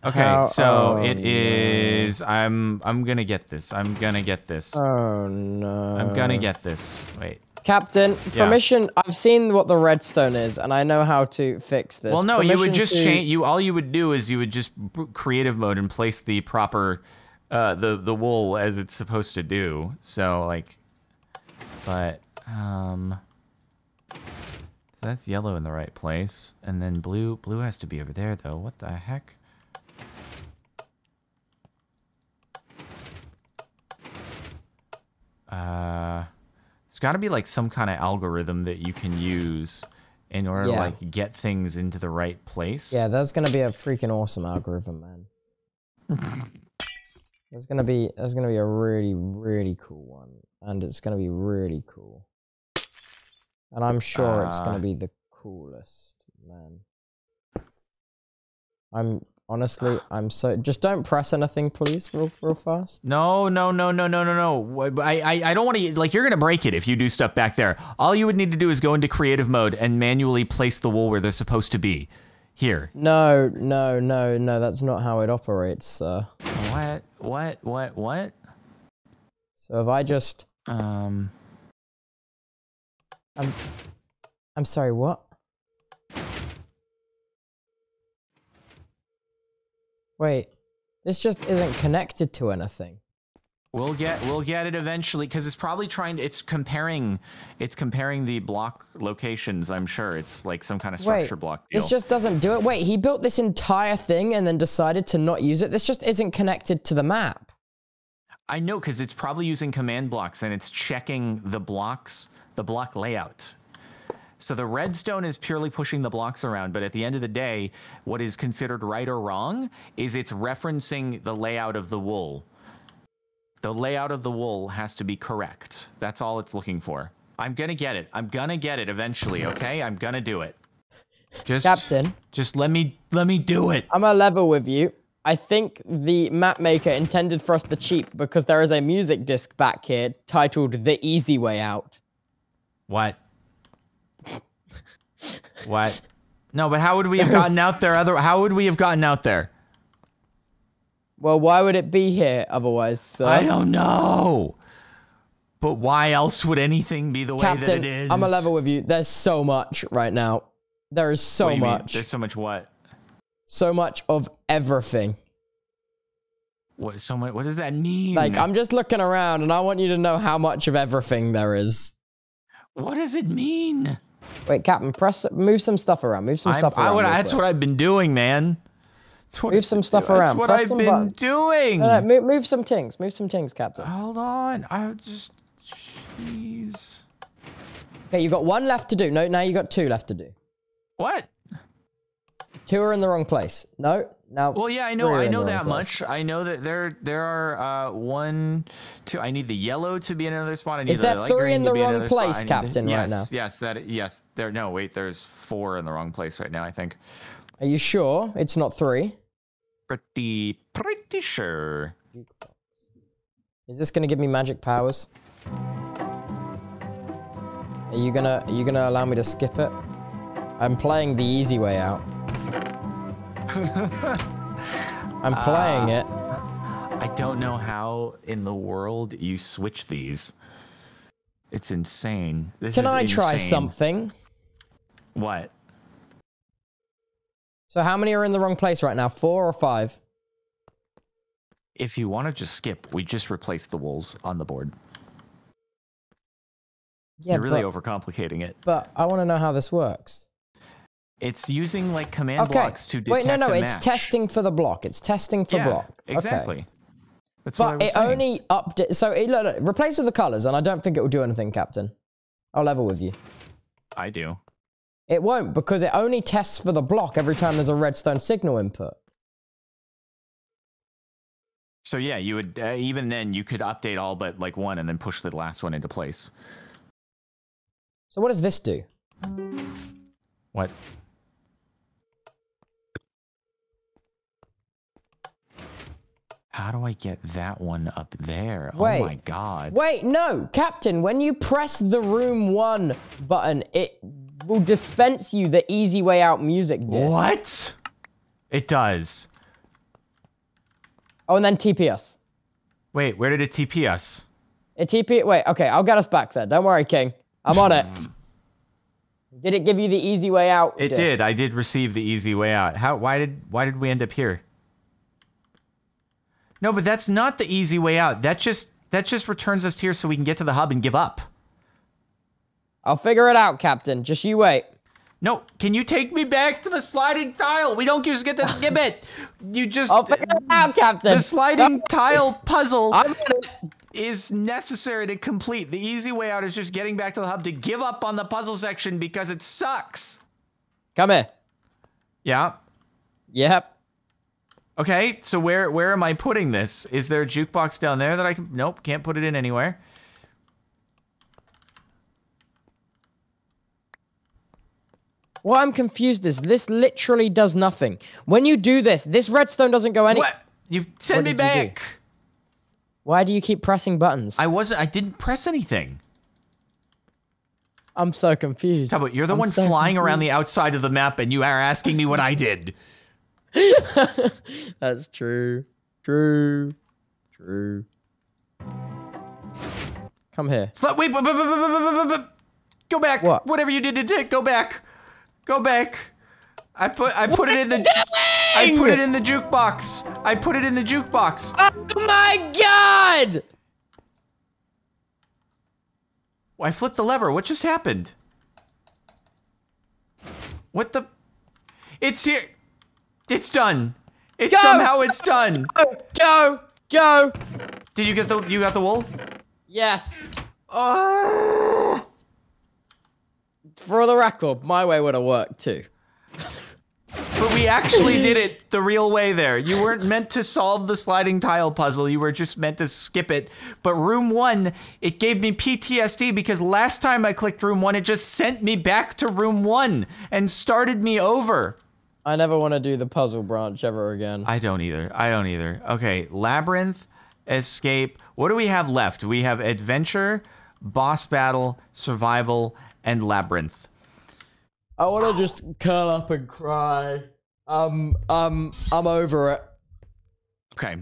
Okay, How- so oh, it no. I'm I'm gonna get this. I'm gonna get this. Oh no. I'm gonna get this. Wait. Captain, Yeah. permission. I've seen what the redstone is, and I know how to fix this. Well, no, you would just to- change. You all you would do is you would just creative mode and place the proper, uh, the the wool as it's supposed to do. So like, but um, so that's yellow in the right place, and then blue. Blue has to be over there though. What the heck? Uh, it's got to be like some kind of algorithm that you can use in order to like get things into the right place. Yeah, that's gonna be a freaking awesome algorithm, man. There's gonna be there's gonna be a really really cool one, and it's gonna be really cool. And I'm sure it's Uh, gonna be the coolest, man. I'm honestly I'm so just don't press anything, please, real real fast. No, no, no, no, no, no, no. I, I, I don't want to. Like, you're gonna break it if you do stuff back there. All you would need to do is go into creative mode and manually place the wool where they're supposed to be. Here. No, no, no, no. That's not how it operates, sir. What? What? What? What? So if I just Um. I'm I'm sorry, what? Wait, this just isn't connected to anything. We'll get we'll get it eventually because it's probably trying to it's comparing it's comparing the block locations. I'm sure it's like some kind of structure Wait, block deal. this just doesn't do it. Wait, he built this entire thing and then decided to not use it. This just isn't connected to the map. I know because it's probably using command blocks and it's checking the blocks, the block layout. So the redstone is purely pushing the blocks around, but at the end of the day, what is considered right or wrong is it's referencing the layout of the wool. The layout of the wool has to be correct. That's all it's looking for. I'm gonna get it. I'm gonna get it eventually, okay? I'm gonna do it. Just Captain. Just let me let me do it. I'm a level with you. I think the map maker intended for us to cheat because there is a music disc back here titled The Easy Way Out. What? What? No, but how would we have gotten out there other how would we have gotten out there? Well, why would it be here otherwise, sir? I don't know. But why else would anything be the way that Captain, it is? I'm a level with you. There's so much right now. There is so you mean? much. There's so much what? So much of everything. What so much what does that mean? Like, I'm just looking around and I want you to know how much of everything there is. what does it mean? Wait, Captain, press, move some stuff around. Move some I'm- stuff I around. would- that's quick. what I've been doing, man. That's what Move some stuff. That's around. what Press I've been buttons. doing. No, no, move, move some things. Move some things, Captain. Hold on. I just jeez. Okay, you've got one left to do. No, now you've got two left to do. What? Two are in the wrong place. No, now. Well, yeah, I know. I know that much. I know that there there are uh, one, two. I need the yellow to be in another spot. I need Is the three in the wrong place, Captain, the, right yes, Yes, that yes. There. No, wait. There's four in the wrong place right now. I think. Are you sure it's not three? Pretty pretty sure. Is this gonna give me magic powers? Are you gonna are you gonna allow me to skip it? I'm playing the easy way out. I'm uh, playing it. I don't know how in the world you switch these. It's insane. This Can I try something? What? So how many are in the wrong place right now? Four or five? If you want to just skip, we just replace the wolves on the board. Yeah, You're really but, overcomplicating it. but I want to know how this works. It's using like command Okay. blocks to detect Wait, no, no, it's testing for the block. It's testing for yeah, block. Okay. Exactly. That's what I But it saying. only update. So it, look, look, replace with the colors, and I don't think it will do anything, Captain. I'll level with you. I do. It won't because it only tests for the block every time there's a redstone signal input. So yeah, you would uh, even then you could update all but like one and then push the last one into place. So what does this do? What? How do I get that one up there? Oh Wait. my god. Wait, no, Captain. When you press the room one button, it will dispense you the easy way out music disc. What? It does. Oh, and then TP us. Wait, where did it TP us? It TP. Wait, okay, I'll get us back there. Don't worry, King. I'm on it. Did it give you the easy way out? It disc? did. I did receive the easy way out. How why did why did we end up here? No, but that's not the easy way out. That just that just returns us here so we can get to the hub and give up. I'll figure it out, Captain. Just you wait. No, can you take me back to the sliding tile? We don't just get to skip it. You just I'll figure it out, Captain. the sliding tile puzzle I'm on it. is necessary to complete. The easy way out is just getting back to the hub to give up on the puzzle section because it sucks. Come here. Yeah. Yep. Okay, so where where am I putting this? Is there a jukebox down there that I can? Nope, can't put it in anywhere. What I'm confused is this literally does nothing. When you do this, this redstone doesn't go any. What? You send What me do? back. Why do you keep pressing buttons? I wasn't. I didn't press anything. I'm so confused. How about you're the I'm one so flying around the outside of the map, and you are asking me what I did. That's true. True. True. Come here. Slut, wait, go back. What? Whatever you did to Dick, go back. Go back. I put I put what it in the I put it in the jukebox. I put it in the jukebox. Oh my god! I flipped the lever. What just happened? What the? It's here. It's done. It's Go! somehow it's done. Go, go, go! Did you get the you got the wool? Yes. Oh. for the record, my way would have worked too. But we actually did it the real way there. You weren't meant to solve the sliding tile puzzle. You were just meant to skip it. But room one, it gave me PTSD because last time I clicked room one, it just sent me back to room one and started me over. I never want to do the puzzle branch ever again. I don't either. I don't either. Okay, labyrinth, escape. What do we have left? We have adventure, boss battle, survival, and labyrinth. I want to just curl up and cry. Um, um, I'm over it. Okay.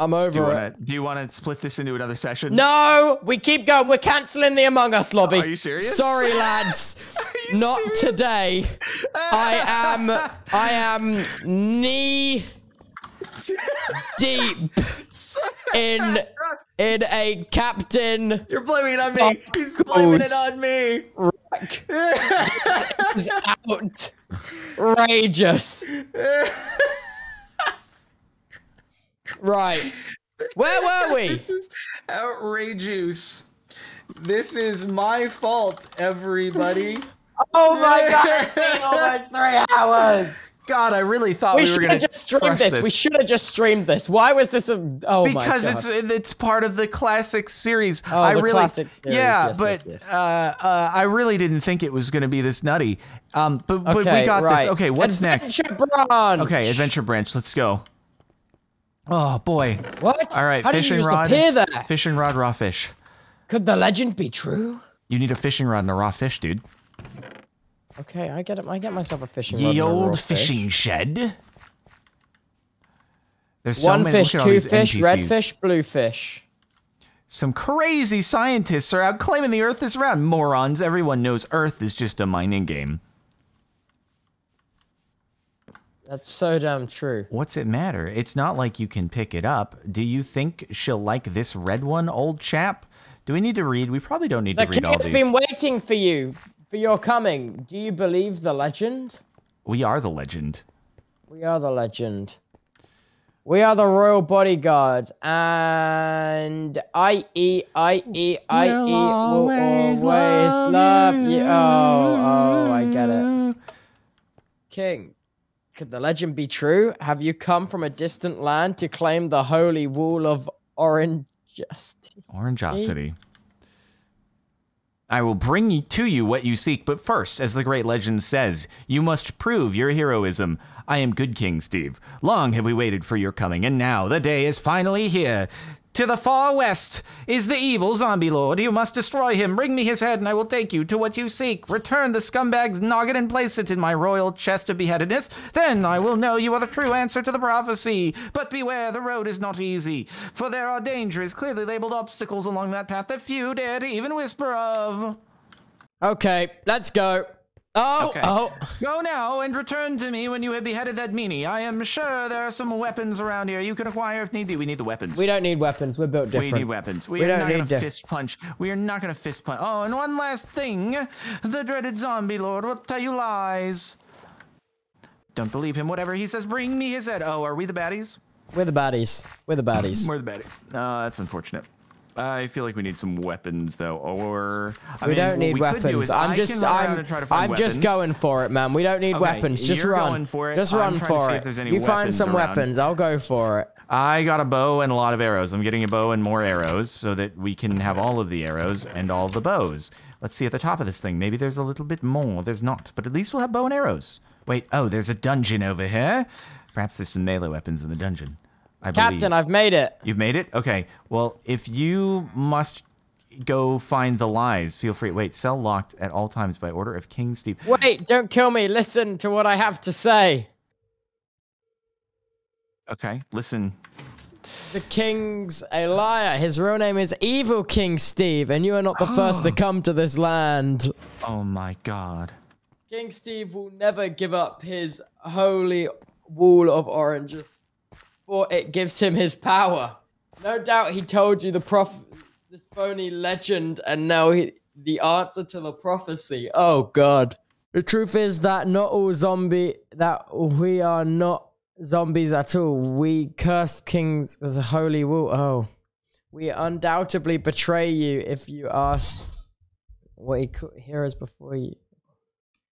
I'm Do you over it. wanna do you wanna split this into another session? No, we keep going. We're canceling the Among Us lobby. Are you serious? Sorry, lads. Not serious? today. I am. I am knee deep in in a captain You're blaming it on me. He's blaming it on me. wreck. is outrageous. Right. Where were we? This is outrageous. This is my fault, everybody. Oh my god, it's been almost three hours. God, I really thought We we, should gonna have just streamed crush this. We should have just streamed this. Why was this a? Oh my god. because it's it's part of the classic series. Oh, I the really, classic series. yeah, Yes, but yes, yes. Uh, uh, I really didn't think it was going to be this nutty. Um, but but we got right. this. Okay, what's next? Adventure Branch. Okay, adventure branch. Let's go. Oh boy. What? All right, How did fishing you just rod. appear there? Fishing rod, raw fish. Could the legend be true? You need a fishing rod and a raw fish, dude. Okay, I get it. I get myself a fishing rod. Ye and a raw old fish. fishing shed. There's so One many. fish, look at all two fish, red fish, blue fish. Some crazy scientists are out claiming the Earth is round. Morons. Everyone knows Earth is just a mining game. That's so damn true. What's it matter? It's not like you can pick it up. Do you think she'll like this red one, old chap? Do we need to read? We probably don't need The to read all king all has been waiting for you, for your coming. Do you believe the legend? we are the legend. We are the legend. We are the royal bodyguards, and I E I E I E will always always love love you. you. Oh, oh, I get it. King, could the legend be true? Have you come from a distant land to claim the holy wool of Orange Justice? Orangeosity. I will bring to you what you seek, but first, as the great legend says, you must prove your heroism. I am good King Steve. Long have we waited for your coming, and now the day is finally here. To the far west is the evil zombie lord. You must destroy him. Bring me his head, and I will take you to what you seek. Return the scumbag's noggin and place it in my royal chest of beheadedness. Then I will know you are the true answer to the prophecy. But beware, the road is not easy, for there are dangers, clearly labeled obstacles along that path that few dare to even whisper of. Okay, let's go. Oh, Okay. oh. Go now and return to me when you have beheaded that meanie. I am sure there are some weapons around here you can acquire if need be. We need the weapons. We don't need weapons. We're built different. We need weapons. We, We are don't not gonna to- fist punch. We are not gonna fist punch. Oh, and one last thing. The dreaded zombie lord will tell you lies. Don't believe him. Whatever he says, bring me his head. Oh, are we the baddies? We're the baddies. We're the baddies. We're the baddies. Uh, that's unfortunate. I feel like we need some weapons though, or I we mean, don't need we could do weapons. I'm just can run around I'm and try to find I'm just going for it, man. We don't need Okay, weapons. Just run. for it. Just run for it. if there's any you find some around. weapons. I'll go for it. I got a bow and a lot of arrows. I'm getting a bow and more arrows so that we can have all of the arrows and all the bows. Let's see at the top of this thing. Maybe there's a little bit more. There's not, but at least we'll have bow and arrows. Wait, oh, there's a dungeon over here. Perhaps there's some melee weapons in the dungeon. I Captain, believe. I've made it. You've made it? Okay. Well, if you must go find the lies, feel free. Wait, cell locked at all times by order of King Steve. Wait, don't kill me. Listen to what I have to say. Okay, listen. The king's a liar. His real name is Evil King Steve, and you are not the first to oh. come to this land. Oh my god. King Steve will never give up his holy wall of oranges, for it gives him his power. No doubt he told you the prof this phony legend, and now he the answer to the prophecy. Oh God. The truth is that not all zombie that we are not zombies at all. We cursed kings with a holy wall. Oh. We undoubtedly betray you if you ask what he could hear us before you.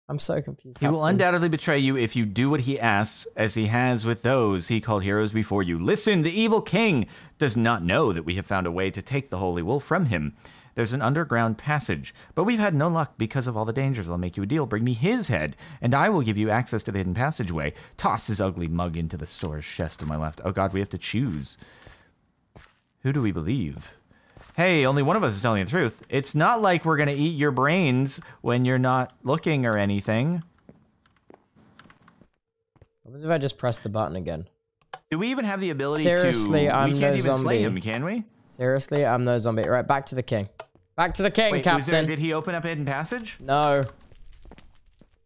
I'm so confused. He will undoubtedly betray you if you do what he asks, as he has with those he called heroes before you. Listen, the evil king does not know that we have found a way to take the holy wool from him. There's an underground passage, but we've had no luck because of all the dangers. I'll make you a deal. Bring me his head, and I will give you access to the hidden passageway. Toss his ugly mug into the storage chest to my left. Oh god, we have to choose. Who do we believe? Hey, only one of us is telling the truth. It's not like we're gonna eat your brains when you're not looking or anything. What if I just press the button again? Do we even have the ability Seriously, to? I'm we can't no even slay zombie. him, can we? Seriously, I'm no zombie. Right, back to the king. Back to the king, Wait, was there, Captain. did he open up a hidden passage? No,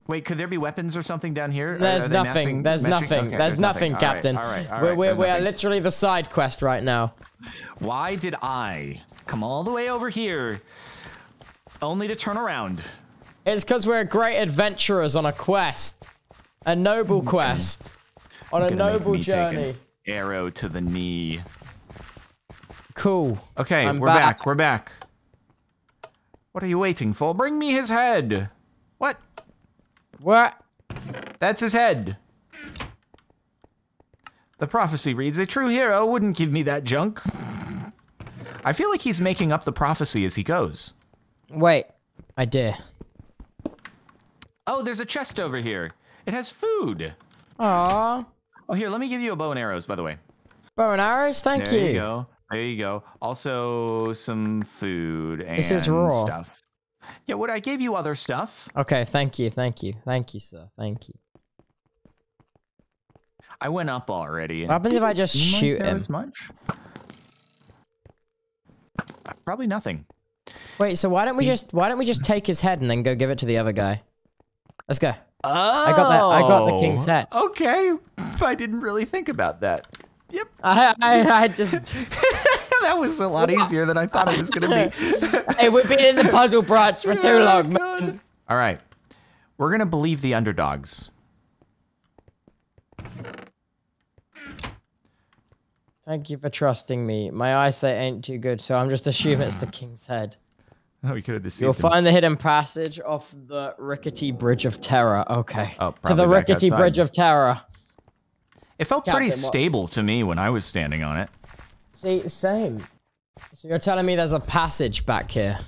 Wait, could there be weapons or something down here? There's nothing. There's nothing. okay, there's nothing, All right, Captain. All right, all we're we're, we're literally the side quest right now. Why did I come all the way over here only to turn around? It's because we're great adventurers on a quest, a noble mm, quest, on a noble me take an journey. Arrow to the knee. Cool. Okay, I'm we're back. back. We're back. What are you waiting for? Bring me his head. What? What? That's his head. The prophecy reads, a true hero wouldn't give me that junk. I feel like he's making up the prophecy as he goes. Wait, I dare. Oh, there's a chest over here. It has food. Aww. Oh, here, let me give you a bow and arrows, by the way. Bow and arrows, thank There you. There you go. There you go. Also, some food and This is raw. stuff. Yeah, what I gave you other stuff. Okay, thank you, thank you, thank you, sir, thank you. I went up already. What happens if I just like shoot him? was much. Probably nothing. Wait, so why don't we just why don't we just take his head and then go give it to the other guy? Let's go. Oh, I got that- I got the oh, king's head. Okay, I didn't really think about that. Yep, I I, I just that was a lot easier than I thought it was gonna be. hey, we've been in the puzzle branch for too oh, long, man. All right, we're gonna believe the underdogs. Thank you for trusting me. My eyesight ain't too good, so I'm just assuming it's the king's head. Oh, we could have deceived You'll them. find the hidden passage off the rickety bridge of terror. Okay. Oh, to the rickety outside. bridge of terror. It felt pretty Captain, what- stable to me when I was standing on it. See, same. So you're telling me there's a passage back here?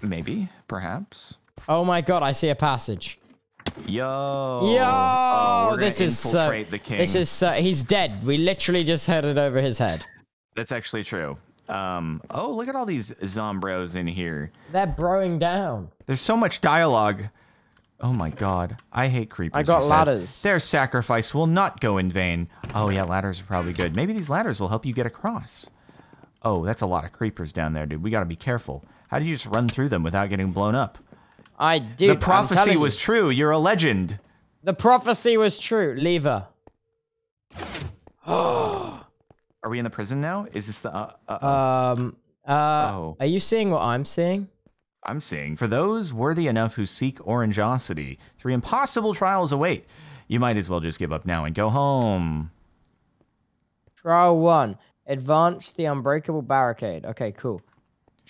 Maybe, perhaps. Oh my god, I see a passage. Yo. Yo, Oh, this is so. infiltrate the king. This is so. He's dead. We literally just headed over his head. That's actually true. Um. Oh, look at all these zombros in here. They're broing down. There's so much dialogue. Oh my god, I hate creepers. I got says. ladders. Their sacrifice will not go in vain. Oh yeah, ladders are probably good. Maybe these ladders will help you get across. Oh, that's a lot of creepers down there, dude. We gotta be careful. How do you just run through them without getting blown up? I do. the prophecy was true. You're a legend. The prophecy was true. Lever. Are we in the prison now? Is this the? Uh, uh, Um. Uh. Oh. Are you seeing what I'm seeing? I'm seeing for those worthy enough who seek orangeosity, three impossible trials await. You might as well just give up now and go home. Trial one. Advance the unbreakable barricade. Okay, cool.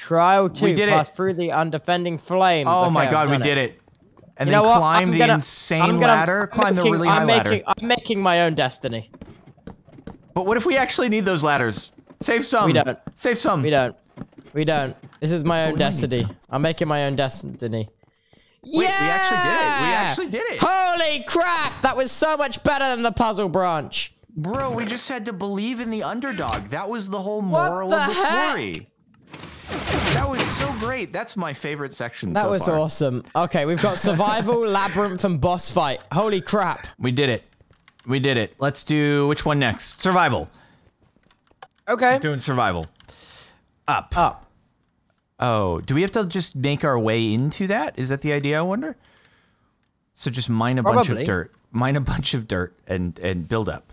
Trial two. did it. pass through the undefending flames. Oh Okay, my god, we did it. And You then climb the gonna- insane I'm gonna- ladder, I'm climb the really I'm high ladder. I'm making my own destiny. But what if we actually need those ladders? Save some. We don't. Save some. We don't. We don't. This is my own we destiny. I'm making my own destiny. Wait, we actually did it. We actually did it. Holy crap! That was so much better than the puzzle branch. Bro, we just had to believe in the underdog. That was the whole moral the of the heck? story. That was so great. That's my favorite section That so was far. awesome. Okay, we've got survival, labyrinth, and boss fight. Holy crap! We did it. We did it. Let's do which one next? Survival. Okay. Doing survival. Up. Up. Oh, do we have to just make our way into that? Is that the idea? I wonder. So just mine a bunch of dirt, mine a bunch of dirt, and and build up.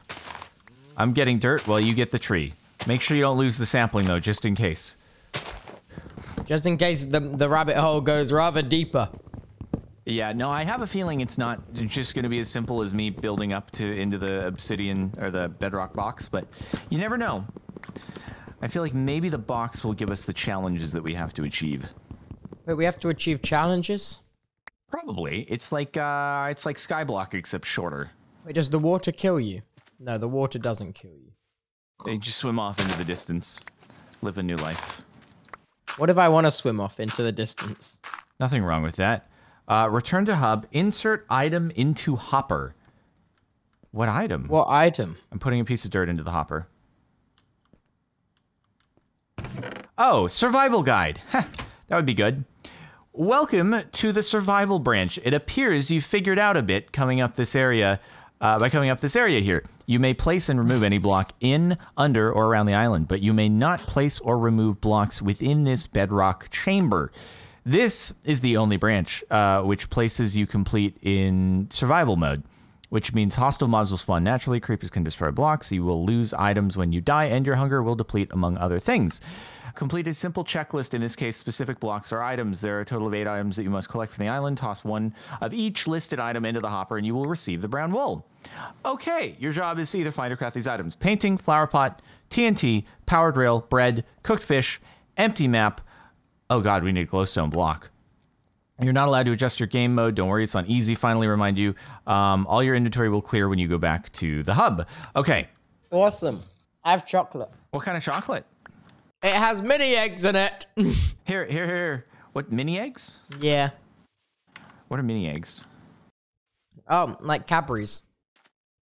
I'm getting dirt while you get the tree. Make sure you don't lose the sapling though, just in case. Just in case the the rabbit hole goes rather deeper. Yeah, no, I have a feeling it's not just going to be as simple as me building up to into the obsidian or the bedrock box, but you never know. I feel like maybe the box will give us the challenges that we have to achieve. Wait, we have to achieve challenges? Probably. It's like uh it's like Skyblock except shorter. Wait, does the water kill you? No, the water doesn't kill you. They just swim off into the distance. Live a new life. What if I want to swim off into the distance? Nothing wrong with that. Uh, return to hub. Insert item into hopper. What item? What item? I'm putting a piece of dirt into the hopper. Oh, survival guide. That would be good. Welcome to the survival branch. It appears you've figured out a bit coming up this area. Uh, by coming up this area here, you may place and remove any block in, under, or around the island, but you may not place or remove blocks within this bedrock chamber. This is the only branch uh, which places you complete in survival mode, which means hostile mobs will spawn naturally, creepers can destroy blocks, you will lose items when you die, and your hunger will deplete, among other things. Complete a simple checklist, in this case, specific blocks or items. There are a total of eight items that you must collect from the island. Toss one of each listed item into the hopper, and you will receive the brown wool. Okay, your job is to either find or craft these items painting, flower pot, TNT, powered rail, bread, cooked fish, empty map. Oh god, we need a glowstone block. You're not allowed to adjust your game mode. Don't worry, it's on easy. Finally, remind you, um, all your inventory will clear when you go back to the hub. Okay, Awesome. I have chocolate. what kind of chocolate? It has mini eggs in it. Here, here, here. What mini eggs? yeah. What are mini eggs? Oh, like Cadbury's.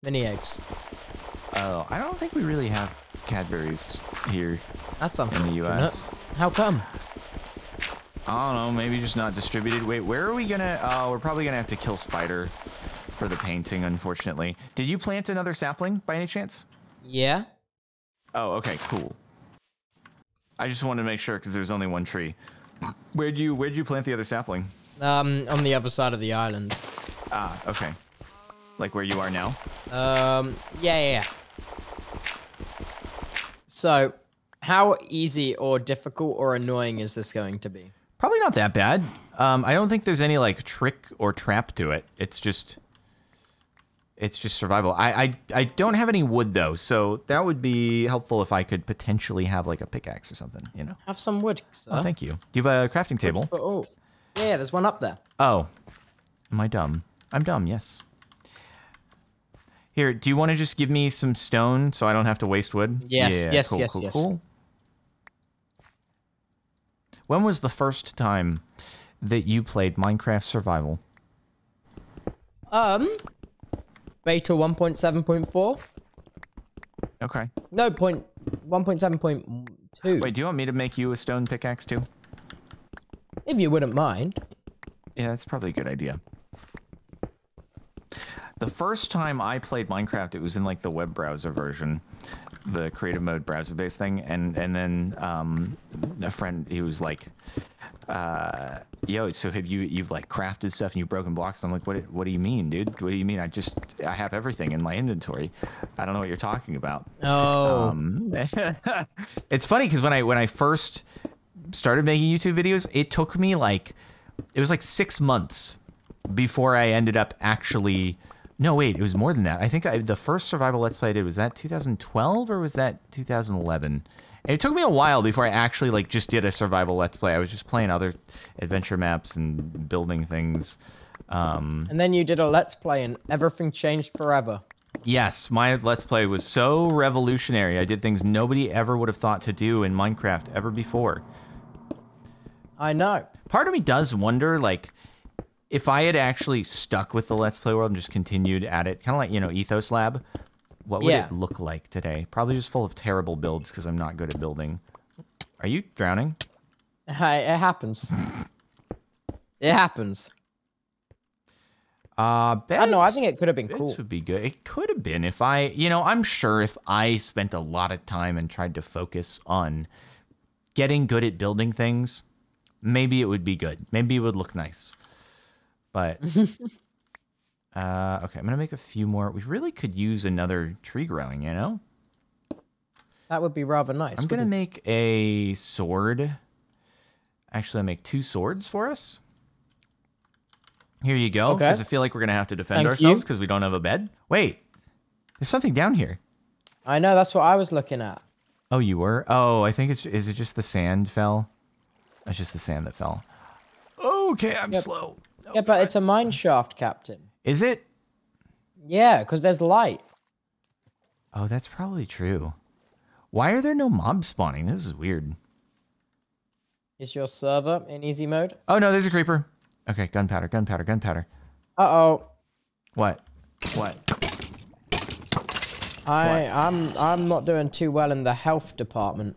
Mini eggs. Oh, I don't think we really have Cadbury's here That's something. in the? U.S. How come? I don't know. Maybe just not distributed. Wait, where are we gonna? Oh, we're probably gonna have to kill Spider for the painting. Unfortunately, did you plant another sapling by any chance? Yeah. Oh, okay, cool. I just wanted to make sure because there's only one tree. Where'd you Where'd you plant the other sapling? Um, on the other side of the island. Ah, okay. Like where you are now. Um, yeah, yeah, yeah. So, how easy or difficult or annoying is this going to be? Probably not that bad. Um, I don't think there's any like trick or trap to it. It's just, it's just survival. I, I, I don't have any wood though, so that would be helpful if I could potentially have like a pickaxe or something. You know. Have some wood, sir. Oh, thank you. Do you have a crafting table? Oh, oh. Yeah, yeah, there's one up there. Oh, am I dumb? I'm dumb. Yes. Here, do you want to just give me some stone so I don't have to waste wood? Yes, Yeah, yes, cool, yes, cool, yes. Cool. When was the first time that you played Minecraft Survival? Um, beta 1.7.4? Okay. No, point 1.7.2. Wait, do you want me to make you a stone pickaxe too? If you wouldn't mind. Yeah, that's probably a good idea. The first time I played Minecraft, it was in like the web browser version, the creative mode browser based thing, and and then um, a friend he was like, uh, "Yo, so have you you've like crafted stuff and you've broken blocks?" And I'm like, "What what do you mean, dude? What do you mean? I just I have everything in my inventory. I don't know what you're talking about." Oh, Um, it's funny because when I when I first started making YouTube videos, it took me like it was like six months before I ended up actually. No, wait, it was more than that. I think I, the first survival let's play I did was that 2012 or was that 2011? And it took me a while before I actually like just did a survival let's play. I was just playing other adventure maps and building things. Um, and then you did a let's play and everything changed forever. Yes, my Let's Play was so revolutionary. I did things nobody ever would have thought to do in Minecraft ever before. I know. Part of me does wonder, like, if I had actually stuck with the Let's Play world and just continued at it, kind of like, you know, Ethos Lab, what would Yeah. it look like today? Probably just full of terrible builds because I'm not good at building. Are you drowning? Hey, it happens. it happens. Uh, beds, I don't know. I think it could have been beds cool. would be good. It could have been if I, you know, I'm sure if I spent a lot of time and tried to focus on getting good at building things, maybe it would be good. Maybe it would look nice. But uh, okay, I'm gonna make a few more. We really could use another tree growing, you know. That would be rather nice. I'm gonna make a sword. Actually, I'll make two swords for us. Here you go. Okay. Because I feel like we're gonna have to defend Thank ourselves because we don't have a bed. Wait, there's something down here. I know. That's what I was looking at. Oh, you were? Oh, I think it's is it just the sand fell? It's just the sand that fell. Okay, I'm Yep. slow. Yeah, but it's a mine shaft, Captain. Is it? Yeah, because there's light. Oh, that's probably true. Why are there no mobs spawning? This is weird. Is your server in easy mode? Oh no, there's a creeper. Okay, gunpowder, gunpowder, gunpowder. Uh oh. What? What? I I'm I'm not doing too well in the health department.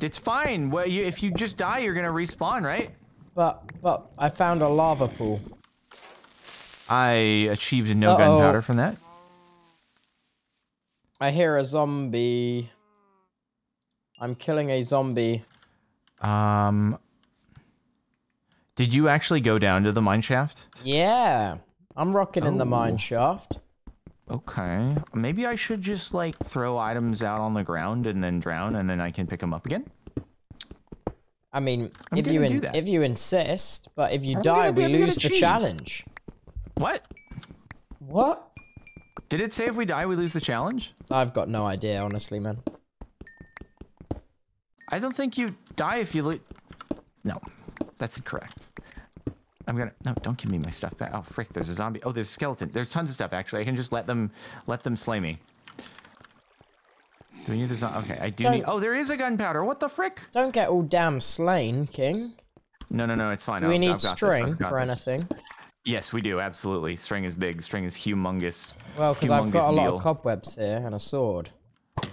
It's fine. Well, you, if you just die, you're gonna respawn, right? But but I found a lava pool. I achieved no Uh-oh. gunpowder from that. I hear a zombie. I'm killing a zombie. Um, did you actually go down to the mine shaft? Yeah. I'm rocking in the Oh. mine shaft. Okay. Maybe I should just like throw items out on the ground and then drown, and then I can pick them up again. I mean, I'm if you in, if you insist, but if you I'm die, we lose the cheese. challenge. What? What? Did it say if we die, we lose the challenge? I've got no idea, honestly, man. I don't think you die if you lo- No, that's incorrect. I'm gonna no. Don't give me my stuff back. Oh frick! There's a zombie. Oh, there's a skeleton. There's tons of stuff actually. I can just let them let them slay me. Do we need the zo- Okay, I do. Don't- Oh, there is a gunpowder. What the frick? Don't get all damn slain, King. No, no, no. It's fine. Do we I've- need I've this, string for this. anything? Yes, we do. Absolutely. String is big. String is humongous. Well, because I've got a lot deal. of cobwebs here and a sword.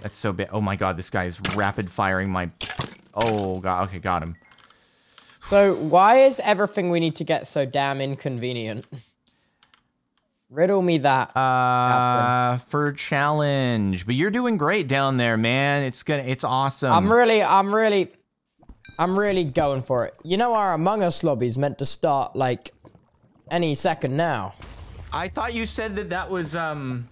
That's so big. Oh my god, this guy is rapid firing my. Oh god. Okay, got him. So why is everything we need to get so damn inconvenient? Riddle me that. Uh, for challenge, but you're doing great down there, man. It's gonna. It's awesome. I'm really, I'm really, I'm really going for it. You know, our Among Us lobby's meant to start like any second now. I thought you said that that was um,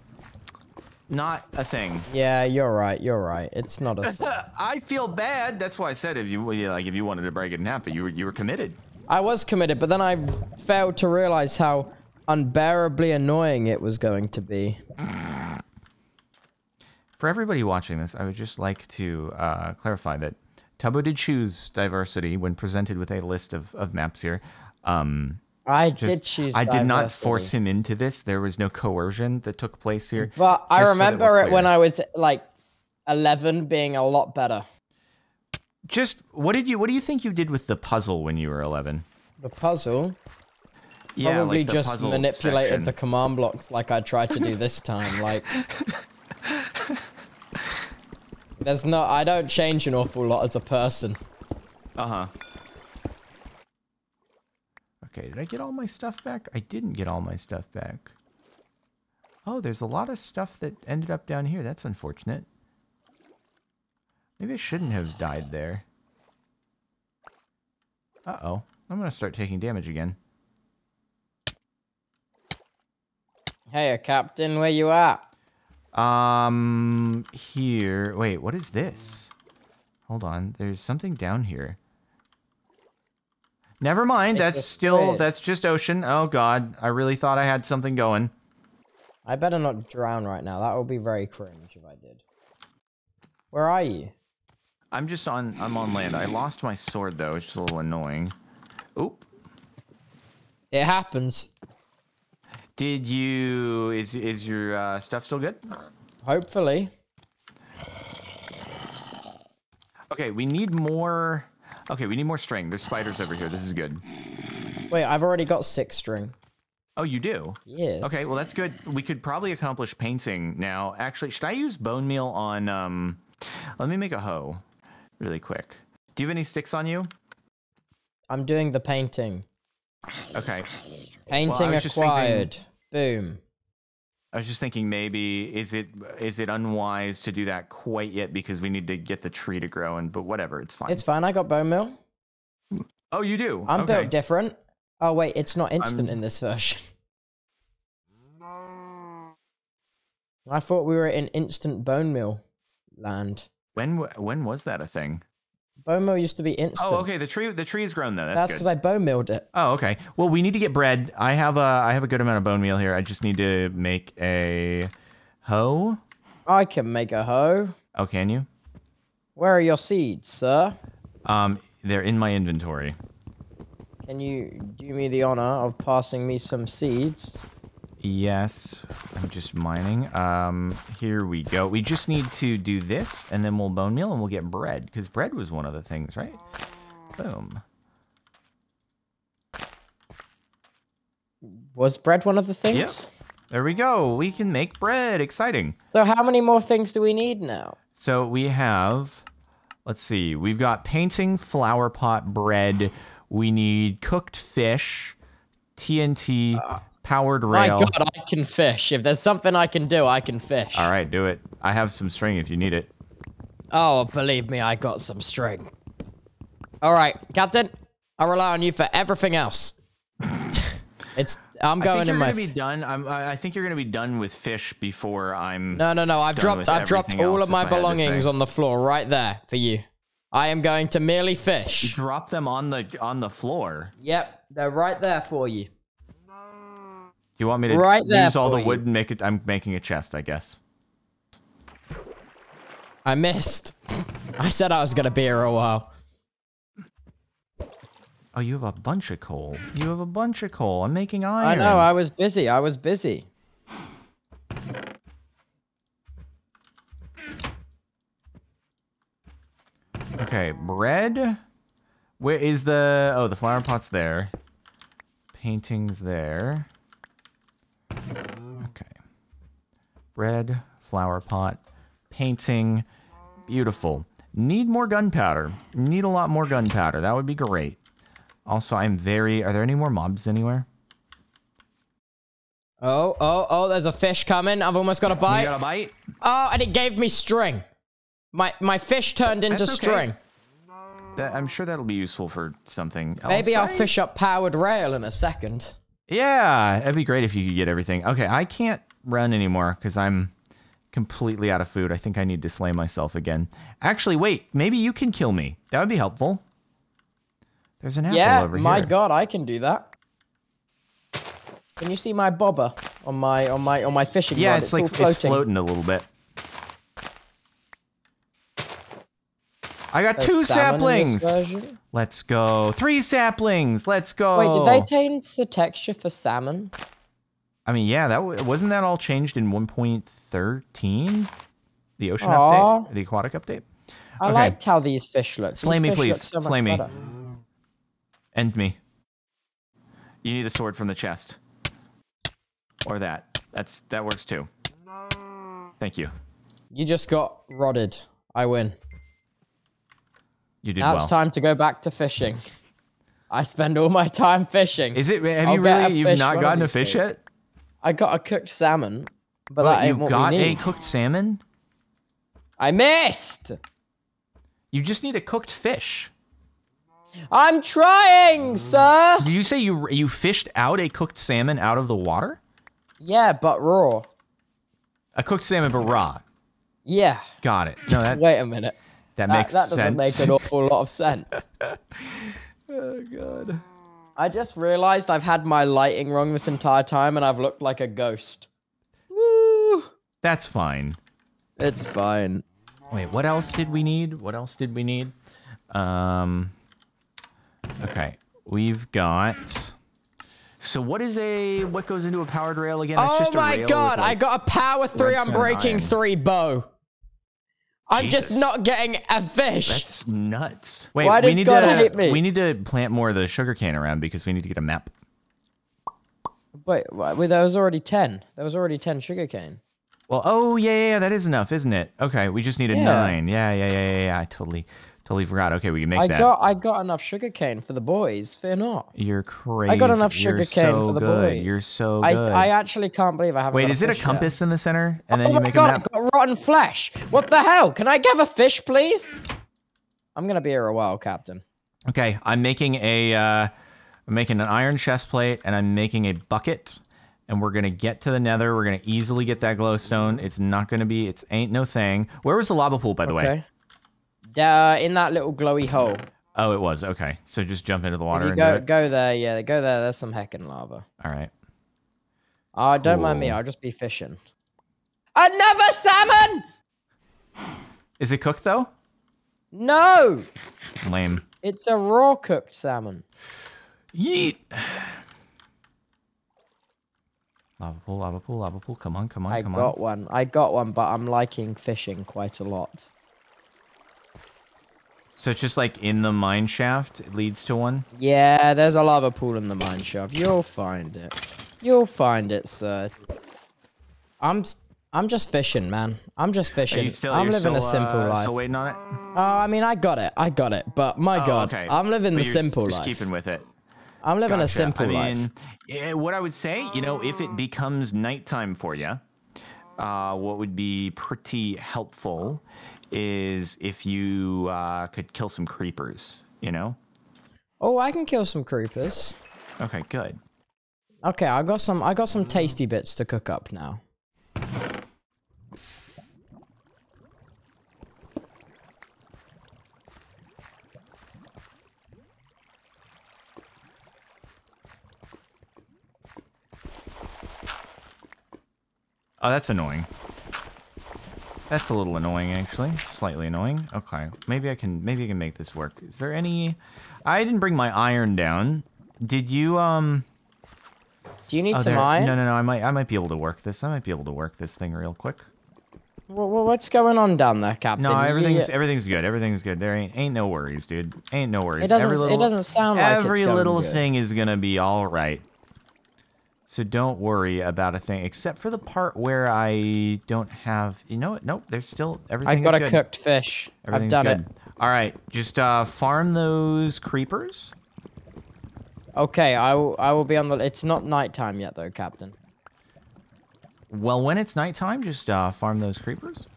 not a thing. Yeah, you're right. You're right. It's not a. I feel bad. That's why I said if you like if you wanted to break it in half, but you were you were committed. I was committed, but then I failed to realize how unbearably annoying it was going to be. For everybody watching this, I would just like to uh, clarify that Tubbo did choose diversity when presented with a list of, of maps here. Um, I just, did choose. I did not force him into this. There was no coercion that took place here. But I just so remember it when. I was like 11 being a lot better. Just what did you what do you think you did with the puzzle when you were 11? The puzzle Yeah, probably like just manipulated section. the command blocks like I tried to do this time. Like, there's no, I don't change an awful lot as a person. Uh huh. Okay, did I get all my stuff back? I didn't get all my stuff back. Oh, there's a lot of stuff that ended up down here. That's unfortunate. Maybe I shouldn't have died there. Uh oh. I'm gonna start taking damage again. Hey, Captain, where you at? Um, here. Wait, what is this? Hold on. There's something down here. Never mind. It's that's still squid. that's just ocean. Oh god, I really thought I had something going. I better not drown right now. That would be very cringe if I did. Where are you? I'm just on. I'm on land. I lost my sword though, which is a little annoying. Oop. It happens. Did you? Is is your uh, stuff still good? Hopefully. Okay, we need more. Okay, we need more string. There's spiders over here. This is good. Wait, I've already got six string. Oh, you do. Yes. Okay, well that's good. We could probably accomplish painting now. Actually, should I use bone meal on? Um, let me make a hoe, really quick. Do you have any sticks on you? I'm doing the painting. Okay. Painting was just thinking- acquired. Boom. I was just thinking maybe is it is it unwise to do that quite yet because we need to get the tree to grow and but whatever, it's fine. It's fine. I got bone meal. oh, you do. I'm okay. built different. Oh wait, it's not instant I'm- in this version. I thought we were in instant bone meal land. When when was that a thing? Bone meal used to be instant. Oh, okay. The tree the tree is grown though. That's, That's because I bone milled it. Oh, okay. Well, we need to get bread. I have a I have a good amount of bone meal here. I just need to make a hoe. I can make a hoe. Oh, can you? Where are your seeds, sir? Um, they're in my inventory. Can you do me the honor of passing me some seeds? Yes, I'm just mining. Um, here we go. We just need to do this, and then we'll bone meal, and we'll get bread, because bread was one of the things, right? Boom. Was bread one of the things? Yes. There we go. We can make bread. Exciting. So how many more things do we need now? So we have, let's see, we've got painting, flower pot, bread. We need cooked fish, TNT, powered My. God, I can fish. If there's something I can do, I can fish. All right, do it. I have some string if you need it. Oh, believe me, I got some string. All right, Captain. I rely on you for everything else. it's. I'm I going think in you're my. gonna be done. I'm, I I think you're gonna be done with fish before I'm. No, no, no. I've dropped. I've dropped all of my if I had to belongings on the floor right there for you. I am going to merely fish. Drop them on the on the floor. Yep, they're right there for you. You want me to Right use all the you. wood and make it? I'm making a chest, I guess. I missed. I said I was gonna be here a while. Oh, you have a bunch of coal. You have a bunch of coal. I'm making iron. I know. I was busy. I was busy. Okay, bread. Where is the? Oh, the flower pot's there. Paintings there. Okay. Bread, flower pot, painting. Beautiful. Need more gunpowder. Need a lot more gunpowder. That would be great. Also, I'm very. Are there any more mobs anywhere? Oh, oh, oh! There's a fish coming. I've almost got a You bite. got a bite? Oh, and it gave me string. My my fish turned into okay. string. That, I'm sure that'll be useful for something else. Maybe I'll fish up powered rail in a second. Yeah, it'd be great if you could get everything. Okay, I can't run anymore because I'm completely out of food. I think I need to slay myself again. Actually, wait, maybe you can kill me. That would be helpful. There's an apple yeah, over my god, I can do that. Can you see my bobber on my on my on my fishing Yeah, rod? it's, like floating. it's floating a little bit. I got There's two salmon in this saplings. Let's go. Three saplings. Let's go. Wait, did they change the texture for salmon? I mean, yeah, that wasn't that all changed in 1.13, the ocean Aw. update, the aquatic update. I Okay. liked how these fish look. Slay These me, please. so Slay me. better. End me. You need a sword from the chest, or that. That's that works too. Thank you. You just got rotted. I win. You did Now well. it's time to go back to fishing. I spend all my time fishing. Is it? Have I'll you really? You've not gotten a fish days. yet? I got a cooked salmon, but Wait, that ain't you what got we a cooked salmon? I missed. You just need a cooked fish. I'm trying, sir. Did you say you you fished out a cooked salmon out of the water? Yeah, but raw. A cooked salmon, but raw. Yeah. Got it. No, that Wait a minute. That, That, makes that doesn't sense. make an awful lot of sense. oh god. I just realized I've had my lighting wrong this entire time and I've looked like a ghost. Woo! That's fine. It's fine. Wait, what else did we need? What else did we need? Um. Okay, we've got. So what is a what goes into a powered rail again? That's oh just a my god, with, I got a power three redstone unbreaking iron. three bow. I'm just not getting a fish. That's nuts. Wait, Why we does need God to hate me? we need to plant more of the sugarcane around because we need to get a map. Wait, wait, there was already 10. There was already 10 sugarcane. Well, oh yeah, yeah, yeah, that is enough, isn't it? Okay, we just need a Yeah. nine. Yeah, yeah, yeah, yeah, yeah. I totally, totally forgot. Okay, we can make I that. got I got enough sugarcane for the boys. Fear not. You're crazy. I got enough You're sugarcane so for the good. boys. You're so I, good. I actually can't believe I haven't Wait, is it a fish yet. compass in the center, and then oh you my make god? I got rotten flesh. What the hell? Can I have a fish, please? I'm gonna be here a while, Captain. Okay, I'm making a, uh, I'm making an iron chest plate, and I'm making a bucket, and we're gonna get to the Nether. We're gonna easily get that glowstone. It's not gonna be, it's ain't no thing. Where was the lava pool, by the way? Uh, in that little glowy hole. Oh, it was. Okay, so just jump into the water you and go go there, yeah, go there. There's some heckin' lava. All right. Oh, don't mind me. I'll just be fishing. Another salmon? Is it cooked though? No, Lame. it's a raw cooked salmon. Yeet. Lava pool, lava pool, lava pool. Come on, come on, I come on. I got one. I got one, but I'm liking fishing quite a lot. So it's just like in the mine shaft, it leads to one. Yeah, there's a lava pool in the mine shaft. You'll find it. You'll find it, sir. I'm I'm just fishing, man. I'm just fishing. still? I'm living still, a simple uh, life. Still waiting on it. Oh, I mean, I got it. I got it. But my Oh, God, okay. I'm living But the simple just life. keeping with it. I'm living a simple I life. mean, eh, what I would say, you know, if it becomes nighttime for you, uh, what would be pretty helpful is if you uh, could kill some creepers. You know. Oh, I can kill some creepers. Okay, good. Okay, I got some. I got some tasty bits to cook up now. Oh, that's annoying. That's a little annoying, actually. Slightly annoying. Okay, maybe I can maybe I can make this work. Is there any? I didn't bring my iron down. Did you? Um. Do you need oh, some there- iron? No, no, no. I might I might be able to work this. I might be able to work this thing real quick. Wha- what's going on down there, Captain? No, You- everything's everything's good. Everything's good. There ain't ain't no worries, dude. Ain't no worries. It doesn't. Every little, it doesn't sound like it's every little good. thing is gonna be all right. So don't worry about a thing, except for the part where I don't have. You know what? Nope. There's still everything. I got a cooked fish. I've done good. All right, just uh, farm those creepers. Okay, I will. I will be on the. It's not nighttime yet, though, Captain. Well, when it's nighttime, just uh, farm those creepers.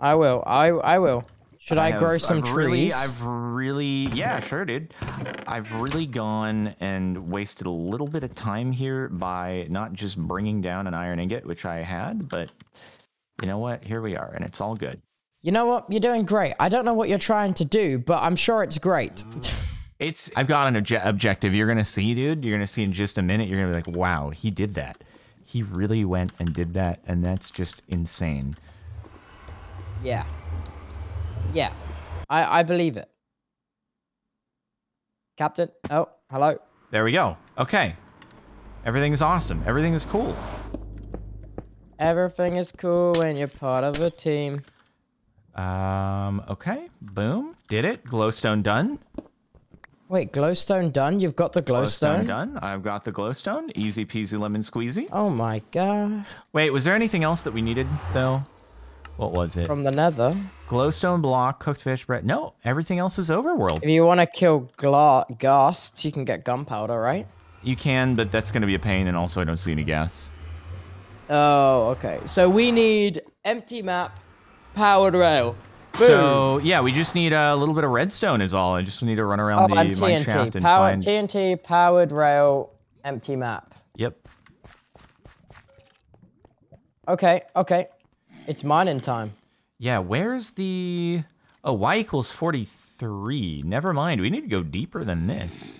I will. I. I will. Should I, have- grow some I've trees? Really, I've really, yeah, sure, dude. I've really gone and wasted a little bit of time here by not just bringing down an iron ingot, which I had, but you know what? Here we are, and it's all good. You know what? You're doing great. I don't know what you're trying to do, but I'm sure it's great. It's. I've got an obje- objective. You're gonna see, dude. You're gonna see in just a minute. You're gonna be like, wow, he did that. He really went and did that, and that's just insane. yeah. Yeah. I. I believe it. Captain. Oh, hello. There we go. Okay. Everything's awesome. Everything is cool. Everything is cool when you're part of a team. Um, okay. Boom. Did it. Glowstone done. Wait, glowstone done? You've got the glowstone? Glowstone done. I've got the glowstone. Easy peasy lemon squeezy. Oh my god. Wait, was there anything else that we needed though? What was it? From the nether. Glowstone block, cooked fish bread. No, everything else is overworld. If you want to kill gla- ghasts, you can get gunpowder, right? You can, but that's going to be a pain, and also I don't see any ghasts. Oh, okay. So we need empty map, powered rail. Boom. So yeah, we just need a little bit of redstone is all. I just need to run around oh, the and mine shaft TNT. and Power, find. TNT, powered rail, empty map. yep. Okay, okay. It's mining time. Yeah, where's the? Oh, y equals forty-three. Never mind. We need to go deeper than this.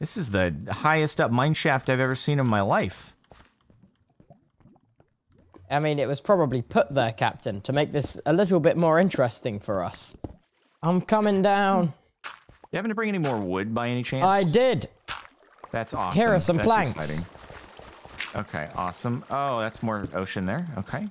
This is the highest up mine shaft I've ever seen in my life. I mean, it was probably put there, Captain, to make this a little bit more interesting for us. I'm coming down. You happen to bring any more wood by any chance? I did. That's awesome. Here are some That's planks. exciting. Okay, awesome. Oh, that's more ocean there. Okay.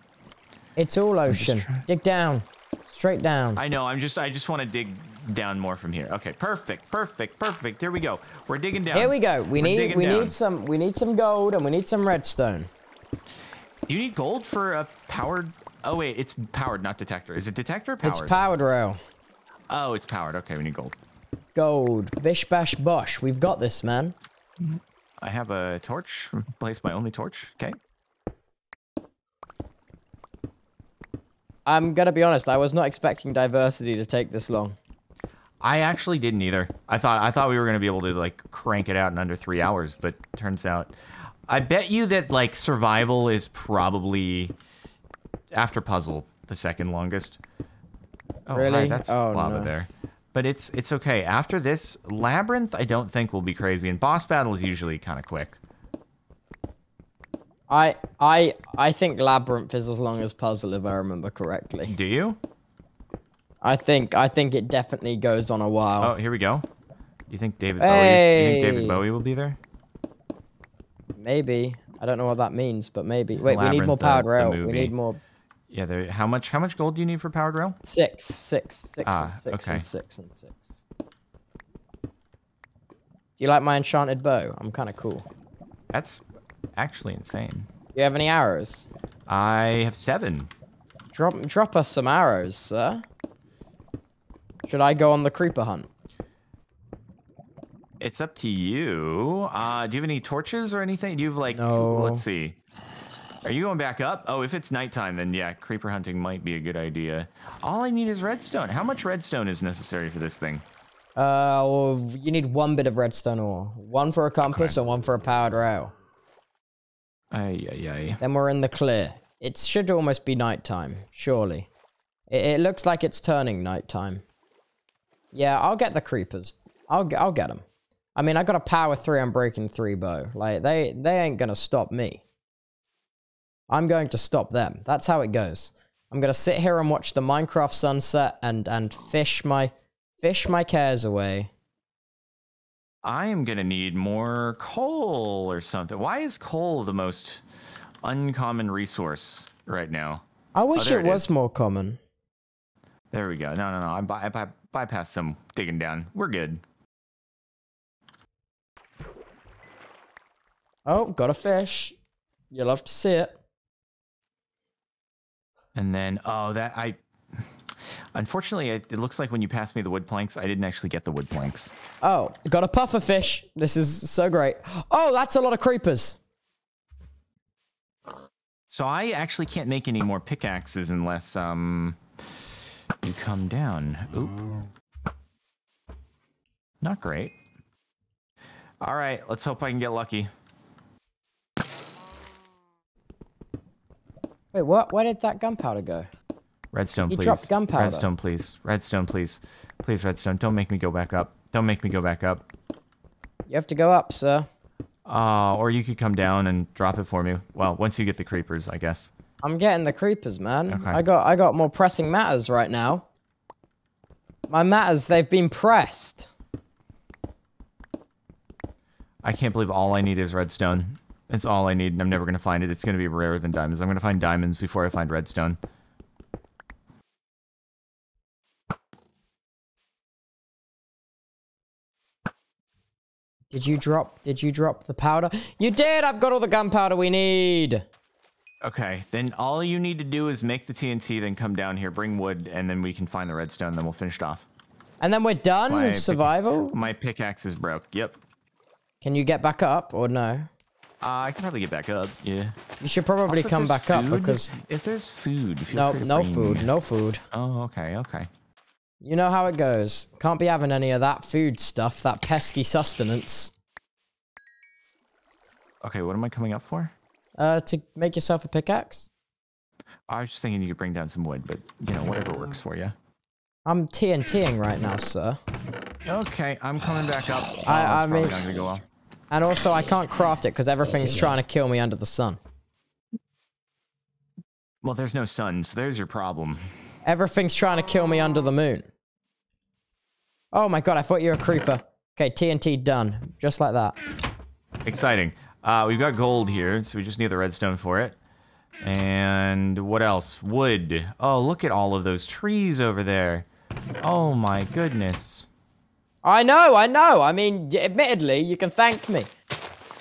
It's all ocean. Dig down. Straight down. I know. I'm just. I just want to dig down more from here. Okay. Perfect. Perfect. Perfect. Here we go. We're digging down. Here we go. We We're need we down. need some we need some gold and we need some redstone. You need gold for a powered? Oh wait, it's powered, not detector. Is it detector or powered? It's powered rail. Oh, it's powered. Okay, we need gold. Gold. Bish bash bosh. We've got this, man. I have a torch. Place my only torch. Okay. I'm gonna be honest, I was not expecting diversity to take this long. I actually didn't either. I thought I thought we were gonna be able to like crank it out in under three hours, but turns out, I bet you that like survival is probably after puzzle the second longest. Oh, hi, Really? that's Oh, lava no. there. But it's it's okay. After this labyrinth, I don't think will be crazy, and boss battle is usually kind of quick. I I I think labyrinth is as long as puzzle if I remember correctly. Do you? I think I think it definitely goes on a while. Oh, here we go. You think David Bowie? You think David Bowie will be there? Maybe. I don't know what that means, but maybe. Wait, we need more Labyrinth, the- powered the rail. We need more. Yeah. There. How much? How much gold do you need for powered rail? Six, six, six, Ah, and six, okay. and six, and six. Do you like my enchanted bow? I'm kind of cool. That's actually insane. Do you have any arrows? I have seven. Drop, drop us some arrows, sir. Should I go on the creeper hunt? It's up to you. Uh, do you have any torches or anything? Do you have like? No. Let's see. Are you going back up? Oh, if it's nighttime, then yeah, creeper hunting might be a good idea. All I need is redstone. How much redstone is necessary for this thing? Uh, well, you need one bit of redstone ore. One for a compass and one for a powered rail. Ay, ay, ay. Then we're in the clear. It should almost be nighttime, surely. It, it looks like it's turning nighttime. Yeah, I'll get the creepers. I'll I'll get them. I mean, I got a power three unbreaking three bow. Like they they ain't gonna stop me. I'm going to stop them. That's how it goes. I'm gonna sit here and watch the Minecraft sunset and and fish my fish my cares away. I am gonna need more coal or something. Why is coal the most uncommon resource right now? I wish oh, there it it was more common. There we go. No, no, no. I, by, I by, bypassed some digging down. We're good. Oh, got a fish. You'll love to see it. And then, oh, that I. Unfortunately, it, it looks like when you passed me the wood planks, I didn't actually get the wood planks. Oh, got a puffer fish. This is so great. Oh, that's a lot of creepers. So I actually can't make any more pickaxes unless um you come down. Oop. Not great. All right, let's hope I can get lucky. Wait, what? Where did that gunpowder go? Redstone, You please. dropped gunpowder. Redstone, please. Redstone, please. Please, redstone. Don't make me go back up. Don't make me go back up. You have to go up, sir. Uh, or you could come down and drop it for me. Well, once you get the creepers, I guess. I'm getting the creepers, man. Okay. I got I got more pressing matters right now. My matters, they've been pressed. I can't believe all I need is redstone. It's all I need, and I'm never gonna find it. It's gonna be rarer than diamonds. I'm gonna find diamonds before I find redstone. Did you drop did you drop the powder? You did! I've got all the gunpowder we need. Okay, then all you need to do is make the TNT, then come down here, bring wood, and then we can find the redstone. Then we'll finish it off. And then we're done My with survival? My pickaxe is broke. Yep. Can you get back up or no? Uh, I can probably get back up. Yeah. You should probably Also, come back up because if there's food, feel no no food, no food. Oh, okay, okay. You know how it goes. Can't be having any of that food stuff, that pesky sustenance. Okay, what am I coming up for? Uh, to make yourself a pickaxe. I was just thinking you could bring down some wood, but you know, whatever works for you. I'm TNTing right now, sir. Okay, I'm coming back up. Oh, I- I mean- not gonna go well. And also, I can't craft it because everything's trying to kill me under the sun. Well, there's no sun, so there's your problem. Everything's trying to kill me under the moon. Oh my god, I thought you were a creeper. Okay, TNT done. Just like that. Exciting. Uh, we've got gold here, so we just need the redstone for it. And what else? Wood. Oh, look at all of those trees over there. Oh my goodness. I know, I know. I mean, admittedly, you can thank me.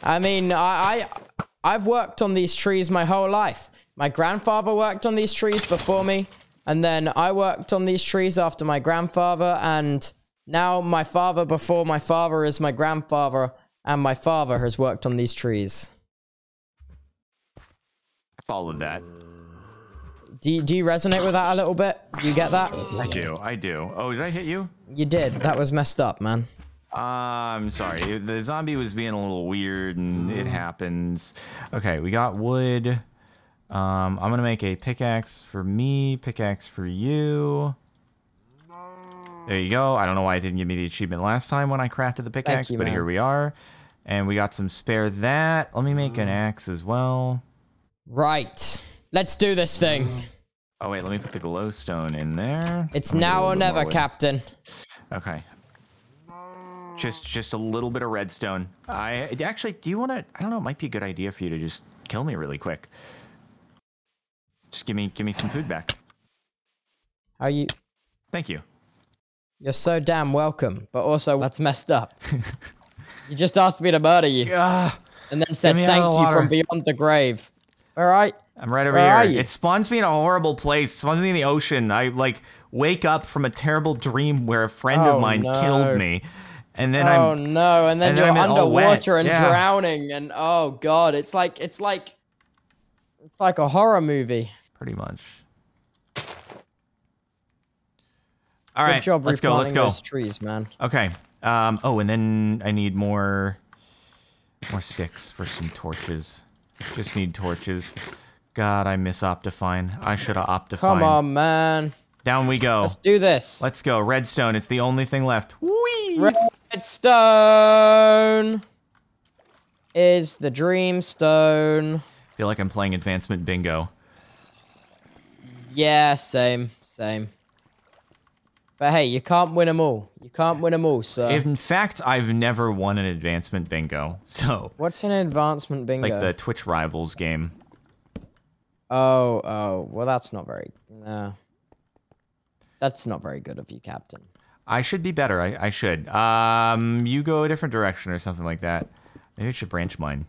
I mean, I, I, I've worked on these trees my whole life. My grandfather worked on these trees before me, and then I worked on these trees after my grandfather, and now my father before my father is my grandfather, and my father has worked on these trees. I followed that. Do you, do you resonate with that a little bit? Do you get that? I do. I do. Oh, did I hit you? You did. That was messed up, man. Uh, I'm sorry. The zombie was being a little weird, and it happens. Okay, we got wood. Um, I'm gonna make a pickaxe for me, pickaxe for you. There you go. I don't know why it didn't give me the achievement last time when I crafted the pickaxe, you, but man. here we are. And we got some spare that. Let me make an axe as well. Right. Let's do this thing. Oh wait, let me put the glowstone in there. It's Let me do a now or little bit more never. Captain. Okay. Just just a little bit of redstone. I actually, do you want to? I don't know. It might be a good idea for you to just kill me really quick. Just give me give me some food back. How you? Thank you. You're so damn welcome, but also that's messed up. you just asked me to murder you, Ah, and then said me out of thank the you water." from beyond the grave. All right. I'm right over Where here. are? It spawns me in a horrible place. It spawns me in the ocean. I like wake up from a terrible dream where a friend Oh, of mine no. killed me, and then oh I'm Oh no! And then and you're underwater and yeah. drowning, and oh god, it's like it's like it's like a horror movie. Pretty much. All Good right, job let's go. Let's go. those trees, man. Okay. Um. Oh, and then I need more, more sticks for some torches. Just need torches. God, I miss Optifine. I should have Optifine. Come on, man. Down we go. Let's do this. Let's go. Redstone. It's the only thing left. Whee! Redstone is the dream stone. I feel like I'm playing Advancement Bingo. Yeah, same, same. But hey, you can't win them all. You can't win them all, so. In fact, I've never won an Advancement Bingo. So, What's an advancement bingo? like the Twitch Rivals game. Oh, oh. Well, that's not very. No. That's not very good of you, Captain. I should be better. I, I should. Um, you go a different direction or something like that. Maybe I should branch mine.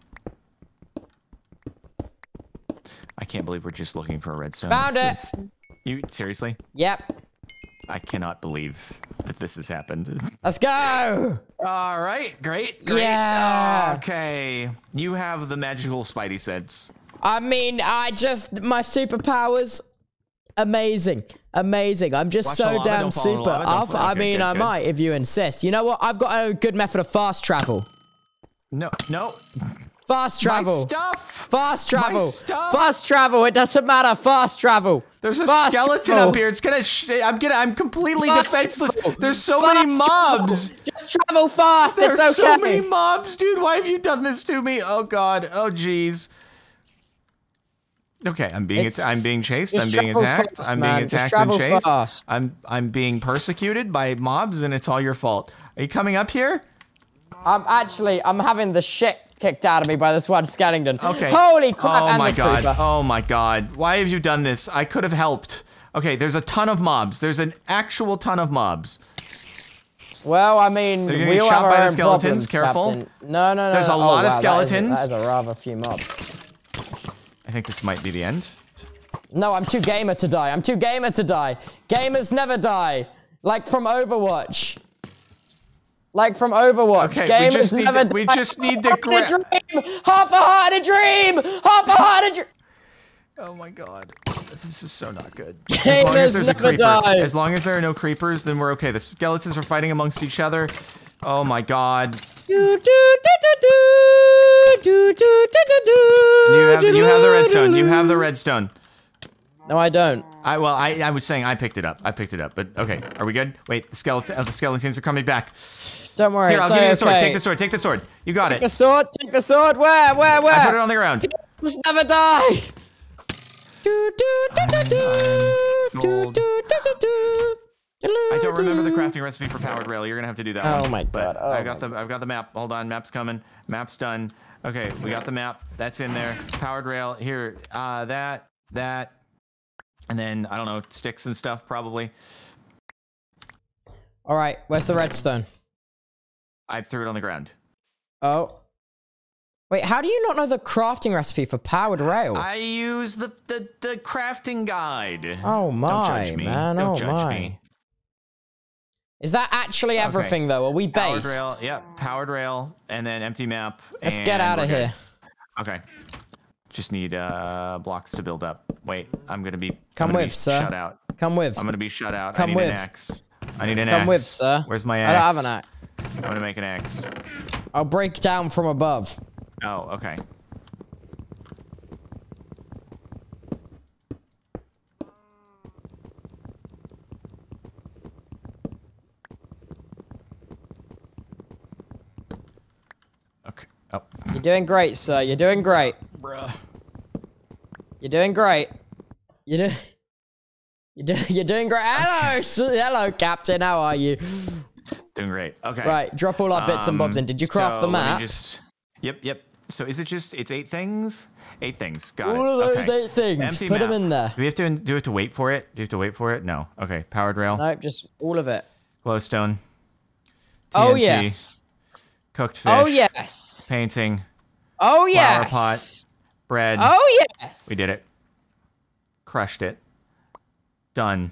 I can't believe we're just looking for a redstone. Found It's- it's- you seriously? Yep. I cannot believe that this has happened. Let's go. All right, great, great. Yeah. Okay, you have the magical Spidey sense. I mean, I just my superpowers, amazing, amazing. I'm just Watch so lava, damn don't fall in the super. lava, I mean, good, I good. might if you insist. You know what? I've got a good method of fast travel. No, no. Fast My travel. stuff. Fast travel. stuff. Fast travel. It doesn't matter. Fast travel. There's a Fast skeleton travel. up here. It's gonna. Sh- I'm gonna. I'm completely Fast defenseless. travel. There's so Fast many mobs. travel. Just travel fast. There's it's so many mobs, dude. Why have you done this to me? Oh God. Oh jeez. Okay, I'm being. It's- I'm being chased. I'm being attacked. fast, I'm being attacked and chased. fast. I'm. I'm being persecuted by mobs, and it's all your fault. Are you coming up here? I'm actually. I'm having the shit kicked out of me by this one Skellington. Okay. Holy crap! Oh and my god. creeper. Oh my god. Why have you done this? I could have helped. Okay, there's a ton of mobs. There's an actual ton of mobs. Well, I mean, They're gonna we all shot have our by the skeletons, problems, careful. Captain. No, no, no. There's a oh, lot of wow, that is a- skeletons. That is, a, rather few mobs. I think this might be the end. No, I'm too gamer to die. I'm too gamer to die. Gamers never die. Like from Overwatch like from Overwatch. Okay, Game we just need never the, we just need to grab half a heart, a dream, half a heart, a dream. Oh my god, this is so not good. As long as there's a creeper, died. as long as there are no creepers, then we're okay. The skeletons are fighting amongst each other. Oh my god. Do, do, do, do, do, do, do, do, you have, you have the redstone. You have the redstone. No, I don't. I well, I, I was saying I picked it up. I picked it up. But okay, are we good? Wait, the skeleton. Uh, the skeletons are coming back. Don't worry. Here, I'll give you the okay. sword. Take the sword. Take the sword. You got it. Take the sword. Take the sword. Where? Where? Where? I put it on the ground. Must never die. Do, do, do, do, do. Do, do, do. I don't remember the crafting recipe for powered rail. You're gonna have to do that. Oh one. my But God. Oh I got the I've got the map. Hold on, map's coming. Map's done. Okay, we got the map. That's in there. Powered rail. Here, uh, that, that, and then I don't know sticks and stuff probably. All right. Where's the redstone? I threw it on the ground. Oh. Wait, how do you not know the crafting recipe for powered rail? I use the the, the crafting guide. oh my, Don't judge me. man. Don't oh judge my. me. Is that actually everything though? Are we based? Powered rail. Yep. Powered rail, and then empty map. Let's get out of we're good. here. Okay. Just need uh blocks to build up. Wait, I'm gonna be Come gonna with, be sir. Shut out. Come with. I'm gonna be shut out. Come I need with. an axe. I need an Come axe. with, sir. Where's my axe? I don't have an axe. I'm gonna make an axe. I'll break down from above. Oh, okay. Okay. Oh, You're doing great, sir. You're doing great. bruh. You're doing great. You do. You do. You're doing great. Hello, s- hello, Captain. How are you? Doing great. Okay. Right, drop all our bits and bobs Um, in. Did you craft so the map? Just, yep, yep. So is it just it's eight things? Eight things. Got it. All of those okay. eight things. Empty Put them in there. Do we have to do we have to wait for it? Do you have to wait for it? No. Okay. Powered rail, Nope, just all of it. glowstone. Oh TNT, yes. Cooked fish. Oh yes. Painting. Oh yes. Flower pot. Bread. Oh yes. We did it. Crushed it. Done.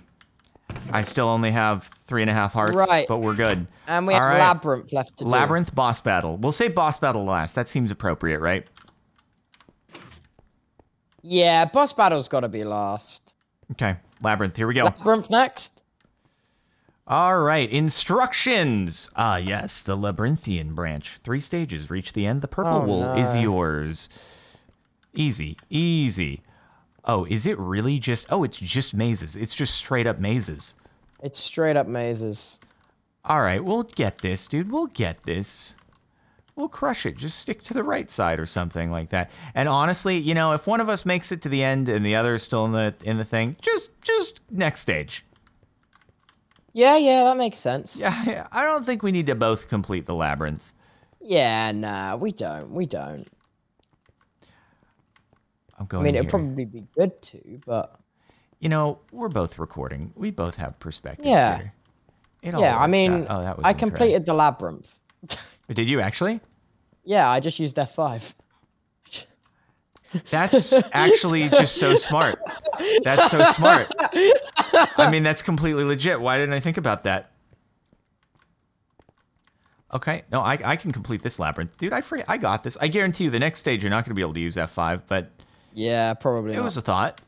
I still only have three and a half hearts, Right. but we're good. And we All have right. labyrinth left to do. Labyrinth boss battle. We'll say boss battle last. That seems appropriate, right? Yeah, boss battle's got to be last. Okay. Labyrinth. Here we go. Labyrinth next. All right, instructions. Ah, yes, the labyrinthian branch. Three stages. Reach the end. The purple Oh, wool is yours. Easy, easy. Oh, is it really just? Oh, it's just mazes. It's just straight up mazes. It's straight up mazes. All right, we'll get this, dude. We'll get this. We'll crush it. Just stick to the right side or something like that. And honestly, you know, if one of us makes it to the end and the other is still in the in the thing, just just next stage. Yeah, yeah, that makes sense. Yeah, I don't think we need to both complete the labyrinth. Yeah, nah, we don't. We don't. I'm I mean, it'd probably be good to, but You know, we're both recording. We both have perspectives Yeah. here. It yeah, I mean, oh, that was I incorrect. completed the labyrinth. Did you actually? yeah, I just used F5. That's actually just so smart. That's so smart. I mean, that's completely legit. Why didn't I think about that? Okay, no, I, I can complete this labyrinth, dude. I forget, I got this. I guarantee you, the next stage you're not going to be able to use F5, but Yeah, probably it not. was a thought.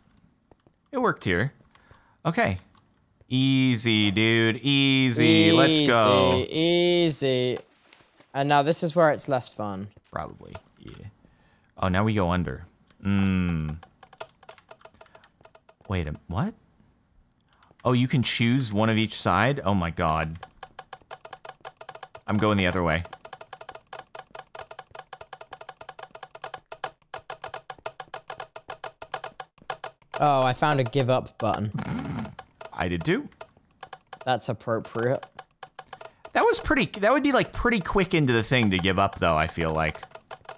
It worked here. Okay, easy, dude, easy. Let's go. Easy, Easy. And now this is where it's less fun. Probably. Yeah. Oh, now we go under. Mmm. Wait a what? Oh, you can choose one of each side? Oh my god. I'm going the other way. Oh, I found a give up button. I did too. That's appropriate. That was pretty that would be like pretty quick into the thing to give up though, I feel like.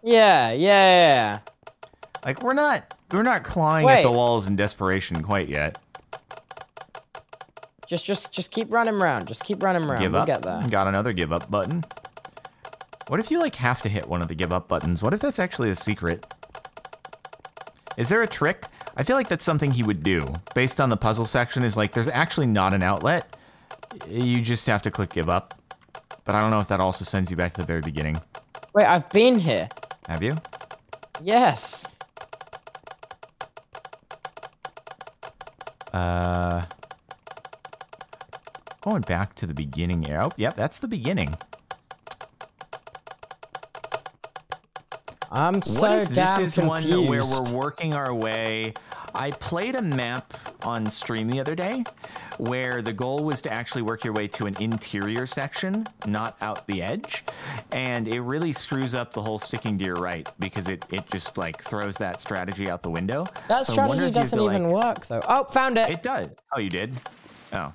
Yeah, yeah, yeah. Like we're not we're not clawing at the walls in desperation quite yet. Just, just, just keep running around. Just keep running around. Give we'll up. get there. Got another give up button. What if you like have to hit one of the give up buttons? What if that's actually a secret? Is there a trick? I feel like that's something he would do. Based on the puzzle section is like there's actually not an outlet. You just have to click give up. But I don't know if that also sends you back to the very beginning. Wait, I've been here. Have you? Yes. Uh Going back to the beginning here. Oh, yep, that's the beginning. I'm so what if damn this is confused. one where we're working our way? I played a map on stream the other day where the goal was to actually work your way to an interior section, not out the edge. And it really screws up the whole sticking to your right because it, it just like throws that strategy out the window. that So strategy if you have doesn't even like- work though. Oh, found it. It does. Oh, you did? Oh.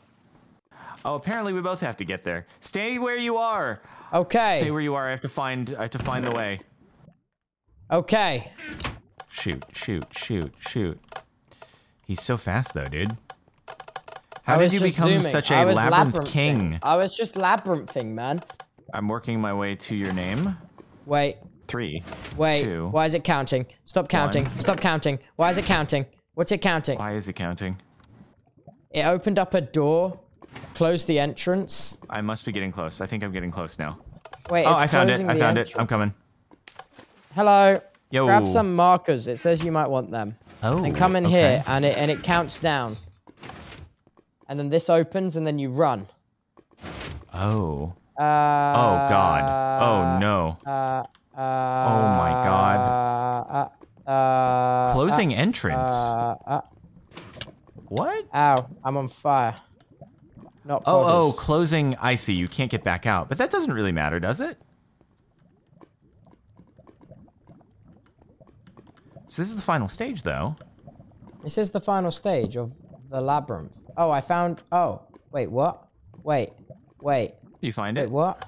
Oh, apparently we both have to get there. Stay where you are. okay. Stay where you are. I have to find I have to find the way. Okay. Shoot, shoot, shoot, shoot. He's so fast though, dude. How did you become zooming. such a labyrinth labyrinthing. king? I was just labyrinthing, man. I'm working my way to your name. Wait, Three. wait. Two. Why is it counting? Stop counting. Stop counting. Why is it counting? What's it counting? Why is it counting? It opened up a door, closed the entrance. I must be getting close. I think I'm getting close now. Wait, oh, I found it. I found it. I'm coming. Hello. Yo. Grab some markers. It says you might want them. Oh. And come in okay. here, and it and it counts down. And then this opens, and then you run. Oh. Uh, Oh God. Oh no. Uh, uh, Oh my God. Uh, uh, Closing entrance. uh, uh, what? ow, I'm on fire. Not Oh, oh, closing. I see. You can't get back out, but that doesn't really matter, does it? So this is the final stage, though. This is the final stage of the labyrinth. Oh, I found. Oh, wait, what? Wait, wait, You find Wait, it? what?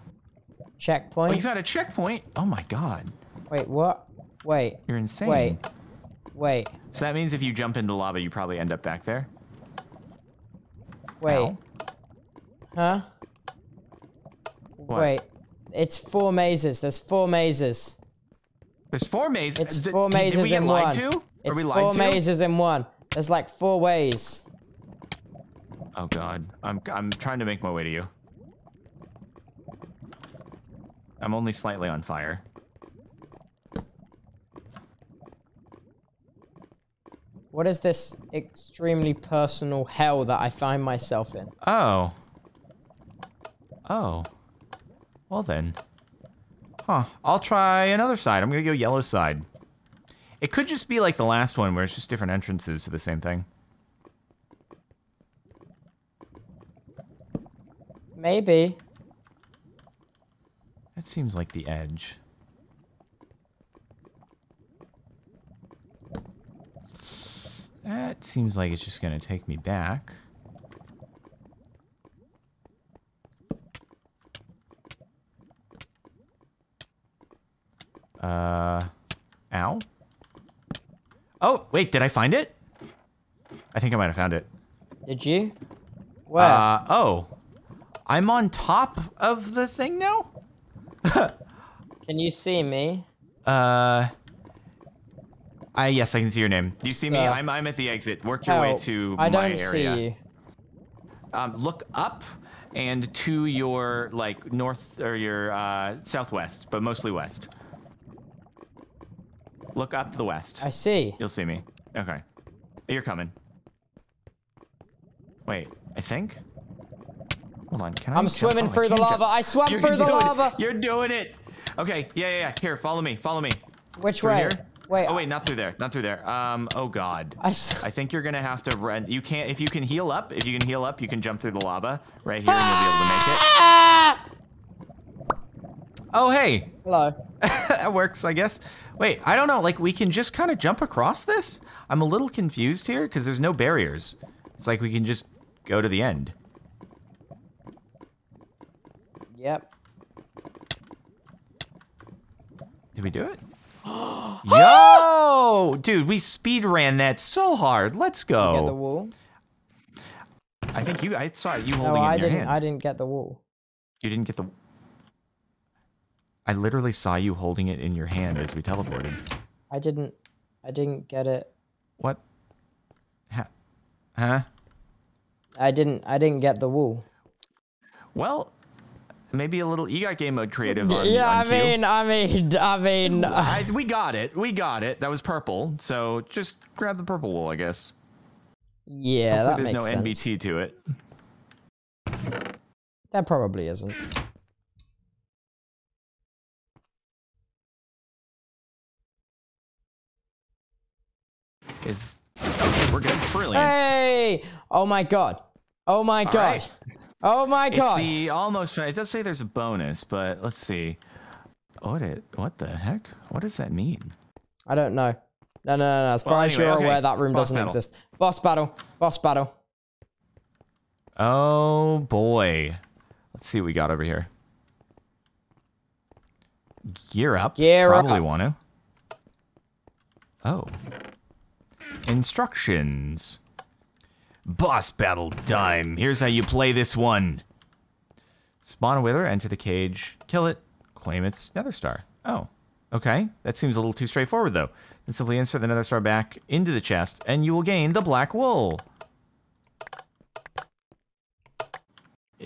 Oh, Checkpoint? you found a checkpoint. Oh my god. Wait, what? Wait, You're insane. wait, wait, So that means if you jump into lava, you probably end up back there. wait. Ow. Huh? What? Wait. It's four mazes. There's four mazes. There's four mazes. It's Th- four mazes did we get in lied one. to? Are It's four to? mazes in one. There's like four ways. Oh god. I'm I'm trying to make my way to you. I'm only slightly on fire. What is this extremely personal hell that I find myself in? Oh. Oh. Well then. Huh. I'll try another side. I'm gonna go yellow side. It could just be like the last one where it's just different entrances to the same thing. Maybe. That seems like the edge. That seems like it's just gonna take me back. Uh, ow. Oh, wait, did I find it? I think I might have found it. Did you? Where? Uh, oh. I'm on top of the thing now? Can you see me? Uh, I yes, I can see your name. Do you see me? I'm I'm at the exit. Work your way to I my don't see you. Um, look up and to your like north or your uh, southwest, but mostly west. Look up to the west. I see. You'll see me. Okay, you're coming. Wait, I think. Hold on. Can I? I'm swimming through the lava. I swam You're through the doing lava. You're doing it. Okay. Yeah, yeah, yeah. Here, follow me. Follow me. Which Through way? here? Wait. Oh wait, not through there. Not through there. Um. Oh God. I, I think you're gonna have to run. You can't. If you can heal up, if you can heal up, you can jump through the lava right here, and you'll be able to make it. Oh hey, Hello. that works, I guess. Wait, I don't know. Like we can just kind of jump across this. I'm a little confused here because there's no barriers. It's like we can just go to the end. Yep. Did we do it? Yo, dude, we speed ran that so hard. Let's Get the go. wall. I think you. I saw you No, holding it I didn't. hand. I didn't get the wall. You didn't get the. I literally saw you holding it in your hand as we teleported. I didn't. I didn't get it. What? Ha- huh? I didn't. I didn't get the wall. Well, maybe a little. You got game mode creative on. yeah, on I mean, I mean, I mean. I, we got it. We got it. That was purple. So just grab the purple wool, I guess. yeah, that Hopefully makes there's no sense. NBT to it. That probably isn't. Is okay, we're good. Brilliant. Hey! Oh my god. Oh my All god. right. Oh my god. It's the almost. It does say there's a bonus, but let's see. What it? What the heck? What does that mean? I don't know. No, no, no, no. As Well, far as you're okay. aware, that room Boss doesn't battle. exist. Boss battle. Boss battle. Oh boy. Let's see what we got over here. Gear up. Gear Probably up. want to. Oh. Instructions. Boss battle time. Here's how you play this one. Spawn a wither, enter the cage, kill it, claim its nether star. Oh. Okay. That seems a little too straightforward though. Then simply insert the nether star back into the chest, and you will gain the black wool.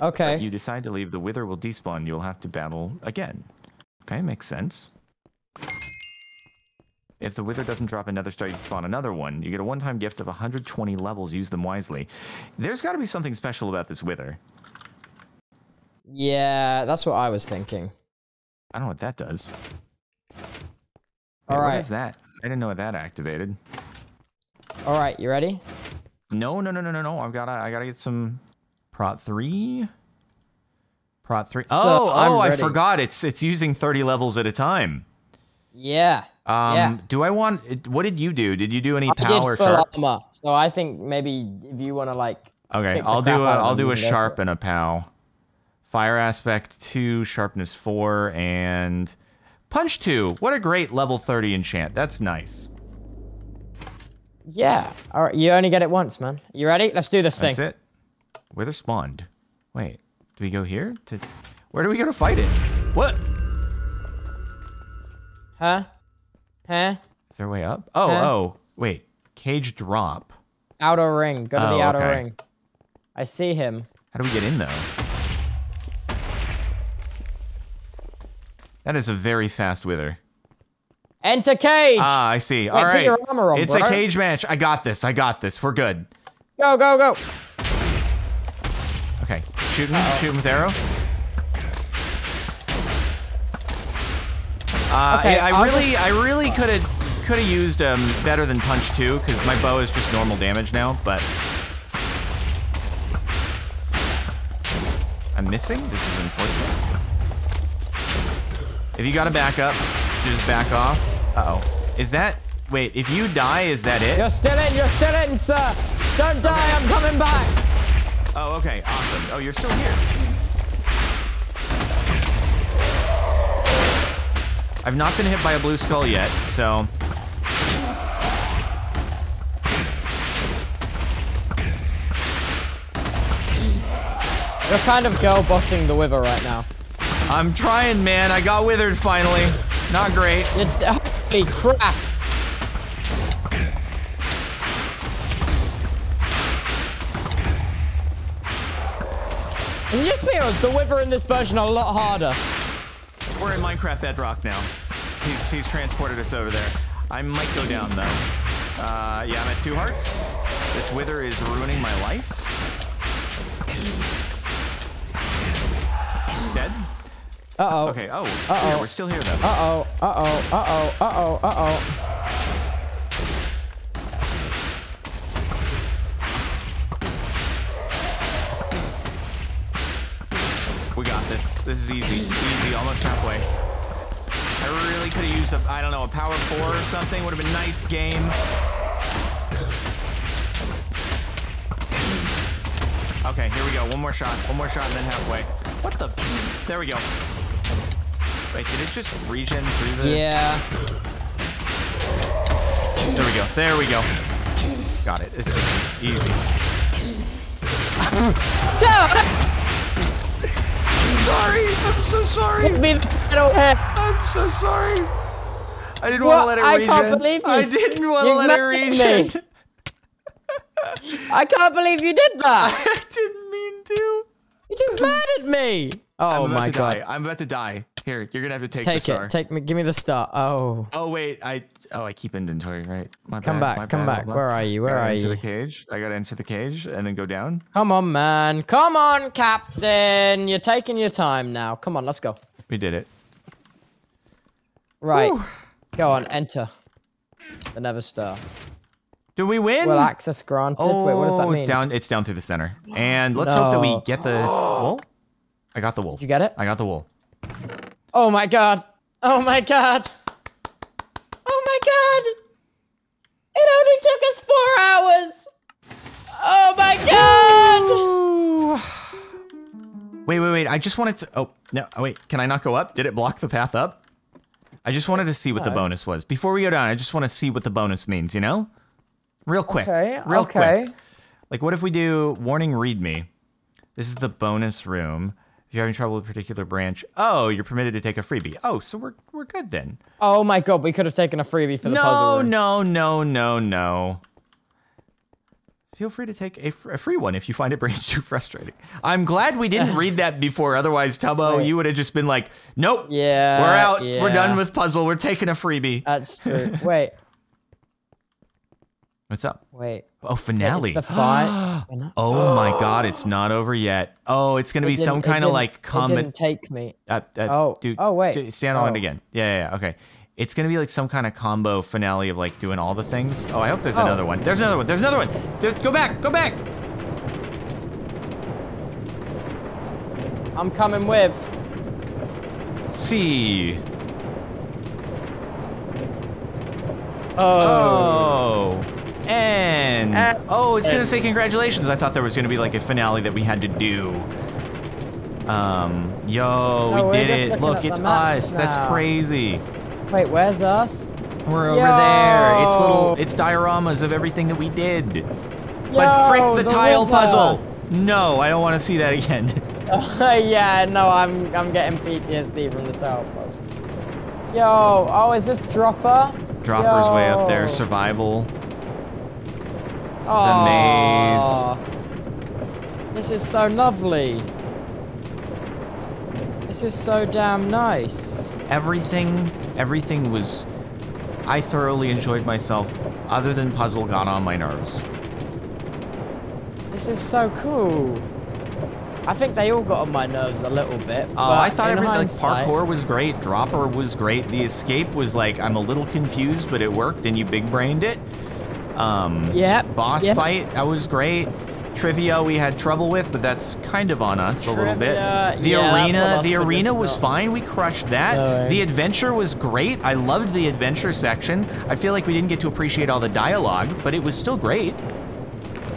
Okay. If you decide to leave, the wither will despawn. You'll have to battle again. Okay, makes sense. If the wither doesn't drop another star, you can spawn another one. You get a one-time gift of 120 levels. Use them wisely. There's got to be something special about this wither. Yeah, that's what I was thinking. I don't know what that does. All What right. is that? I didn't know what that activated. All right, you ready? No, no, no, no, no, no. I've gotta, I gotta get some prot three. Prot three. Oh, oh, I forgot. It's it's using 30 levels at a time. Yeah. Um, Yeah. do I want? What did you do? Did you do any I power did or sharp? so I think maybe if you want to like, Okay, I'll do a I'll do a can go for sharp and a pow. Fire aspect 2, sharpness 4, and punch 2. What a great level 30 enchant. That's nice. Yeah. All right. You only get it once, man. You ready? Let's do this That's thing. That's it. Wither spawned. Wait, do we go here? To Where do we go to fight it? What? Huh? Huh? Is there a way up? Oh, Huh? oh, wait. Cage drop. Outer ring. Go to Oh, the outer okay. ring. I see him. How do we get in though? That is a very fast wither. Enter cage. Ah, I see. All put right. on, it's bro. a cage match. I got this. I got this. We're good. go, go, go. Okay. Shoot him. Shoot him with arrow. Uh, Okay, I, I really, I really could have, could have used um better than punch two because my bow is just normal damage now. But I'm missing. This is unfortunate. If you got to back up, just back off. Uh oh. Is that? Wait. If you die, is that it? You're still in. You're still in, sir. Don't die. I'm coming back. Oh, okay. Awesome. Oh, you're still here. I've not been hit by a blue skull yet, so. You're kind of go bossing the wither right now. I'm trying, man. I got withered finally. Not great. You're, holy crap. Is it just me or is the wither in this version a lot harder? We're in Minecraft Bedrock now. He's he's transported us over there. I might go down though. Uh, yeah, I'm at two hearts. This wither is ruining my life. Dead. Uh-oh. Okay. Oh, Uh-oh. here, we're still here though. Uh-oh. Uh-oh. Uh-oh. Uh-oh. Uh-oh. We got this. Is easy. Easy, almost halfway. I really could have used a, I don't know, a power four or something. Would have been nice game. Okay, here we go. One more shot. One more shot and then halfway. What the? There we go. Wait, did it just regen through the? Yeah. There we go. There we go. Got it. It's easy. So, Sorry. I'm so sorry. give me the final hit. Eh? I'm so sorry. I didn't What? want to let it I regen. can't believe you. I didn't want to let it made me. regen. I can't believe you did that. I didn't mean to. You just mad at me. Oh my god. Die. I'm about to die. Here, you're gonna have to take, the Take star. it. Take me. Give me the star. Oh. oh wait, I oh I keep inventory right. My Come bad, back, come bad, back. Where are you? Where are you? the cage. I gotta enter the cage and then go down. Come on, man. Come on, Captain. You're taking your time now. Come on, let's go. We did it. Right. Whew. Go on, enter. The Nether Star. Do we win? Well, access granted. oh, Wait, what does that oh, mean? down. It's down through the center. And let's hope that we get the wool. I got the wool. You get it? I got the wool. Oh my god. Oh my god. Oh my god. It only took us four hours. Oh my god. Wait, wait, wait. I just wanted to. Oh, no. Oh, wait. Can I not go up? Did it block the path up? I just wanted to see what the bonus was. Before we go down, I just want to see what the bonus means, you know? Real quick. Okay. Real okay. quick. Like, what if we do warning read me? This is the bonus room. If you're having trouble with a particular branch, oh, you're permitted to take a freebie. Oh, so we're, we're good then. Oh my god, we could have taken a freebie for the No, puzzle room. no, no, no, no. Feel free to take a, a free one if you find it branch too frustrating. I'm glad we didn't read that before. Otherwise, Tubbo, you would have just been like, nope. Yeah, We're out. We're done with puzzle. We're taking a freebie. That's true. Wait, What's up? wait. Oh, finale. The fight. oh my god, it's not over yet. Oh, it's going to It be some kind of like comment. take me. Uh, uh, Oh, dude. oh, wait. d- Stand on Oh. it again. Yeah, yeah, yeah. Okay. It's gonna be like some kind of combo finale of like doing all the things. Oh, I hope there's Oh. another one. There's another one. There's another one. There's, go back. Go back. I'm coming with. See. Oh. Oh. And Uh, oh, it's gonna say congratulations. I thought there was gonna be like a finale that we had to do. Um, yo, No, we did it. Look, it's us. That's crazy. Wait, where's us? We're over there. It's little, it's dioramas of everything that we did. Yo, but frick the, tile river. puzzle. No, I don't want to see that again. yeah, no, I'm I'm getting PTSD from the tile puzzle. Yo, oh, is this dropper? Dropper's way up there. Survival. Oh, This is so lovely. This is so damn nice. Everything, everything was. I thoroughly enjoyed myself. Other than puzzle got on my nerves. This is so cool. I think they all got on my nerves a little bit. Oh, I thought in everything like parkour was great. Dropper was great. The escape was like I'm a little confused, but it worked, and you big brained it. Um, Yep, Boss yep. fight that was great. Trivia we had trouble with, but that's kind of on us a little bit. The yeah, arena, the arena was fine. We crushed that. No. The adventure was great. I loved the adventure section. I feel like we didn't get to appreciate all the dialogue, but it was still great.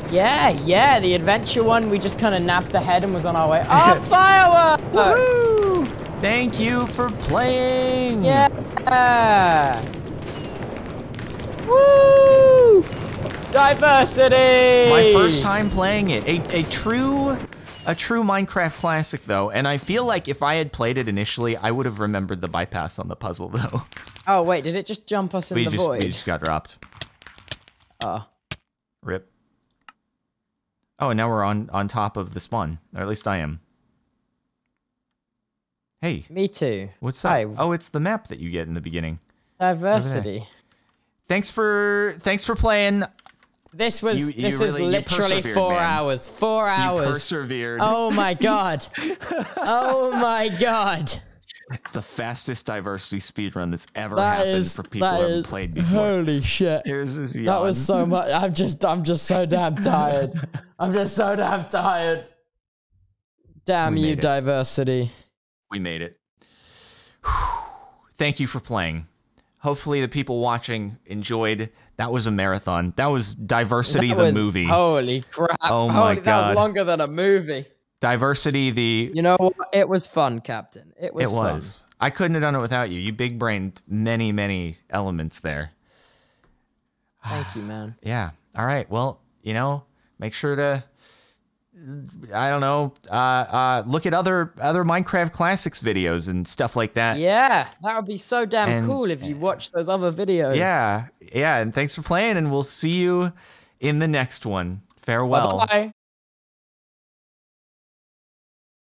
Yeah, yeah, the adventure one, we just kind of napped the head and was on our way. Oh, fireworks! Woo! Thank you for playing. Yeah. Woo! Diversity. My first time playing it. A, a true a true Minecraft classic though, and I feel like if I had played it initially, I would have remembered the bypass on the puzzle though. Oh wait, did it just jump us in we the just void? we just got dropped. Oh. Rip. Oh, and now we're on on top of the spawn, or at least I am. Hey, Me too. what's Hi. Oh, it's the map that you get in the beginning. Diversity. Thanks for thanks for playing. This was You- you this really- is literally four man. hours. Four hours. You persevered. Oh my god. oh my god. It's the fastest diversity speedrun that's ever That happened is for people who haven't played before. holy shit. Here's his yawn. That was so much. I'm just, I'm just so damn tired. I'm just so damn tired. Damn We you, it. diversity. We made it. Thank you for playing. Hopefully, the people watching enjoyed. That was a marathon. That was Diversity That the was- movie. Holy crap! Oh my holy, That was longer than a movie. Diversity the. You know what? It was fun, Captain. It was. it was. I couldn't have done it without you. You big brained many, many elements there. Thank you, man. Yeah. All right. Well, you know, make sure to. I don't know. Uh, uh, look at other other Minecraft classics videos and stuff like that. Yeah, that would be so damn And- cool if you watch those other videos. Yeah, yeah, and thanks for playing, and we'll see you in the next one. Farewell. Bye.